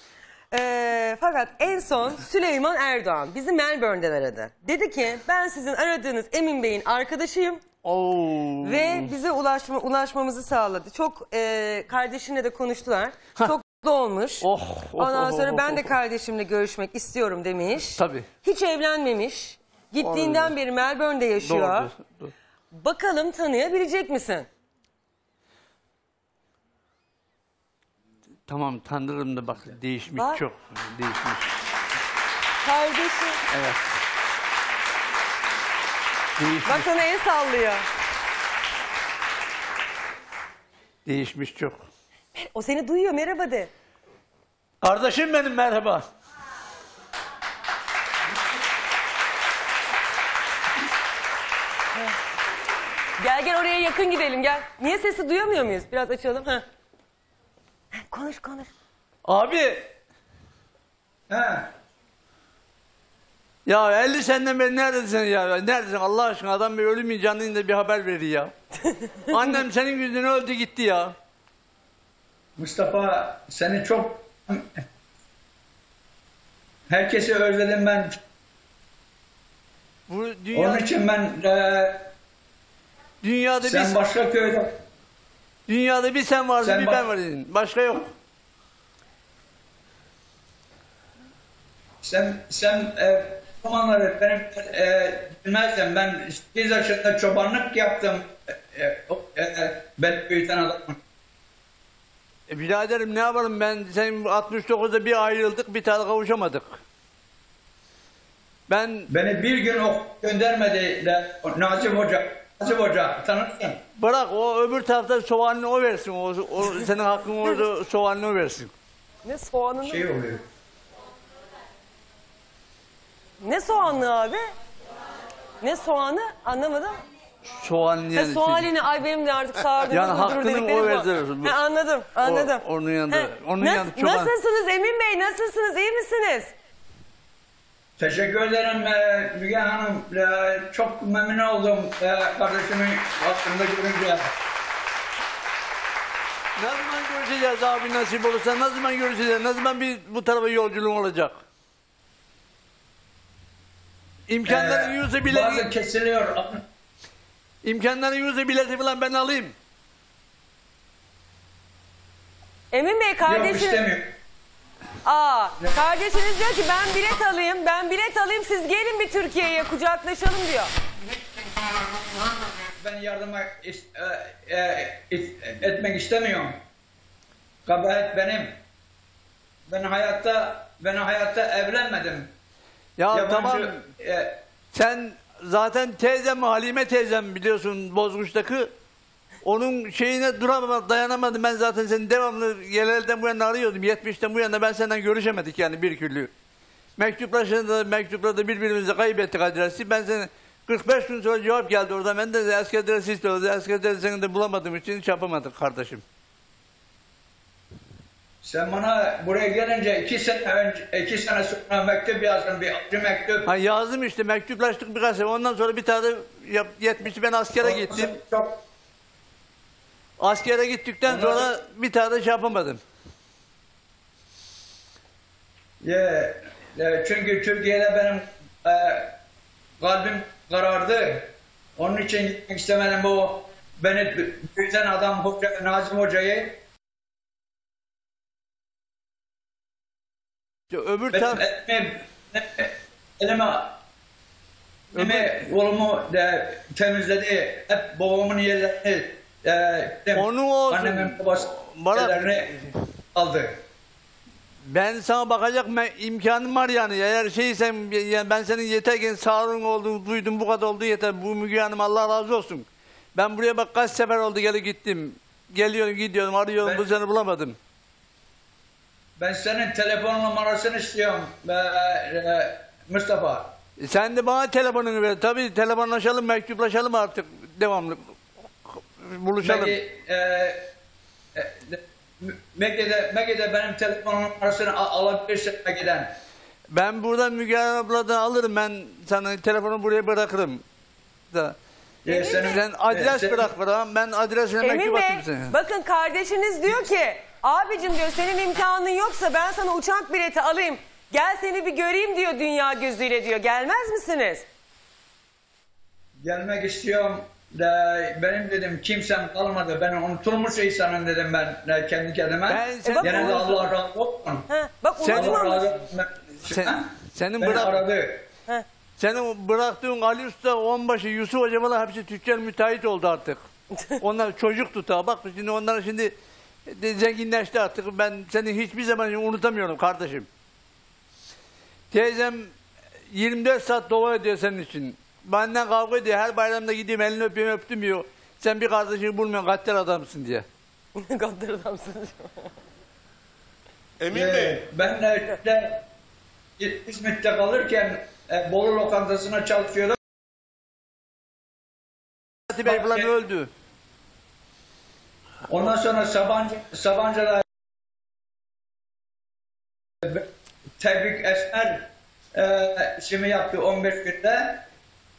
S1: Ee, fakat en son Süleyman Erdoğan bizi Melbourne'den aradı. Dedi ki ben sizin aradığınız Emin Bey'in arkadaşıyım. Ve bize ulaşma, ulaşmamızı sağladı. Çok e, kardeşimle de konuştular. Çok mutlu olmuş.
S19: Oh,
S1: Ondan
S19: oh,
S1: sonra
S19: oh,
S1: ben
S19: oh,
S1: de
S19: oh.
S1: kardeşimle görüşmek istiyorum demiş.
S19: Tabii.
S1: Hiç evlenmemiş. Gittiğinden
S19: Olabilir.
S1: beri Melbourne'de yaşıyor.
S19: Doğrudur, doğru.
S1: Bakalım tanıyabilecek misin?
S19: Tamam tanırım da bak değişmiş
S1: Bak.
S19: çok. Değişmiş.
S1: Kardeşim.
S19: Evet. Değişmiş.
S1: Bak sana el sallıyor.
S19: Değişmiş çok.
S1: O seni duyuyor merhaba de.
S19: Kardeşim benim merhaba.
S1: Gel gel oraya yakın gidelim gel. Niye sesi duyamıyor muyuz? Biraz açalım. Heh. Konuş konuş.
S19: Abi. He. Ya 50 seneden beri neredesin ya? Neredesin Allah aşkına adam bir ölüm da bir haber veriyor ya. Annem senin yüzünden öldü gitti ya.
S20: Mustafa seni çok herkesi özledim ben.
S19: Bu dünya,
S20: Onun için ben e,
S19: dünyada
S20: sen
S19: bir
S20: başka köyde
S19: dünyada bir sen varsın
S20: Sen
S19: bir ben varım. Başka yok.
S20: sen sen e, o zamanları benim e, bilmezdim ben 8 yaşında çobanlık yaptım. E, e, e, ben büyüten adamım.
S19: E, biraderim ne yapalım ben sen 69'da bir ayrıldık bir daha kavuşamadık. Ben
S20: Beni bir gün ok göndermedi de Nazım Hoca. Nazım Hoca tanırsın.
S19: bırak o öbür tarafta soğanını o versin. O, o senin hakkın orada soğanını o versin.
S1: Ne soğanını?
S20: Şey oluyor.
S1: Ne soğanlı abi? Ne soğanı? Anlamadım.
S19: Soğan
S1: Ha,
S19: yani.
S1: soğanini ay benim de artık sağırdığımız
S19: Yani hakkını o verdirir.
S1: Ha, anladım anladım.
S19: O- onun yanında-
S1: Ha,
S19: onun
S1: nas-
S19: yanında çoban-
S1: Nasılsınız Emin Bey nasılsınız iyi misiniz?
S20: Teşekkür ederim e, Müge Hanım. E, çok memnun oldum e, kardeşimin hakkında görünce.
S19: Ne zaman görüşeceğiz abi nasip olursa? Ne zaman görüşeceğiz? Ne zaman bir bu tarafa yolculuğum olacak? İmkanların
S20: Ee,
S19: yüzü bile...
S20: Bazı kesiliyor.
S19: İmkanların yüzü bileti falan ben alayım.
S1: Emin Bey
S20: Yok
S1: kardeşiniz...
S20: istemiyorum.
S1: Aa, kardeşiniz diyor ki ben bilet alayım, ben bilet alayım siz gelin bir Türkiye'ye kucaklaşalım diyor.
S20: Ben yardıma is- e, e, is- etmek istemiyorum. Kabahat benim. Ben hayatta ben hayatta evlenmedim.
S19: Ya
S20: Yabancı,
S19: tamam.
S20: e,
S19: Sen zaten teyzem Halime teyzem biliyorsun Bozkuş'taki. Onun şeyine duramadım, dayanamadım. Ben zaten seni devamlı yerelden bu yana arıyordum. 70'ten bu yana ben senden görüşemedik yani bir türlü. Mektuplaşında, mektuplarda birbirimizi kaybettik adresi. Ben seni 45 gün sonra cevap geldi orada. Ben de eski adresi istiyordum. Eski adresini de bulamadığım için hiç yapamadık kardeşim.
S20: sen bana buraya gelince iki sene önce iki sene sonra mektup yazdın bir acı mektup.
S19: Ha yazdım işte mektuplaştık birkaç sene. Ondan sonra bir tane yap, 70'i ben askere gittim.
S20: Çok
S19: Askere gittikten
S20: Ondan
S19: sonra bir tane şey yapamadım.
S20: Ye, e, çünkü Türkiye'de benim e, kalbim karardı. Onun için gitmek istemedim bu beni büyüten adam hoca, Nazım Hoca'yı.
S19: Öbür
S20: Benim
S19: taraf
S20: elimi, elime, elimi kolumu de temizledi. Hep babamın yerlerini e,
S19: Onu olsun. Bana-
S20: aldı.
S19: Ben sana bakacak imkanım var yani. Eğer şeysen yani ben senin yeterken sağlığın olduğunu duydum bu kadar oldu yeter. Bu Müge Hanım Allah razı olsun. Ben buraya bak kaç sefer oldu gelip gittim. Geliyorum gidiyorum arıyorum bu seni bulamadım.
S20: Ben senin telefon numarasını istiyorum e, e, Mustafa.
S19: Sen de bana telefonunu ver. Tabii telefonlaşalım, mektuplaşalım artık devamlı. Buluşalım.
S20: Peki, e, e, Mege'de, Mege'de benim telefon numarasını al- alabilirsin Mege'den.
S19: Ben buradan Müge abladan alırım. Ben sana telefonu buraya bırakırım. Da.
S20: Emin
S19: sen,
S20: mi?
S19: sen adres
S20: Evet, sen-
S19: bırak bana. Ben adresine
S1: Emin
S19: mektup atayım sana.
S1: bakın kardeşiniz diyor ki, abicim diyor senin imkanın yoksa ben sana uçak bileti alayım. Gel seni bir göreyim diyor dünya gözüyle diyor. Gelmez misiniz?
S20: Gelmek istiyorum. De, benim dedim kimsem kalmadı. Ben unutulmuş insanım dedim ben de kendi kendime.
S19: Ben sen-
S20: Gene de
S19: E,
S20: Allah razı olsun.
S1: bak
S19: Sen-
S20: olsun.
S19: Sen, senin bırak,
S20: aradı.
S19: senin bıraktığın Ali Usta, Onbaşı, Yusuf Hoca falan hepsi tüccar müteahhit oldu artık. Onlar çocuk tutar. Bak şimdi onlar şimdi de zenginleşti artık. Ben seni hiçbir zaman unutamıyorum kardeşim. Teyzem 24 saat dua ediyor senin için. Benden kavga ediyor. Her bayramda gideyim elini öpüyorum öptüm diyor. Sen bir kardeşini bulmuyorsun gaddar adamsın diye.
S1: Gaddar adamsın
S10: Emin
S20: Ee,
S10: Bey.
S20: Ben de işte İzmit'te kalırken e, Bolu lokantasına çalışıyordum.
S19: Fatih Bey falan öldü.
S20: Ondan sonra Sabancı, Sabancı'da Tebrik Esmer e, işimi yaptı 15 günde.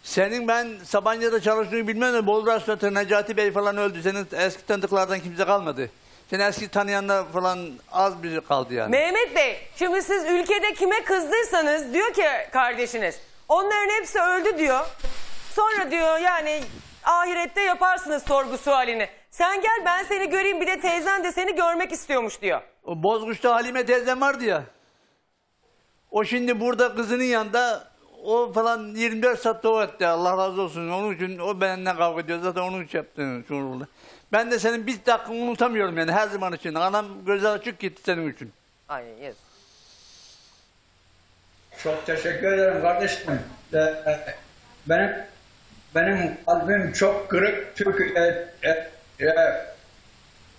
S19: Senin ben Sabancı'da çalıştığını bilmem de Bolu Rasatı Necati Bey falan öldü. Senin eski tanıdıklardan kimse kalmadı. Seni eski tanıyanlar falan az bir kaldı yani.
S1: Mehmet Bey, şimdi siz ülkede kime kızdıysanız diyor ki kardeşiniz, onların hepsi öldü diyor. Sonra diyor yani ahirette yaparsınız sorgu sualini. Sen gel ben seni göreyim bir de teyzen de seni görmek istiyormuş diyor.
S19: O Bozkuş'ta Halime teyzem vardı ya. O şimdi burada kızının yanında o falan 24 saat dua etti. Allah razı olsun. Onun için o benimle kavga ediyor. Zaten onun için yaptığını şuurlu. Ben de senin bir dakika unutamıyorum yani her zaman için. Anam gözü açık gitti senin için.
S1: Aynen yes.
S20: Çok teşekkür ederim kardeşim. E, e, benim benim kalbim çok kırık. Çünkü e, e, e,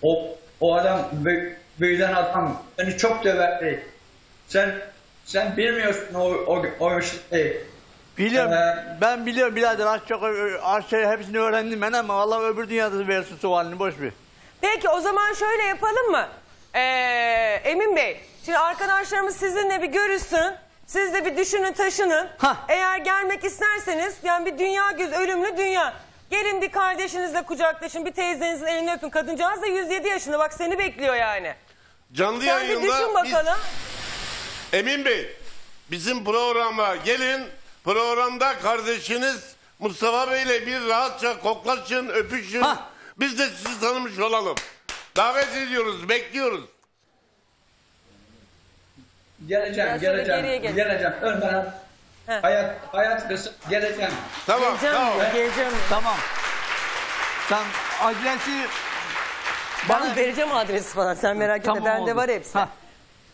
S20: o, o adam büy- büyüden adam beni çok döverdi. Sen sen bilmiyorsun o o, o şeyi.
S19: Biliyorum. ben biliyorum birader az çok az şey hepsini öğrendim ben ama Allah öbür dünyada versin sualini boş ver.
S1: Peki o zaman şöyle yapalım mı? Ee, Emin Bey, şimdi arkadaşlarımız sizinle bir görüşsün. Siz de bir düşünün taşının. Eğer gelmek isterseniz yani bir dünya göz ölümlü dünya. Gelin bir kardeşinizle kucaklaşın, bir teyzenizin elini öpün. Kadıncağız da 107 yaşında bak seni bekliyor yani.
S10: Canlı
S1: Sen bir düşün
S10: biz-
S1: bakalım.
S10: Emin Bey, bizim programa gelin. Programda kardeşiniz Mustafa Bey'le bir rahatça koklaşın, öpüşün. Biz de sizi tanımış olalım. Davet ediyoruz, bekliyoruz.
S20: Geleceğim, geleceğim, geleceğim. Ölmeden hayat, hayat kısa, geleceğim.
S10: Tamam, tamam.
S19: Tamam. Sen adresi
S1: Ben vereceğim adresi falan sen merak etme
S19: Tamam
S1: bende var hepsi.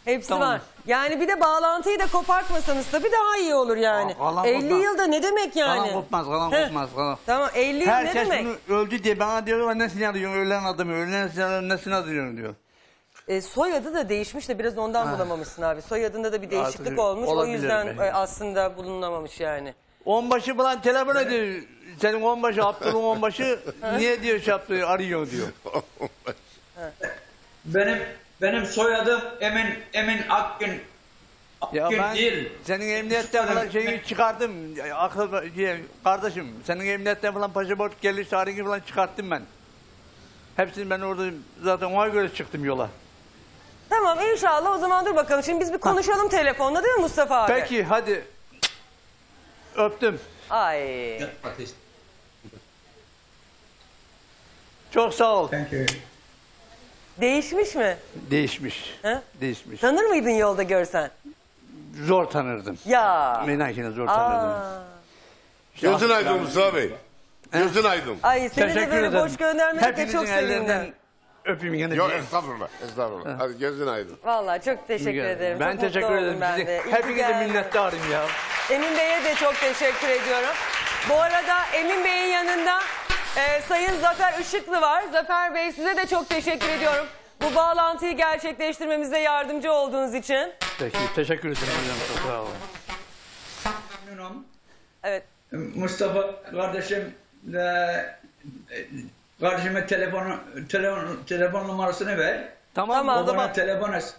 S1: Hepsi
S19: Tamam.
S1: var. Yani bir de bağlantıyı da kopartmasanız tabii daha iyi olur yani.
S19: Kalan
S1: 50
S19: kopmaz.
S1: yılda ne demek yani?
S19: Kalan kopmaz, kalan
S1: Heh.
S19: kopmaz. Kalan.
S1: Tamam 50 yıl ne
S19: Herkes
S1: demek?
S19: bunu öldü diye bana diyor annesini arıyorsun, ölen adamı, ölen annesini arıyorsun diyor.
S1: E, soyadı da değişmiş de biraz ondan
S19: Ha.
S1: bulamamışsın abi. Soyadında da bir değişiklik
S19: Artık
S1: olmuş. O
S19: olabilir
S1: yüzden
S19: belki.
S1: e, aslında bulunamamış yani.
S19: Onbaşı falan telefon ediyor. Senin onbaşı, Abdül'ün onbaşı niye diyor şey yaptı, arıyor diyor.
S20: Benim benim soyadım Emin Emin Akgün.
S19: Ya
S20: Akgün
S19: ben
S20: değil.
S19: senin emniyetten falan şeyi çıkardım. Akıl, şey, kardeşim senin emniyetten falan pasaport geliş tarihini falan çıkarttım ben. Hepsini ben orada zaten ona göre çıktım yola.
S1: Tamam inşallah o zaman dur bakalım. Şimdi biz bir konuşalım telefonla değil mi Mustafa abi?
S19: Peki hadi. Öptüm.
S1: Ay.
S19: Çok sağ ol.
S1: Değişmiş mi?
S19: Değişmiş.
S1: He?
S19: Değişmiş.
S1: Tanır mıydın yolda görsen?
S19: Zor tanırdım.
S1: Ya.
S19: İnan zor
S1: Aa.
S19: tanırdım.
S10: Gözün aydın Mustafa Bey. Gözün aydın.
S1: Ay seni de
S19: Teşekkür
S1: böyle
S19: ederim.
S1: boş göndermedik de çok sevindim.
S19: öpeyim yine.
S10: Yok estağfurullah. Estağfurullah. Hadi gözün aydın.
S1: Vallahi çok teşekkür ederim.
S19: Ben
S1: çok
S19: teşekkür ederim
S1: ben de. İyi ki
S19: Hepinize
S1: geldin.
S19: minnettarım ya.
S1: Emin Bey'e de çok teşekkür ediyorum. Bu arada Emin Bey'in yanında e, Sayın Zafer Işıklı var. Zafer Bey size de çok teşekkür ediyorum. Bu bağlantıyı gerçekleştirmemize yardımcı olduğunuz için.
S19: Peki teşekkür ederim hocam. Çok sağ olun.
S20: Memnunum.
S1: Evet.
S20: Mustafa kardeşim e, e, kardeşime telefonu telefon telefon numarasını ver.
S19: Tamam,
S20: O
S19: o
S20: bana telefon et.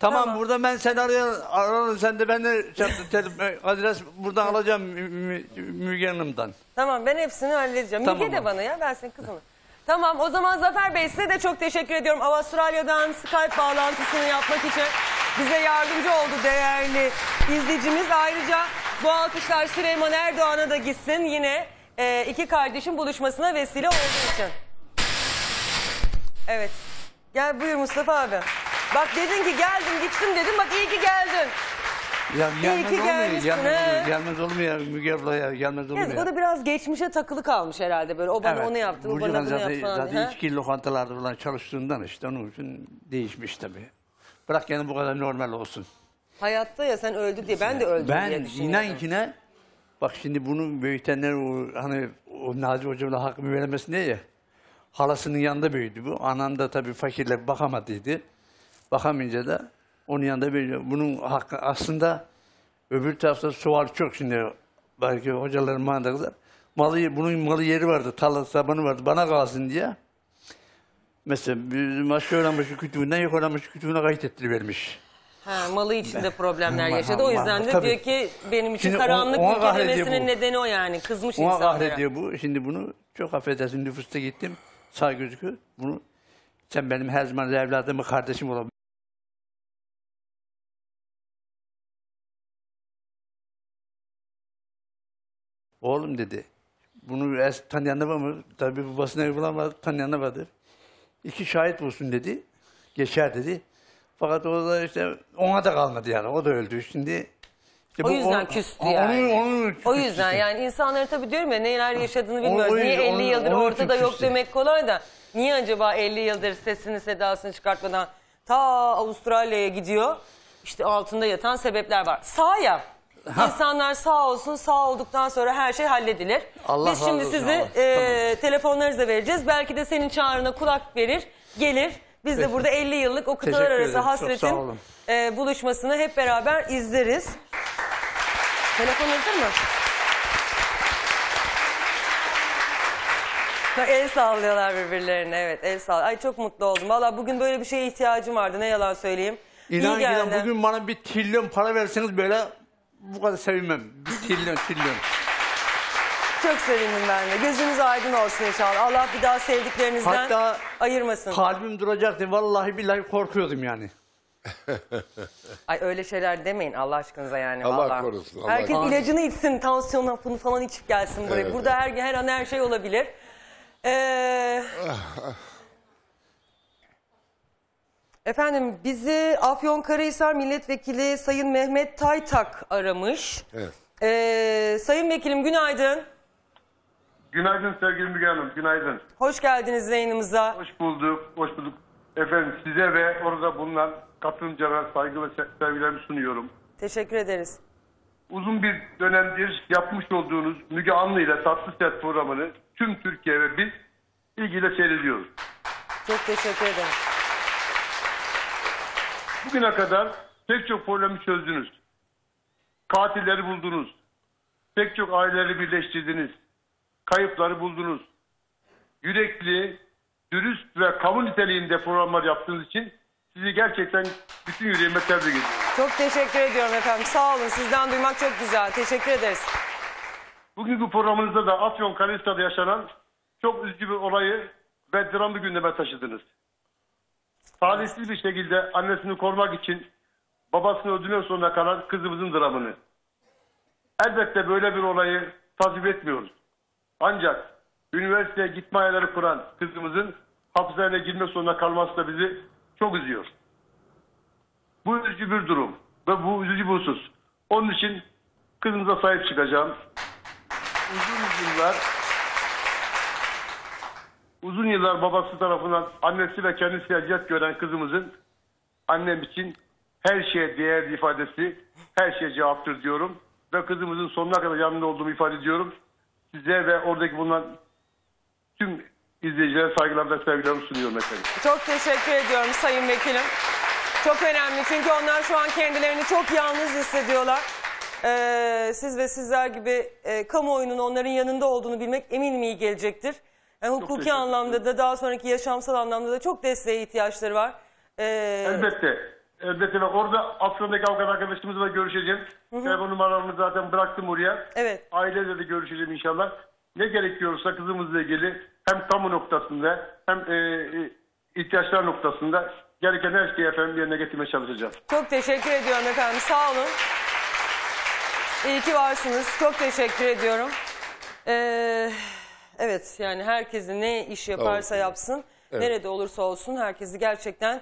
S19: Tamam, burada ben seni arayan, ararım sen de ben de şey yaptım, adres buradan alacağım Mü- Mü- Müge Hanım'dan.
S1: Tamam ben hepsini halledeceğim.
S19: Tamam.
S1: Müge de bana ya ben senin kızını. Tamam o zaman Zafer Bey size de çok teşekkür ediyorum. Avustralya'dan Skype bağlantısını yapmak için bize yardımcı oldu değerli izleyicimiz. Ayrıca bu alkışlar Süleyman Erdoğan'a da gitsin yine e, iki kardeşin buluşmasına vesile olduğu için. Evet. Gel buyur Mustafa abi. Bak dedin ki geldim gittim dedim bak iyi ki geldin.
S19: Ya
S1: İyi
S19: gelmez
S1: ki
S19: ya?
S1: gelmişsin,
S19: Gelmez
S1: he.
S19: olur, gelmez olur mu ya Müge abla ya? Olur mu
S1: Yazık,
S19: ya?
S1: o da biraz geçmişe takılı kalmış herhalde böyle. O bana onu yaptı, bu bana
S19: ben
S1: bunu
S19: zaten,
S1: yaptı falan.
S19: zaten
S1: diye, ha?
S19: içki lokantalarda falan çalıştığından işte onun için değişmiş tabii. Bırak yani bu kadar normal olsun.
S1: Hayatta ya sen öldü diye ben de öldüm diye
S19: Ben
S1: düşünüyordum.
S19: inan ki ne? Bak şimdi bunu büyütenler o hani o Naci hocamla hakkımı veremezsin diye ya. Halasının yanında büyüdü bu. Anam da tabii fakirle bakamadıydı. Bakamayınca da onun yanında büyüdü. Bunun hakkı aslında öbür tarafta sual çok şimdi. Belki hocaların mantıklı. Malı, bunun malı yeri vardı. Tarlası tabanı vardı. Bana kalsın diye. Mesela bizim aşağı öğrenmiş kütüğünden yukarı öğrenmiş kütüğüne kayıt ettirivermiş.
S1: Ha, malı içinde problemler yaşadı. O yüzden de
S19: tabii.
S1: diyor ki benim için
S19: Şimdi
S1: karanlık
S19: ona
S1: ülke
S19: kahrediyor
S1: nedeni o yani. Kızmış
S19: Ona
S1: insanlara.
S19: kahrediyor bu. Şimdi bunu çok affedersin nüfusta gittim. Sağ gözüküyor. Bunu sen benim her zaman evladımı kardeşim olan Oğlum dedi. Bunu tanıyanlar var mı? Tabii babasına bulamadı. Tanıyanlar vardı. İki şahit bulsun dedi. Geçer dedi. Fakat o da işte ona da kalmadı yani. O da öldü. Şimdi işte
S1: O
S19: bu
S1: yüzden
S19: on-
S1: küstü
S19: onun-
S1: yani.
S19: onun
S1: o
S19: küstü.
S1: yüzden yani insanları tabii diyorum ya neler yaşadığını
S19: O-
S1: bilmiyoruz.
S19: o
S1: Niye
S19: yüzden
S1: 50
S19: onun-
S1: yıldır
S19: onun
S1: ortada yok
S19: küstü.
S1: demek kolay da. Niye acaba 50 yıldır sesini sedasını çıkartmadan ta Avustralya'ya gidiyor? İşte altında yatan sebepler var. Sağ ya. İnsanlar sağ olsun sağ olduktan sonra her şey halledilir.
S19: Allah
S1: Biz şimdi
S19: olsun,
S1: sizi
S19: Allah.
S1: e, telefonlarınızı vereceğiz. Belki de senin çağrına kulak verir, gelir. Biz de
S19: Peki.
S1: burada 50 yıllık o kıtalar
S19: Teşekkür
S1: arası
S19: ederim, çok sağ
S1: hasretin
S19: olun.
S1: e, buluşmasını hep beraber izleriz. Telefon hazır mı? Ha, El sallıyorlar birbirlerine evet el sall. Ay çok mutlu oldum. Valla bugün böyle bir şeye ihtiyacım vardı ne yalan söyleyeyim.
S19: İnan
S1: İyi
S19: ki
S1: geldi.
S19: bugün bana bir trilyon para verseniz böyle bu kadar sevinmem. Bir trilyon trilyon.
S1: Çok sevindim ben de. Gözünüz aydın olsun inşallah. Allah bir daha sevdiklerinizden
S19: Hatta
S1: ayırmasın.
S19: kalbim duracaktı. Vallahi billahi korkuyordum yani.
S1: Ay öyle şeyler demeyin Allah aşkınıza yani.
S10: Allah
S1: vallahi.
S10: korusun, Allah
S1: Herkes
S10: korusun.
S1: ilacını içsin, tansiyon hapını falan içip gelsin buraya.
S10: Evet,
S1: Burada her, her an her şey olabilir. Ee, efendim bizi Afyonkarahisar Milletvekili Sayın Mehmet Taytak aramış.
S10: Evet.
S1: Ee, Sayın Vekilim günaydın.
S21: Günaydın sevgili Müge Hanım, günaydın.
S1: Hoş geldiniz yayınımıza.
S21: Hoş bulduk, hoş bulduk. Efendim size ve orada bulunan katılımcılara saygı ve se- sevgilerimi sunuyorum.
S1: Teşekkür ederiz.
S21: Uzun bir dönemdir yapmış olduğunuz Müge Anlı ile Tatlı Set programını tüm Türkiye ve biz ilgiyle seyrediyoruz.
S1: Çok teşekkür ederim.
S21: Bugüne kadar pek çok problemi çözdünüz. Katilleri buldunuz. Pek çok aileleri birleştirdiniz. Kayıpları buldunuz. Yürekli, dürüst ve kamu niteliğinde programlar yaptığınız için sizi gerçekten bütün yüreğime tebrik ediyorum.
S1: Çok teşekkür ediyorum efendim. Sağ olun. Sizden duymak çok güzel. Teşekkür ederiz.
S21: Bugünkü programınızda da Afyon Karahisar'da yaşanan çok üzücü bir olayı ve dramı gündeme taşıdınız. Talihsiz bir şekilde annesini korumak için babasını öldürmek zorunda kalan kızımızın dramını. Elbette böyle bir olayı tasvip etmiyoruz. Ancak üniversiteye gitme hayalleri kuran kızımızın hapishaneye girmek zorunda kalması da bizi çok üzüyor. Bu üzücü bir durum ve bu üzücü bir husus. Onun için kızımıza sahip çıkacağım. Uzun yıllar uzun yıllar babası tarafından annesi ve kendisi eziyet gören kızımızın annem için her şeye değer ifadesi, her şeye cevaptır diyorum. Ve kızımızın sonuna kadar yanında olduğumu ifade ediyorum. Size ve oradaki bulunan tüm izleyicilere saygılar ve sevgilerimi sunuyorum efendim.
S1: Çok teşekkür ediyorum Sayın Vekilim. Çok önemli çünkü onlar şu an kendilerini çok yalnız hissediyorlar. Ee, siz ve sizler gibi e, kamuoyunun onların yanında olduğunu bilmek eminim iyi gelecektir. Yani hukuki
S21: teşekkür
S1: anlamda da daha sonraki yaşamsal anlamda da çok desteğe ihtiyaçları var. Ee,
S21: Elbette. Elbette ve orada Afyon'daki avukat arkadaşımızla görüşeceğim. Telefon numaralarını zaten bıraktım oraya.
S1: Evet.
S21: Aileyle de görüşeceğim inşallah. Ne gerekiyorsa kızımızla ilgili hem kamu noktasında hem e, e, ihtiyaçlar noktasında gereken her şeyi efendim yerine getirmeye çalışacağım.
S1: Çok teşekkür ediyorum efendim. Sağ olun. İyi ki varsınız. Çok teşekkür ediyorum. Ee, evet yani herkesin ne iş yaparsa
S10: olun.
S1: yapsın,
S10: Evet.
S1: nerede olursa olsun herkesi gerçekten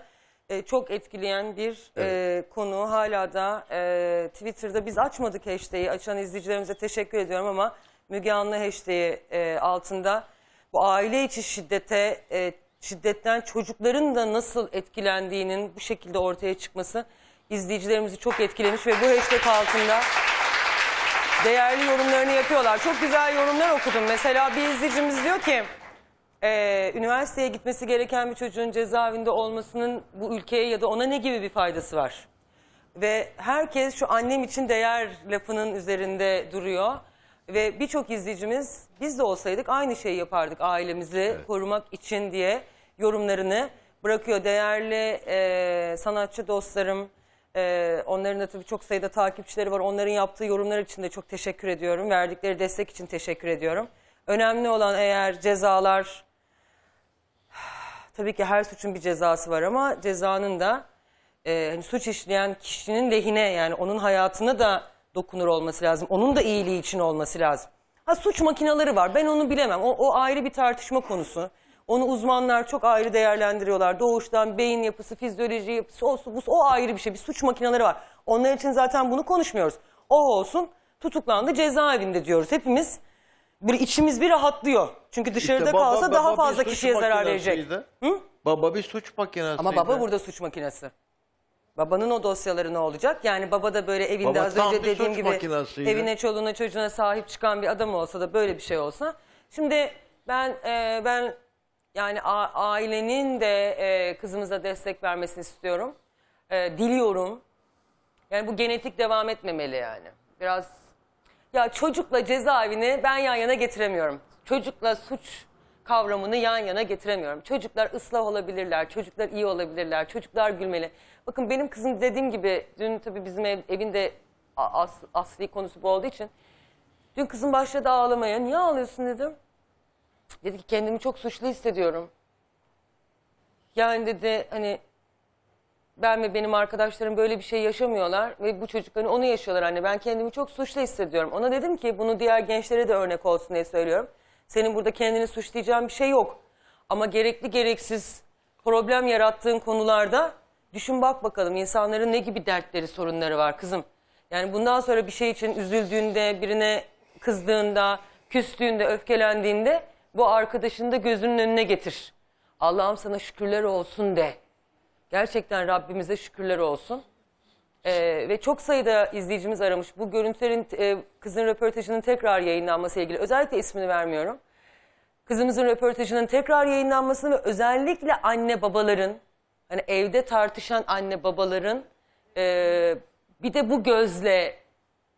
S1: e, çok etkileyen bir e, konu. Hala da e, Twitter'da biz açmadık hashtag'i. Açan izleyicilerimize teşekkür ediyorum ama Müge Anlı hashtag'i e, altında bu aile içi şiddete, e, şiddetten çocukların da nasıl etkilendiğinin bu şekilde ortaya çıkması izleyicilerimizi çok etkilemiş ve bu hashtag altında değerli yorumlarını yapıyorlar. Çok güzel yorumlar okudum. Mesela bir izleyicimiz diyor ki e, üniversiteye gitmesi gereken bir çocuğun cezaevinde olmasının bu ülkeye ya da ona ne gibi bir faydası var? Ve herkes şu annem için değer lafının üzerinde duruyor. Ve birçok izleyicimiz biz de olsaydık aynı şeyi yapardık ailemizi korumak için diye yorumlarını bırakıyor. Değerli e, sanatçı dostlarım, e, onların da tabii çok sayıda takipçileri var. Onların yaptığı yorumlar için de çok teşekkür ediyorum. Verdikleri destek için teşekkür ediyorum. Önemli olan eğer cezalar, tabii ki her suçun bir cezası var ama cezanın da e, hani suç işleyen kişinin lehine yani onun hayatına da dokunur olması lazım. Onun da iyiliği için olması lazım. Ha suç makineleri var. Ben onu bilemem. O, o ayrı bir tartışma konusu. Onu uzmanlar çok ayrı değerlendiriyorlar. Doğuştan beyin yapısı, fizyoloji yapısı, o, bu, o ayrı bir şey. Bir suç makineleri var. Onlar için zaten bunu konuşmuyoruz. O olsun tutuklandı cezaevinde diyoruz. Hepimiz bir içimiz bir rahatlıyor. Çünkü dışarıda
S2: İşte baba-
S1: kalsa daha
S2: baba bir
S1: fazla
S2: suç
S1: kişiye zarar verecek.
S2: makinesiydi. Baba bir suç makinesi.
S1: Ama baba burada suç makinesi. Babanın o dosyaları ne olacak? Yani baba da böyle evinde
S2: Baba
S1: az
S2: tam
S1: önce
S2: bir
S1: dediğim
S2: suç
S1: gibi
S2: makinesiydi.
S1: evine, çoluğuna, çocuğuna sahip çıkan bir adam olsa da böyle bir şey olsa. Şimdi ben e, ben yani ailenin de e, kızımıza destek vermesini istiyorum. E, diliyorum. Yani bu genetik devam etmemeli yani. Biraz ya çocukla cezaevini ben yan yana getiremiyorum. Çocukla suç kavramını yan yana getiremiyorum. Çocuklar ıslah olabilirler, çocuklar iyi olabilirler, çocuklar gülmeli. Bakın benim kızım dediğim gibi dün tabii bizim ev, evinde a- as, asli konusu bu olduğu için dün kızım başladı ağlamaya. Niye ağlıyorsun dedim. Dedi ki kendimi çok suçlu hissediyorum. Yani dedi hani ben ve benim arkadaşlarım böyle bir şey yaşamıyorlar ve bu çocukların onu yaşıyorlar anne. Ben kendimi çok suçlu hissediyorum. Ona dedim ki bunu diğer gençlere de örnek olsun diye söylüyorum. Senin burada kendini suçlayacağın bir şey yok. Ama gerekli gereksiz problem yarattığın konularda düşün bak bakalım insanların ne gibi dertleri, sorunları var kızım. Yani bundan sonra bir şey için üzüldüğünde, birine kızdığında, küstüğünde, öfkelendiğinde bu arkadaşını da gözünün önüne getir. Allah'ım sana şükürler olsun de. Gerçekten Rabbimize şükürler olsun. Ee, ve çok sayıda izleyicimiz aramış. Bu görüntülerin e, kızın röportajının tekrar yayınlanması ilgili özellikle ismini vermiyorum. Kızımızın röportajının tekrar yayınlanmasını ve özellikle anne babaların hani evde tartışan anne babaların e, bir de bu gözle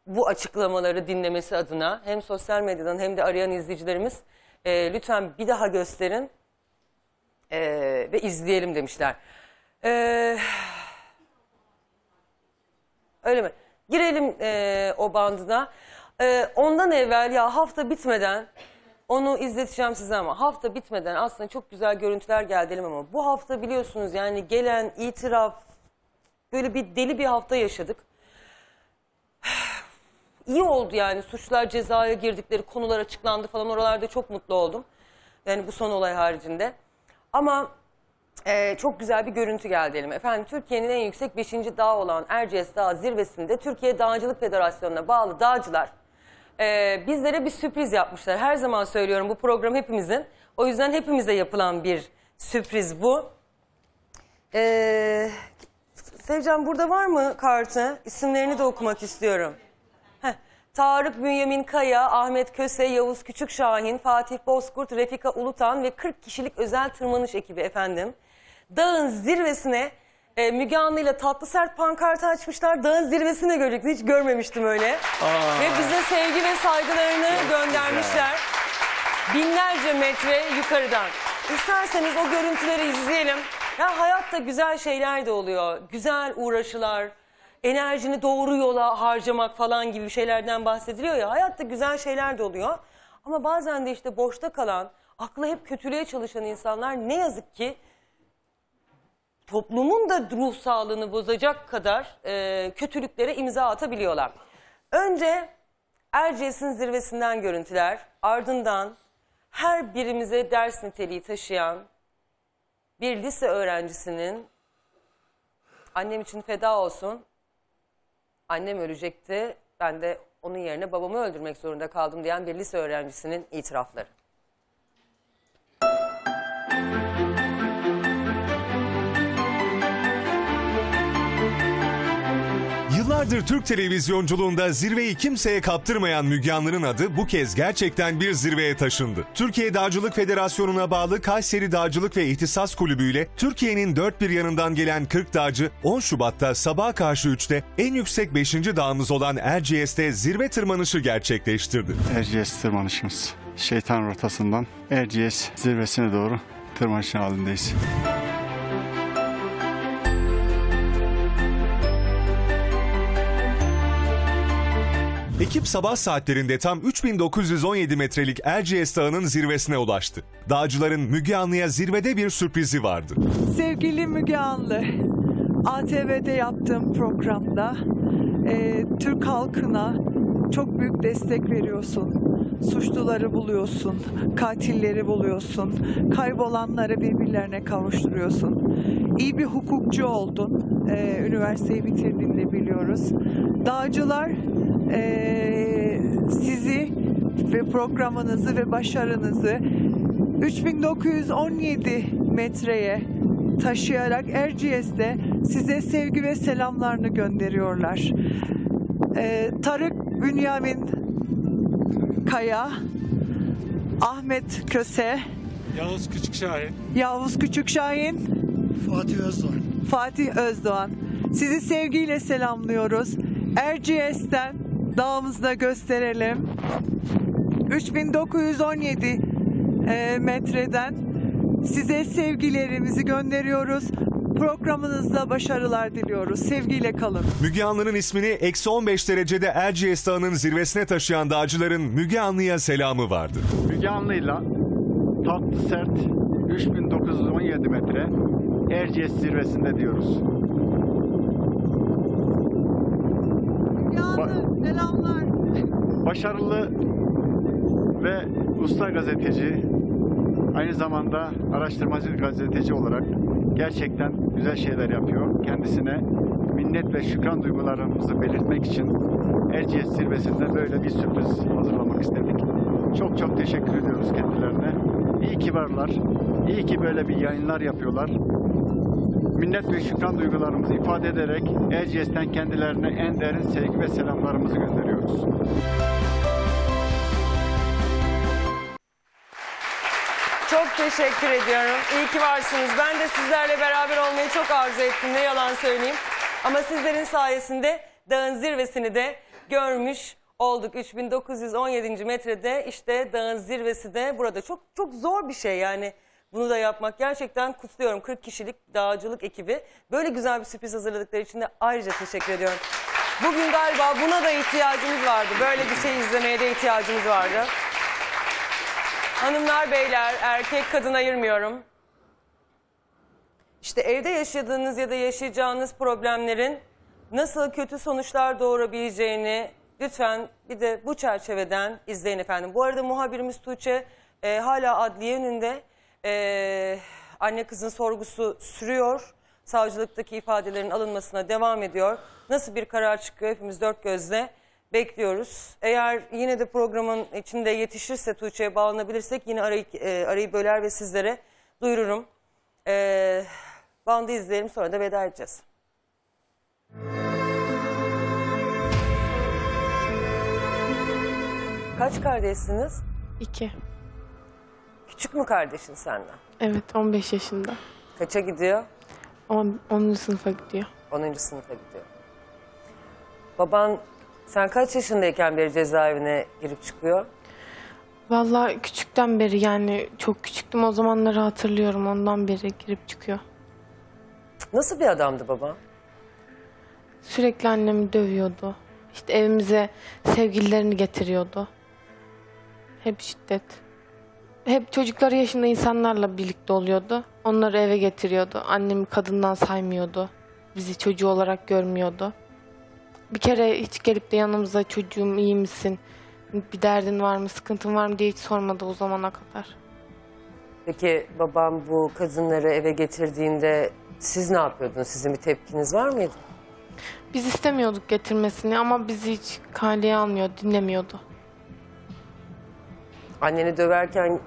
S1: bu açıklamaları dinlemesi adına hem sosyal medyadan hem de arayan izleyicilerimiz e, lütfen bir daha gösterin e, ve izleyelim demişler. E, öyle mi? Girelim e, o bandına. E, ondan evvel ya hafta bitmeden onu izleteceğim size ama hafta bitmeden aslında çok güzel görüntüler geldi ama bu hafta biliyorsunuz yani gelen itiraf böyle bir deli bir hafta yaşadık. İyi oldu yani suçlar cezaya girdikleri konular açıklandı falan oralarda çok mutlu oldum. Yani bu son olay haricinde. Ama ee, çok güzel bir görüntü geldi elime. Efendim Türkiye'nin en yüksek 5. dağı olan Erciyes Dağı zirvesinde Türkiye Dağcılık Federasyonu'na bağlı dağcılar e, bizlere bir sürpriz yapmışlar. Her zaman söylüyorum bu program hepimizin. O yüzden hepimize yapılan bir sürpriz bu. Ee, Sevcan burada var mı kartı? İsimlerini de okumak istiyorum. Tarık Bünyamin Kaya, Ahmet Köse, Yavuz Küçükşahin, Fatih Bozkurt, Refika Ulutan ve 40 kişilik özel tırmanış ekibi efendim. Dağın zirvesine e, Müge Anlı ile Tatlı Sert pankartı açmışlar. Dağın zirvesine gördük. Hiç görmemiştim öyle.
S22: Aa.
S1: Ve bize sevgi ve saygılarını göndermişler. Binlerce metre yukarıdan. İsterseniz o görüntüleri izleyelim. Ya hayatta güzel şeyler de oluyor. Güzel uğraşılar, enerjini doğru yola harcamak falan gibi şeylerden bahsediliyor ya. Hayatta güzel şeyler de oluyor. Ama bazen de işte boşta kalan, aklı hep kötülüğe çalışan insanlar ne yazık ki toplumun da ruh sağlığını bozacak kadar e, kötülüklere imza atabiliyorlar. Önce Erciyes'in zirvesinden görüntüler, ardından her birimize ders niteliği taşıyan bir lise öğrencisinin annem için feda olsun, annem ölecekti, ben de onun yerine babamı öldürmek zorunda kaldım diyen bir lise öğrencisinin itirafları.
S4: Yıllardır Türk televizyonculuğunda zirveyi kimseye kaptırmayan Müge Anlı'nın adı bu kez gerçekten bir zirveye taşındı. Türkiye Dağcılık Federasyonu'na bağlı Kayseri Dağcılık ve İhtisas Kulübü ile Türkiye'nin dört bir yanından gelen 40 dağcı 10 Şubat'ta sabaha karşı 3'te en yüksek 5. dağımız olan Erciyes'te zirve tırmanışı gerçekleştirdi.
S23: Erciyes tırmanışımız. Şeytan rotasından Erciyes zirvesine doğru tırmanış halindeyiz.
S4: Ekip sabah saatlerinde tam 3917 metrelik Erciyes Dağı'nın zirvesine ulaştı. Dağcıların Müge Anlı'ya zirvede bir sürprizi vardı.
S24: Sevgili Müge Anlı, ATV'de yaptığım programda e, Türk halkına çok büyük destek veriyorsun. Suçluları buluyorsun, katilleri buluyorsun, kaybolanları birbirlerine kavuşturuyorsun. İyi bir hukukçu oldun, e, üniversiteyi bitirdiğinde biliyoruz. Dağcılar e, sizi ve programınızı ve başarınızı 3917 metreye taşıyarak Erciyes'te size sevgi ve selamlarını gönderiyorlar. Ee, Tarık Bünyamin Kaya, Ahmet Köse,
S25: Yavuz Küçükşahin.
S24: Yavuz Küçükşahin,
S25: Fatih Özdoğan.
S24: Fatih Özdoğan. Sizi sevgiyle selamlıyoruz. Erciyes'ten dağımızda gösterelim. 3917 e, metreden size sevgilerimizi gönderiyoruz. Programınızda başarılar diliyoruz. Sevgiyle kalın.
S4: Müge Anlı'nın ismini eksi 15 derecede Erciyes Dağı'nın zirvesine taşıyan dağcıların Müge Anlı'ya selamı vardı.
S23: Müge Anlı'yla tatlı sert 3917 metre Erciyes zirvesinde diyoruz.
S24: Selamlar.
S23: Başarılı ve usta gazeteci, aynı zamanda araştırmacı gazeteci olarak gerçekten güzel şeyler yapıyor. Kendisine minnet ve şükran duygularımızı belirtmek için Erciyes zirvesinde böyle bir sürpriz hazırlamak istedik. Çok çok teşekkür ediyoruz kendilerine. İyi ki varlar. İyi ki böyle bir yayınlar yapıyorlar. Minnet ve şükran duygularımızı ifade ederek Erciyes'ten kendilerine en derin sevgi ve selamlarımızı gönderiyoruz.
S1: Çok teşekkür ediyorum. İyi ki varsınız. Ben de sizlerle beraber olmayı çok arzu ettim. Ne yalan söyleyeyim. Ama sizlerin sayesinde dağın zirvesini de görmüş olduk. 3917. metrede işte dağın zirvesi de burada. Çok çok zor bir şey yani. Bunu da yapmak gerçekten kutluyorum. 40 kişilik dağcılık ekibi. Böyle güzel bir sürpriz hazırladıkları için de ayrıca teşekkür ediyorum. Bugün galiba buna da ihtiyacımız vardı. Böyle bir şey izlemeye de ihtiyacımız vardı. Hanımlar, beyler, erkek, kadın ayırmıyorum. İşte evde yaşadığınız ya da yaşayacağınız problemlerin nasıl kötü sonuçlar doğurabileceğini lütfen bir de bu çerçeveden izleyin efendim. Bu arada muhabirimiz Tuğçe e, hala adliye önünde. E, anne kızın sorgusu sürüyor. Savcılıktaki ifadelerin alınmasına devam ediyor. Nasıl bir karar çıkıyor hepimiz dört gözle Bekliyoruz. Eğer yine de programın içinde yetişirse Tuğçe'ye bağlanabilirsek yine arayı, e, arayı böler ve sizlere duyururum. E, bandı izleyelim sonra da veda edeceğiz. Kaç kardeşsiniz?
S9: İki.
S1: Küçük mü kardeşin senden?
S9: Evet 15 yaşında.
S1: Kaça gidiyor?
S9: 10. 10. sınıfa gidiyor.
S1: 10. sınıfa gidiyor. Baban sen kaç yaşındayken beri cezaevine girip çıkıyor?
S9: Vallahi küçükten beri yani çok küçüktüm o zamanları hatırlıyorum ondan beri girip çıkıyor.
S1: Nasıl bir adamdı baba?
S9: Sürekli annemi dövüyordu. İşte evimize sevgililerini getiriyordu. Hep şiddet. Hep çocukları yaşında insanlarla birlikte oluyordu. Onları eve getiriyordu. Annemi kadından saymıyordu. Bizi çocuğu olarak görmüyordu. Bir kere hiç gelip de yanımıza çocuğum iyi misin? Bir derdin var mı, sıkıntın var mı diye hiç sormadı o zamana kadar.
S1: Peki babam bu kadınları eve getirdiğinde siz ne yapıyordunuz? Sizin bir tepkiniz var mıydı?
S9: Biz istemiyorduk getirmesini ama bizi hiç kaleye almıyor, dinlemiyordu.
S1: Anneni döverken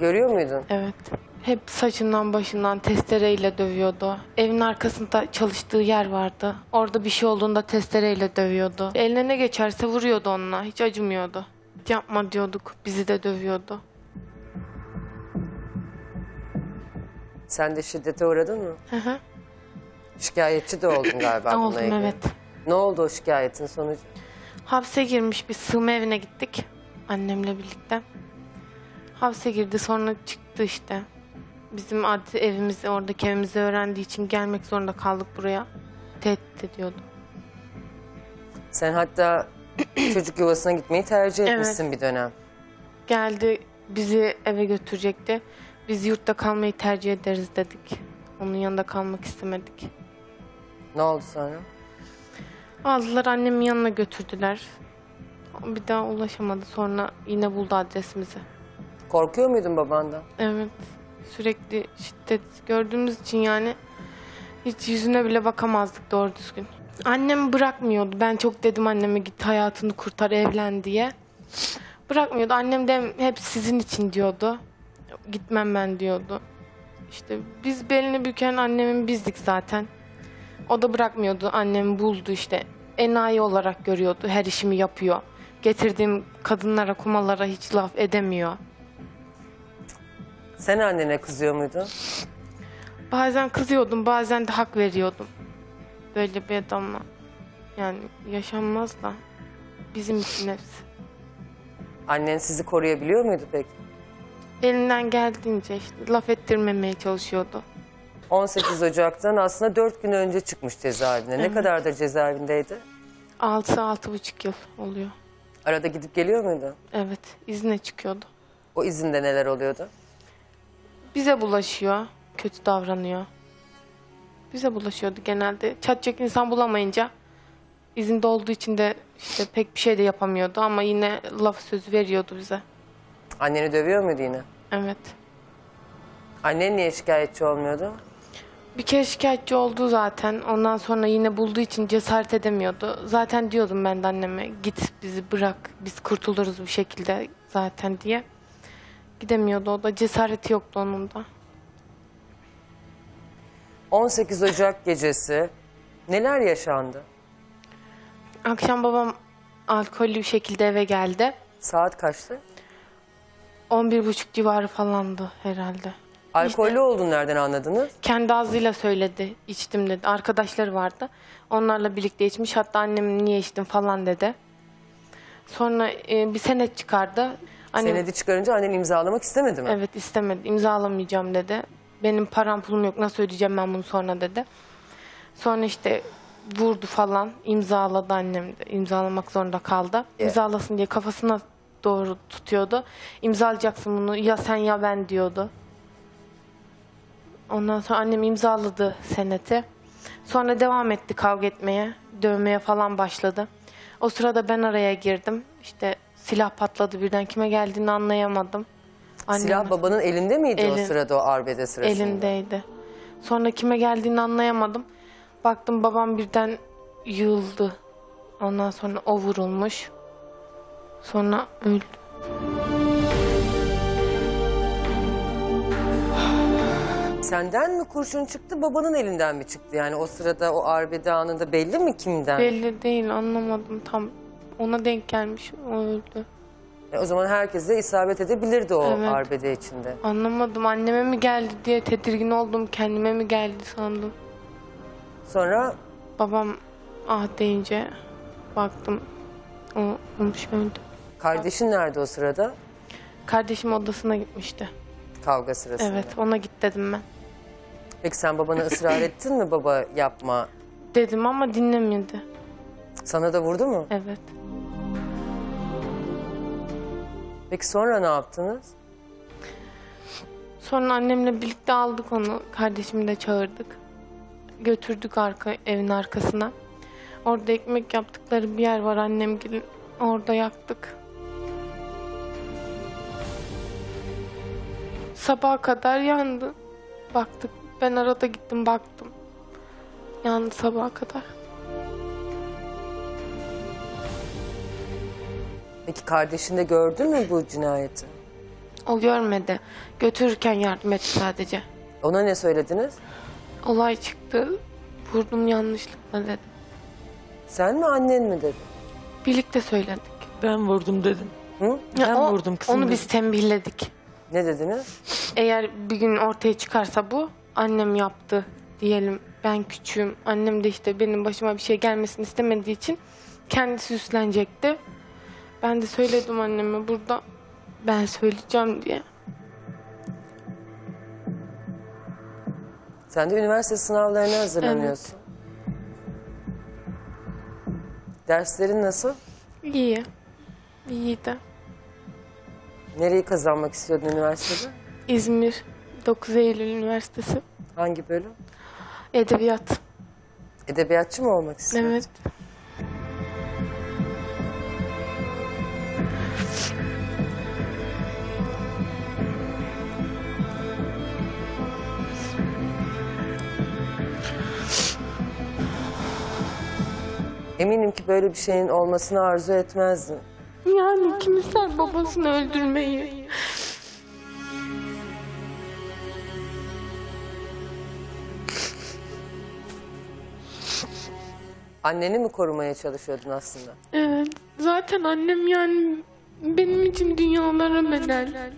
S1: görüyor muydun?
S9: Evet. Hep saçından başından testereyle dövüyordu. Evin arkasında çalıştığı yer vardı. Orada bir şey olduğunda testereyle dövüyordu. Eline ne geçerse vuruyordu onunla. Hiç acımıyordu. Yapma diyorduk. Bizi de dövüyordu.
S1: Sen de şiddete uğradın mı?
S9: Hı hı.
S1: Şikayetçi de oldun galiba bununla
S9: Oldum
S1: ilgili.
S9: evet.
S1: Ne oldu o şikayetin sonucu?
S9: Hapse girmiş bir sığınma evine gittik. Annemle birlikte. Hapse girdi sonra çıktı işte. Bizim adli evimizi oradaki evimizi öğrendiği için gelmek zorunda kaldık buraya. Tehdit ediyordu.
S1: Sen hatta çocuk yuvasına gitmeyi tercih
S9: Evet.
S1: etmişsin bir dönem.
S9: Geldi bizi eve götürecekti. Biz yurtta kalmayı tercih ederiz dedik. Onun yanında kalmak istemedik.
S1: Ne oldu sonra?
S9: Aldılar annemin yanına götürdüler. Bir daha ulaşamadı. Sonra yine buldu adresimizi.
S1: Korkuyor muydun babandan?
S9: Evet. Sürekli şiddet gördüğümüz için yani hiç yüzüne bile bakamazdık doğru düzgün. Annem bırakmıyordu. Ben çok dedim anneme git hayatını kurtar evlen diye. Bırakmıyordu. Annem de hep sizin için diyordu. Gitmem ben diyordu. İşte biz belini büken annemin bizdik zaten. O da bırakmıyordu. Annem buldu işte. Enayi olarak görüyordu. Her işimi yapıyor. Getirdiğim kadınlara, kumalara hiç laf edemiyor.
S1: Sen annene kızıyor muydun?
S9: Bazen kızıyordum, bazen de hak veriyordum. Böyle bir adamla. Yani yaşanmaz da bizim için hepsi.
S1: Annen sizi koruyabiliyor muydu peki?
S9: Elinden geldiğince işte laf ettirmemeye çalışıyordu.
S1: 18 Ocak'tan aslında 4 gün önce çıkmış cezaevine. Ne
S9: Evet.
S1: kadardır cezaevindeydi?
S9: 6-6,5 yıl oluyor.
S1: Arada gidip geliyor muydu?
S9: Evet, izne çıkıyordu.
S1: O izinde neler oluyordu?
S9: Bize bulaşıyor, kötü davranıyor. Bize bulaşıyordu genelde. Çatacak insan bulamayınca izinde olduğu için de işte pek bir şey de yapamıyordu ama yine laf sözü veriyordu bize.
S1: Anneni dövüyor muydu yine?
S9: Evet.
S1: Annen niye şikayetçi olmuyordu?
S9: Bir kere şikayetçi oldu zaten. Ondan sonra yine bulduğu için cesaret edemiyordu. Zaten diyordum ben de anneme git bizi bırak biz kurtuluruz bir şekilde zaten diye. Gidemiyordu o da cesareti yoktu onun da.
S1: 18 Ocak gecesi neler yaşandı?
S9: Akşam babam alkollü bir şekilde eve geldi.
S1: Saat kaçtı?
S9: 11.30 civarı falandı herhalde.
S1: Alkollü olduğunu nereden anladınız?
S9: Kendi ağzıyla söyledi. içtim dedi. Arkadaşları vardı. Onlarla birlikte içmiş. Hatta annem niye içtin falan dedi. Sonra e, bir senet çıkardı. Annem-
S1: Senedi çıkarınca annen imzalamak istemedi mi?
S9: Evet istemedi. İmzalamayacağım dedi. Benim param pulum yok. Nasıl ödeyeceğim ben bunu sonra dedi. Sonra işte vurdu falan. imzaladı annem de. İmzalamak zorunda kaldı. İmzalasın diye kafasına doğru tutuyordu. İmzalayacaksın bunu ya sen ya ben diyordu. Ondan sonra annem imzaladı seneti. Sonra devam etti kavga etmeye. Dövmeye falan başladı. O sırada ben araya girdim. İşte silah patladı birden. Kime geldiğini anlayamadım.
S1: Silah
S9: Annem-
S1: babanın elinde miydi o
S9: Elin-
S1: sırada o arbede sırasında?
S9: Elindeydi. Sonra kime geldiğini anlayamadım. Baktım babam birden yığıldı. Ondan sonra o vurulmuş. Sonra öldü.
S1: Senden mi kurşun çıktı babanın elinden mi çıktı? Yani o sırada o arbede anında belli mi kimden?
S9: Belli değil anlamadım tam. Ona denk gelmiş o öldü.
S1: E, o zaman herkes de isabet edebilirdi o
S9: Evet.
S1: arbede içinde.
S9: Anlamadım anneme mi geldi diye tedirgin oldum. Kendime mi geldi sandım.
S1: Sonra
S9: babam ah deyince baktım o olmuş öldü.
S1: Kardeşin nerede o sırada?
S9: Kardeşim odasına gitmişti.
S1: Kavga sırasında.
S9: Evet ona git dedim ben.
S1: Peki sen babana ısrar ettin mi baba yapma?
S9: Dedim ama dinlemedi.
S1: Sana da vurdu mu?
S9: Evet.
S1: Peki sonra ne yaptınız?
S9: Sonra annemle birlikte aldık onu. Kardeşimi de çağırdık. Götürdük arka evin arkasına. Orada ekmek yaptıkları bir yer var annem gelin. Orada yaktık. Sabaha kadar yandı. Baktık. Ben arada gittim baktım. Yandı sabaha kadar.
S1: Peki kardeşin de gördü mü bu cinayeti?
S9: O görmedi. Götürürken yardım etti sadece.
S1: Ona ne söylediniz?
S9: Olay çıktı. Vurdum yanlışlıkla dedim.
S1: Sen mi annen mi dedi?
S9: Birlikte söyledik.
S26: Ben vurdum dedim.
S1: Hı?
S26: Ben
S9: o-
S26: vurdum kızım
S9: Onu
S26: dedim.
S9: biz tembihledik.
S1: Ne dediniz?
S9: Eğer bir gün ortaya çıkarsa bu annem yaptı diyelim. Ben küçüğüm. Annem de işte benim başıma bir şey gelmesini istemediği için kendisi üstlenecekti. Ben de söyledim anneme burada ben söyleyeceğim diye.
S1: Sen de üniversite sınavlarına hazırlanıyorsun. Derslerin nasıl?
S9: İyi. İyi de.
S1: Nereyi kazanmak istiyordun üniversitede?
S9: İzmir 9 Eylül Üniversitesi.
S1: Hangi bölüm?
S9: Edebiyat.
S1: Edebiyatçı mı olmak istiyordun?
S9: Evet.
S1: Eminim ki böyle bir şeyin olmasını arzu etmezdin.
S9: Yani kim ister babasını öldürmeyi?
S1: Anneni mi korumaya çalışıyordun aslında?
S9: Evet. Zaten annem yani benim için dünyalara bedel.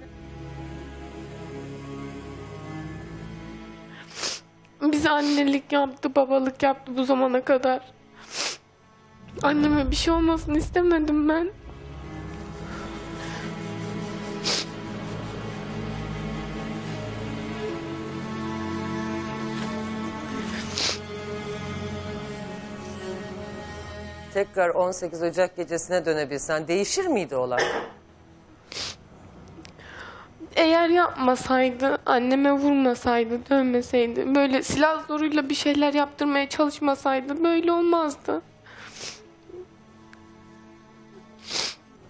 S9: Bize annelik yaptı, babalık yaptı bu zamana kadar. Anneme bir şey olmasını istemedim ben.
S1: Tekrar 18 Ocak gecesine dönebilsen değişir miydi olay?
S9: Eğer yapmasaydı, anneme vurmasaydı, dövmeseydi, böyle silah zoruyla bir şeyler yaptırmaya çalışmasaydı böyle olmazdı.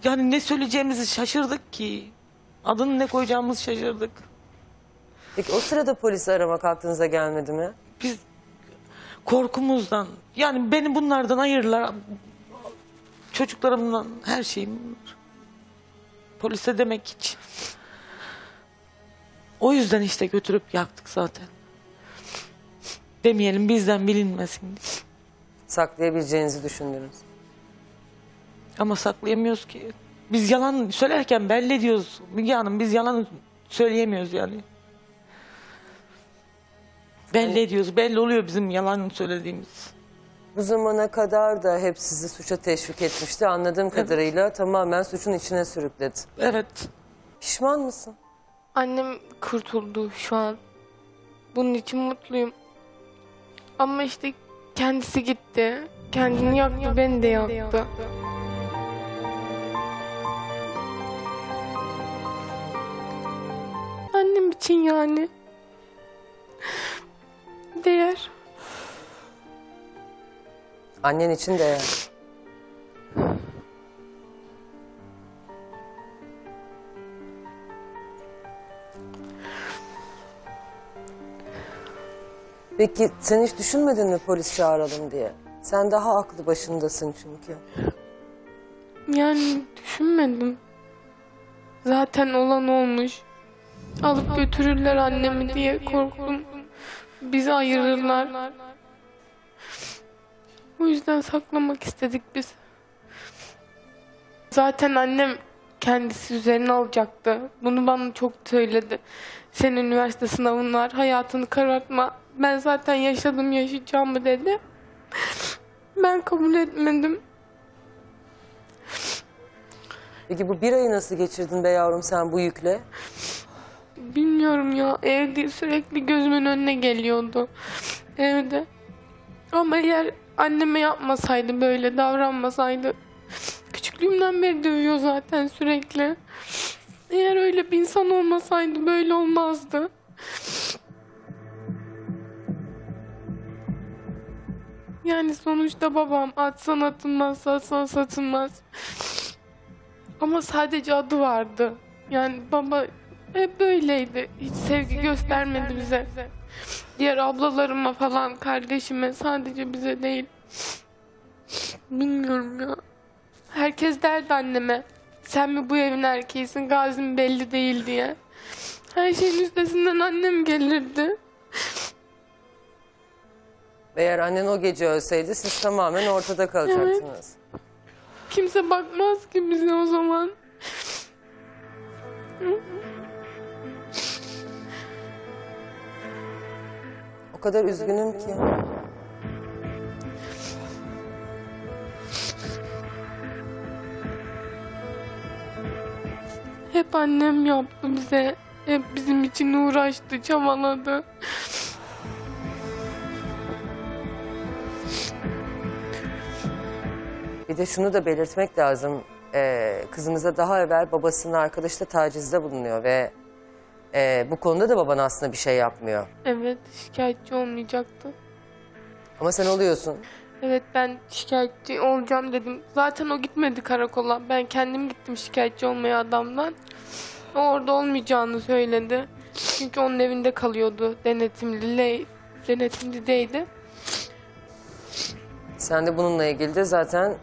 S26: Yani ne söyleyeceğimizi şaşırdık ki. Adını ne koyacağımızı şaşırdık.
S1: Peki o sırada polisi aramak aklınıza gelmedi mi?
S26: Biz korkumuzdan yani beni bunlardan ayırırlar. Çocuklarımdan her şeyim. Polise demek hiç. O yüzden işte götürüp yaktık zaten. Demeyelim bizden bilinmesin.
S1: Saklayabileceğinizi düşündünüz.
S26: Ama saklayamıyoruz ki. Biz yalan söylerken belli ediyoruz. Müge Hanım biz yalan söyleyemiyoruz yani. Belli ediyoruz. Belli oluyor bizim yalan söylediğimiz.
S1: Bu zamana kadar da hep sizi suça teşvik etmişti. Anladığım kadarıyla tamamen suçun içine sürükledi.
S26: Evet.
S1: Pişman mısın?
S9: Annem kurtuldu şu an. Bunun için mutluyum. Ama işte kendisi gitti. Kendini yaktı, beni de yaktı. Annem için yani. Değer.
S1: Annen için de yani. Peki sen hiç düşünmedin mi polis çağıralım diye? Sen daha aklı başındasın çünkü.
S9: Yani düşünmedim. Zaten olan olmuş. Alıp götürürler annemi diye korktum. Bizi ayırırlar. O yüzden saklamak istedik biz. Zaten annem kendisi üzerine alacaktı. Bunu bana çok söyledi. Senin üniversite sınavın var, hayatını karartma. Ben zaten yaşadım yaşayacağımı dedi. Ben kabul etmedim.
S1: Peki bu bir ayı nasıl geçirdin be yavrum sen bu yükle?
S9: Bilmiyorum ya evde sürekli gözümün önüne geliyordu. Evde. Ama eğer anneme yapmasaydı böyle davranmasaydı küçüklüğümden beri dövüyor zaten sürekli. Eğer öyle bir insan olmasaydı böyle olmazdı. Yani sonuçta babam atsan atılmaz, satsan satılmaz. Ama sadece adı vardı. Yani baba hep böyleydi. Hiç sevgi göstermedi bize. Diğer ablalarıma falan, kardeşime sadece bize değil. Bilmiyorum ya. Herkes derdi anneme. Sen mi bu evin erkeğisin, gazim belli değil diye. Her şeyin üstesinden annem gelirdi.
S1: Eğer annen o gece ölseydi siz tamamen ortada kalacaktınız.
S9: Kimse bakmaz ki bize o zaman.
S1: Kadar üzgünüm ki.
S9: Hep annem yaptı bize. Hep bizim için uğraştı, çabaladı.
S1: Bir de şunu da belirtmek lazım. Ee, kızımıza daha evvel babasının arkadaşı da tacizde bulunuyor ve e, bu konuda da baban aslında bir şey yapmıyor.
S9: Evet, şikayetçi olmayacaktı.
S1: Ama sen oluyorsun.
S9: Evet ben şikayetçi olacağım dedim. Zaten o gitmedi karakola. Ben kendim gittim şikayetçi olmaya adamdan. O orada olmayacağını söyledi. Çünkü onun evinde kalıyordu. Denetimli, denetimlideydi.
S1: Sen de bununla ilgili de zaten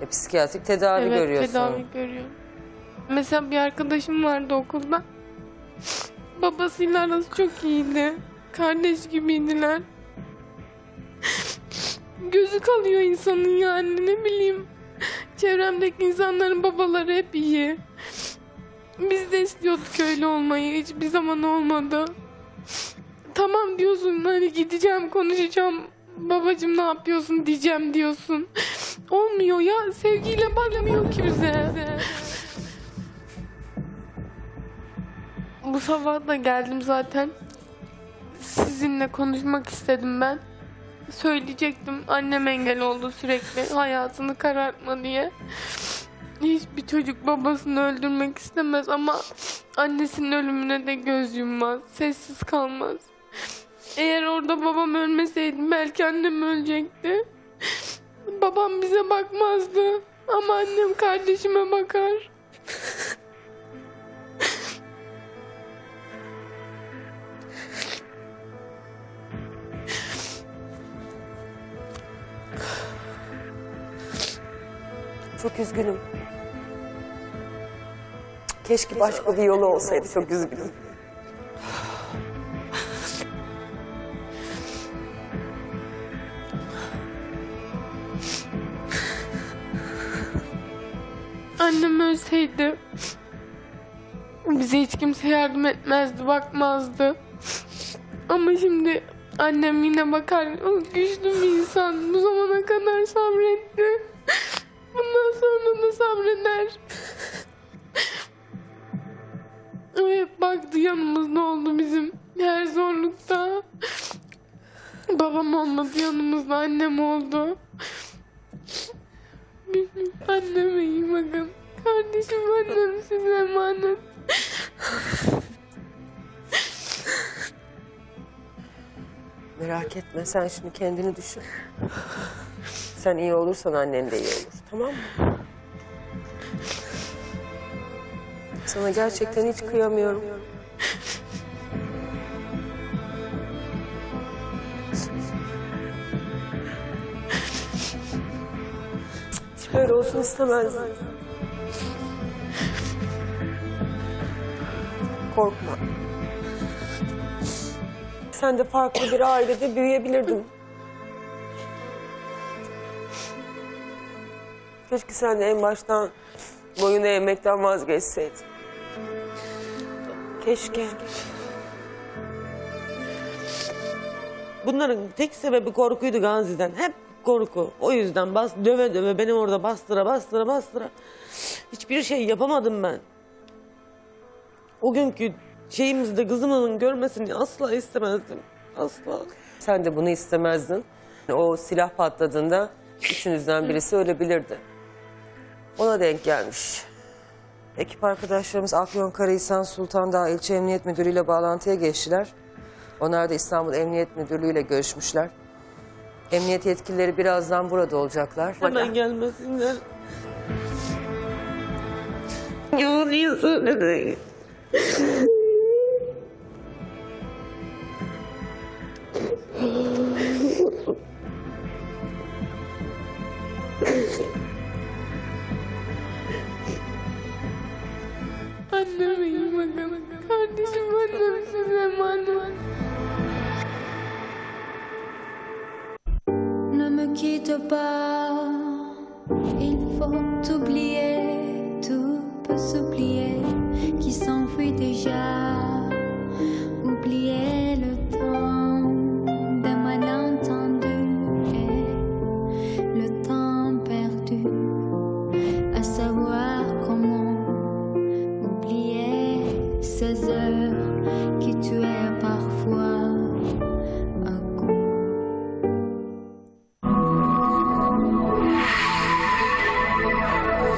S1: e, psikiyatrik tedavi
S9: evet,
S1: görüyorsun.
S9: tedavi görüyorum. Mesela bir arkadaşım vardı okulda. Babasıyla arası çok iyiydi. Kardeş gibiydiler. Gözü kalıyor insanın yani ne bileyim. Çevremdeki insanların babaları hep iyi. Biz de istiyorduk öyle olmayı. Hiçbir zaman olmadı. Tamam diyorsun hani gideceğim konuşacağım. Babacım ne yapıyorsun diyeceğim diyorsun. Olmuyor ya sevgiyle bakmıyor ki Bu sabah da geldim zaten. Sizinle konuşmak istedim ben. Söyleyecektim. Annem engel oldu sürekli. Hayatını karartma diye. Hiçbir çocuk babasını öldürmek istemez ama annesinin ölümüne de göz yummaz. Sessiz kalmaz. Eğer orada babam ölmeseydi belki annem ölecekti. Babam bize bakmazdı. Ama annem kardeşime bakar.
S1: Çok üzgünüm. Keşke başka bir yolu olsaydı çok üzgünüm.
S9: Annem ölseydi bize hiç kimse yardım etmezdi, bakmazdı. Ama şimdi annem yine bakar. O güçlü bir insan. Bu zamana kadar sabretti. Bundan sonra da sabreder. Hep baktı yanımızda oldu bizim. Her zorlukta. Babam olmadı yanımızda, annem oldu. Anneme iyi bakın. Kardeşim annem size emanet.
S1: Merak etme sen şimdi kendini düşün. Sen iyi olursan annen de iyi olur. Tamam mı? Sana gerçekten hiç kıyamıyorum. Öyle olsun istemezdim. Korkma. Sen de farklı bir ailede büyüyebilirdin. Keşke sen de en baştan boyunu eğmekten vazgeçseydin. Keşke.
S7: Bunların tek sebebi korkuydu Gazi'den. Hep korku. O yüzden bas, döve döve beni orada bastıra bastıra bastıra. Hiçbir şey yapamadım ben. O günkü şeyimizde kızımın görmesini asla istemezdim. Asla.
S1: Sen de bunu istemezdin. O silah patladığında üçünüzden birisi ölebilirdi. Ona denk gelmiş. Ekip arkadaşlarımız Afyonkarahisar Sultan Dağı İlçe Emniyet Müdürü ile bağlantıya geçtiler. Onlar da İstanbul Emniyet Müdürlüğü ile görüşmüşler. Emniyet yetkilileri birazdan burada olacaklar.
S7: Hemen gelmesinler. Ya niye söyledin?
S22: Ne me quitte pas, il faut oublier, tout peut s'oublier, qui s'enfuit déjà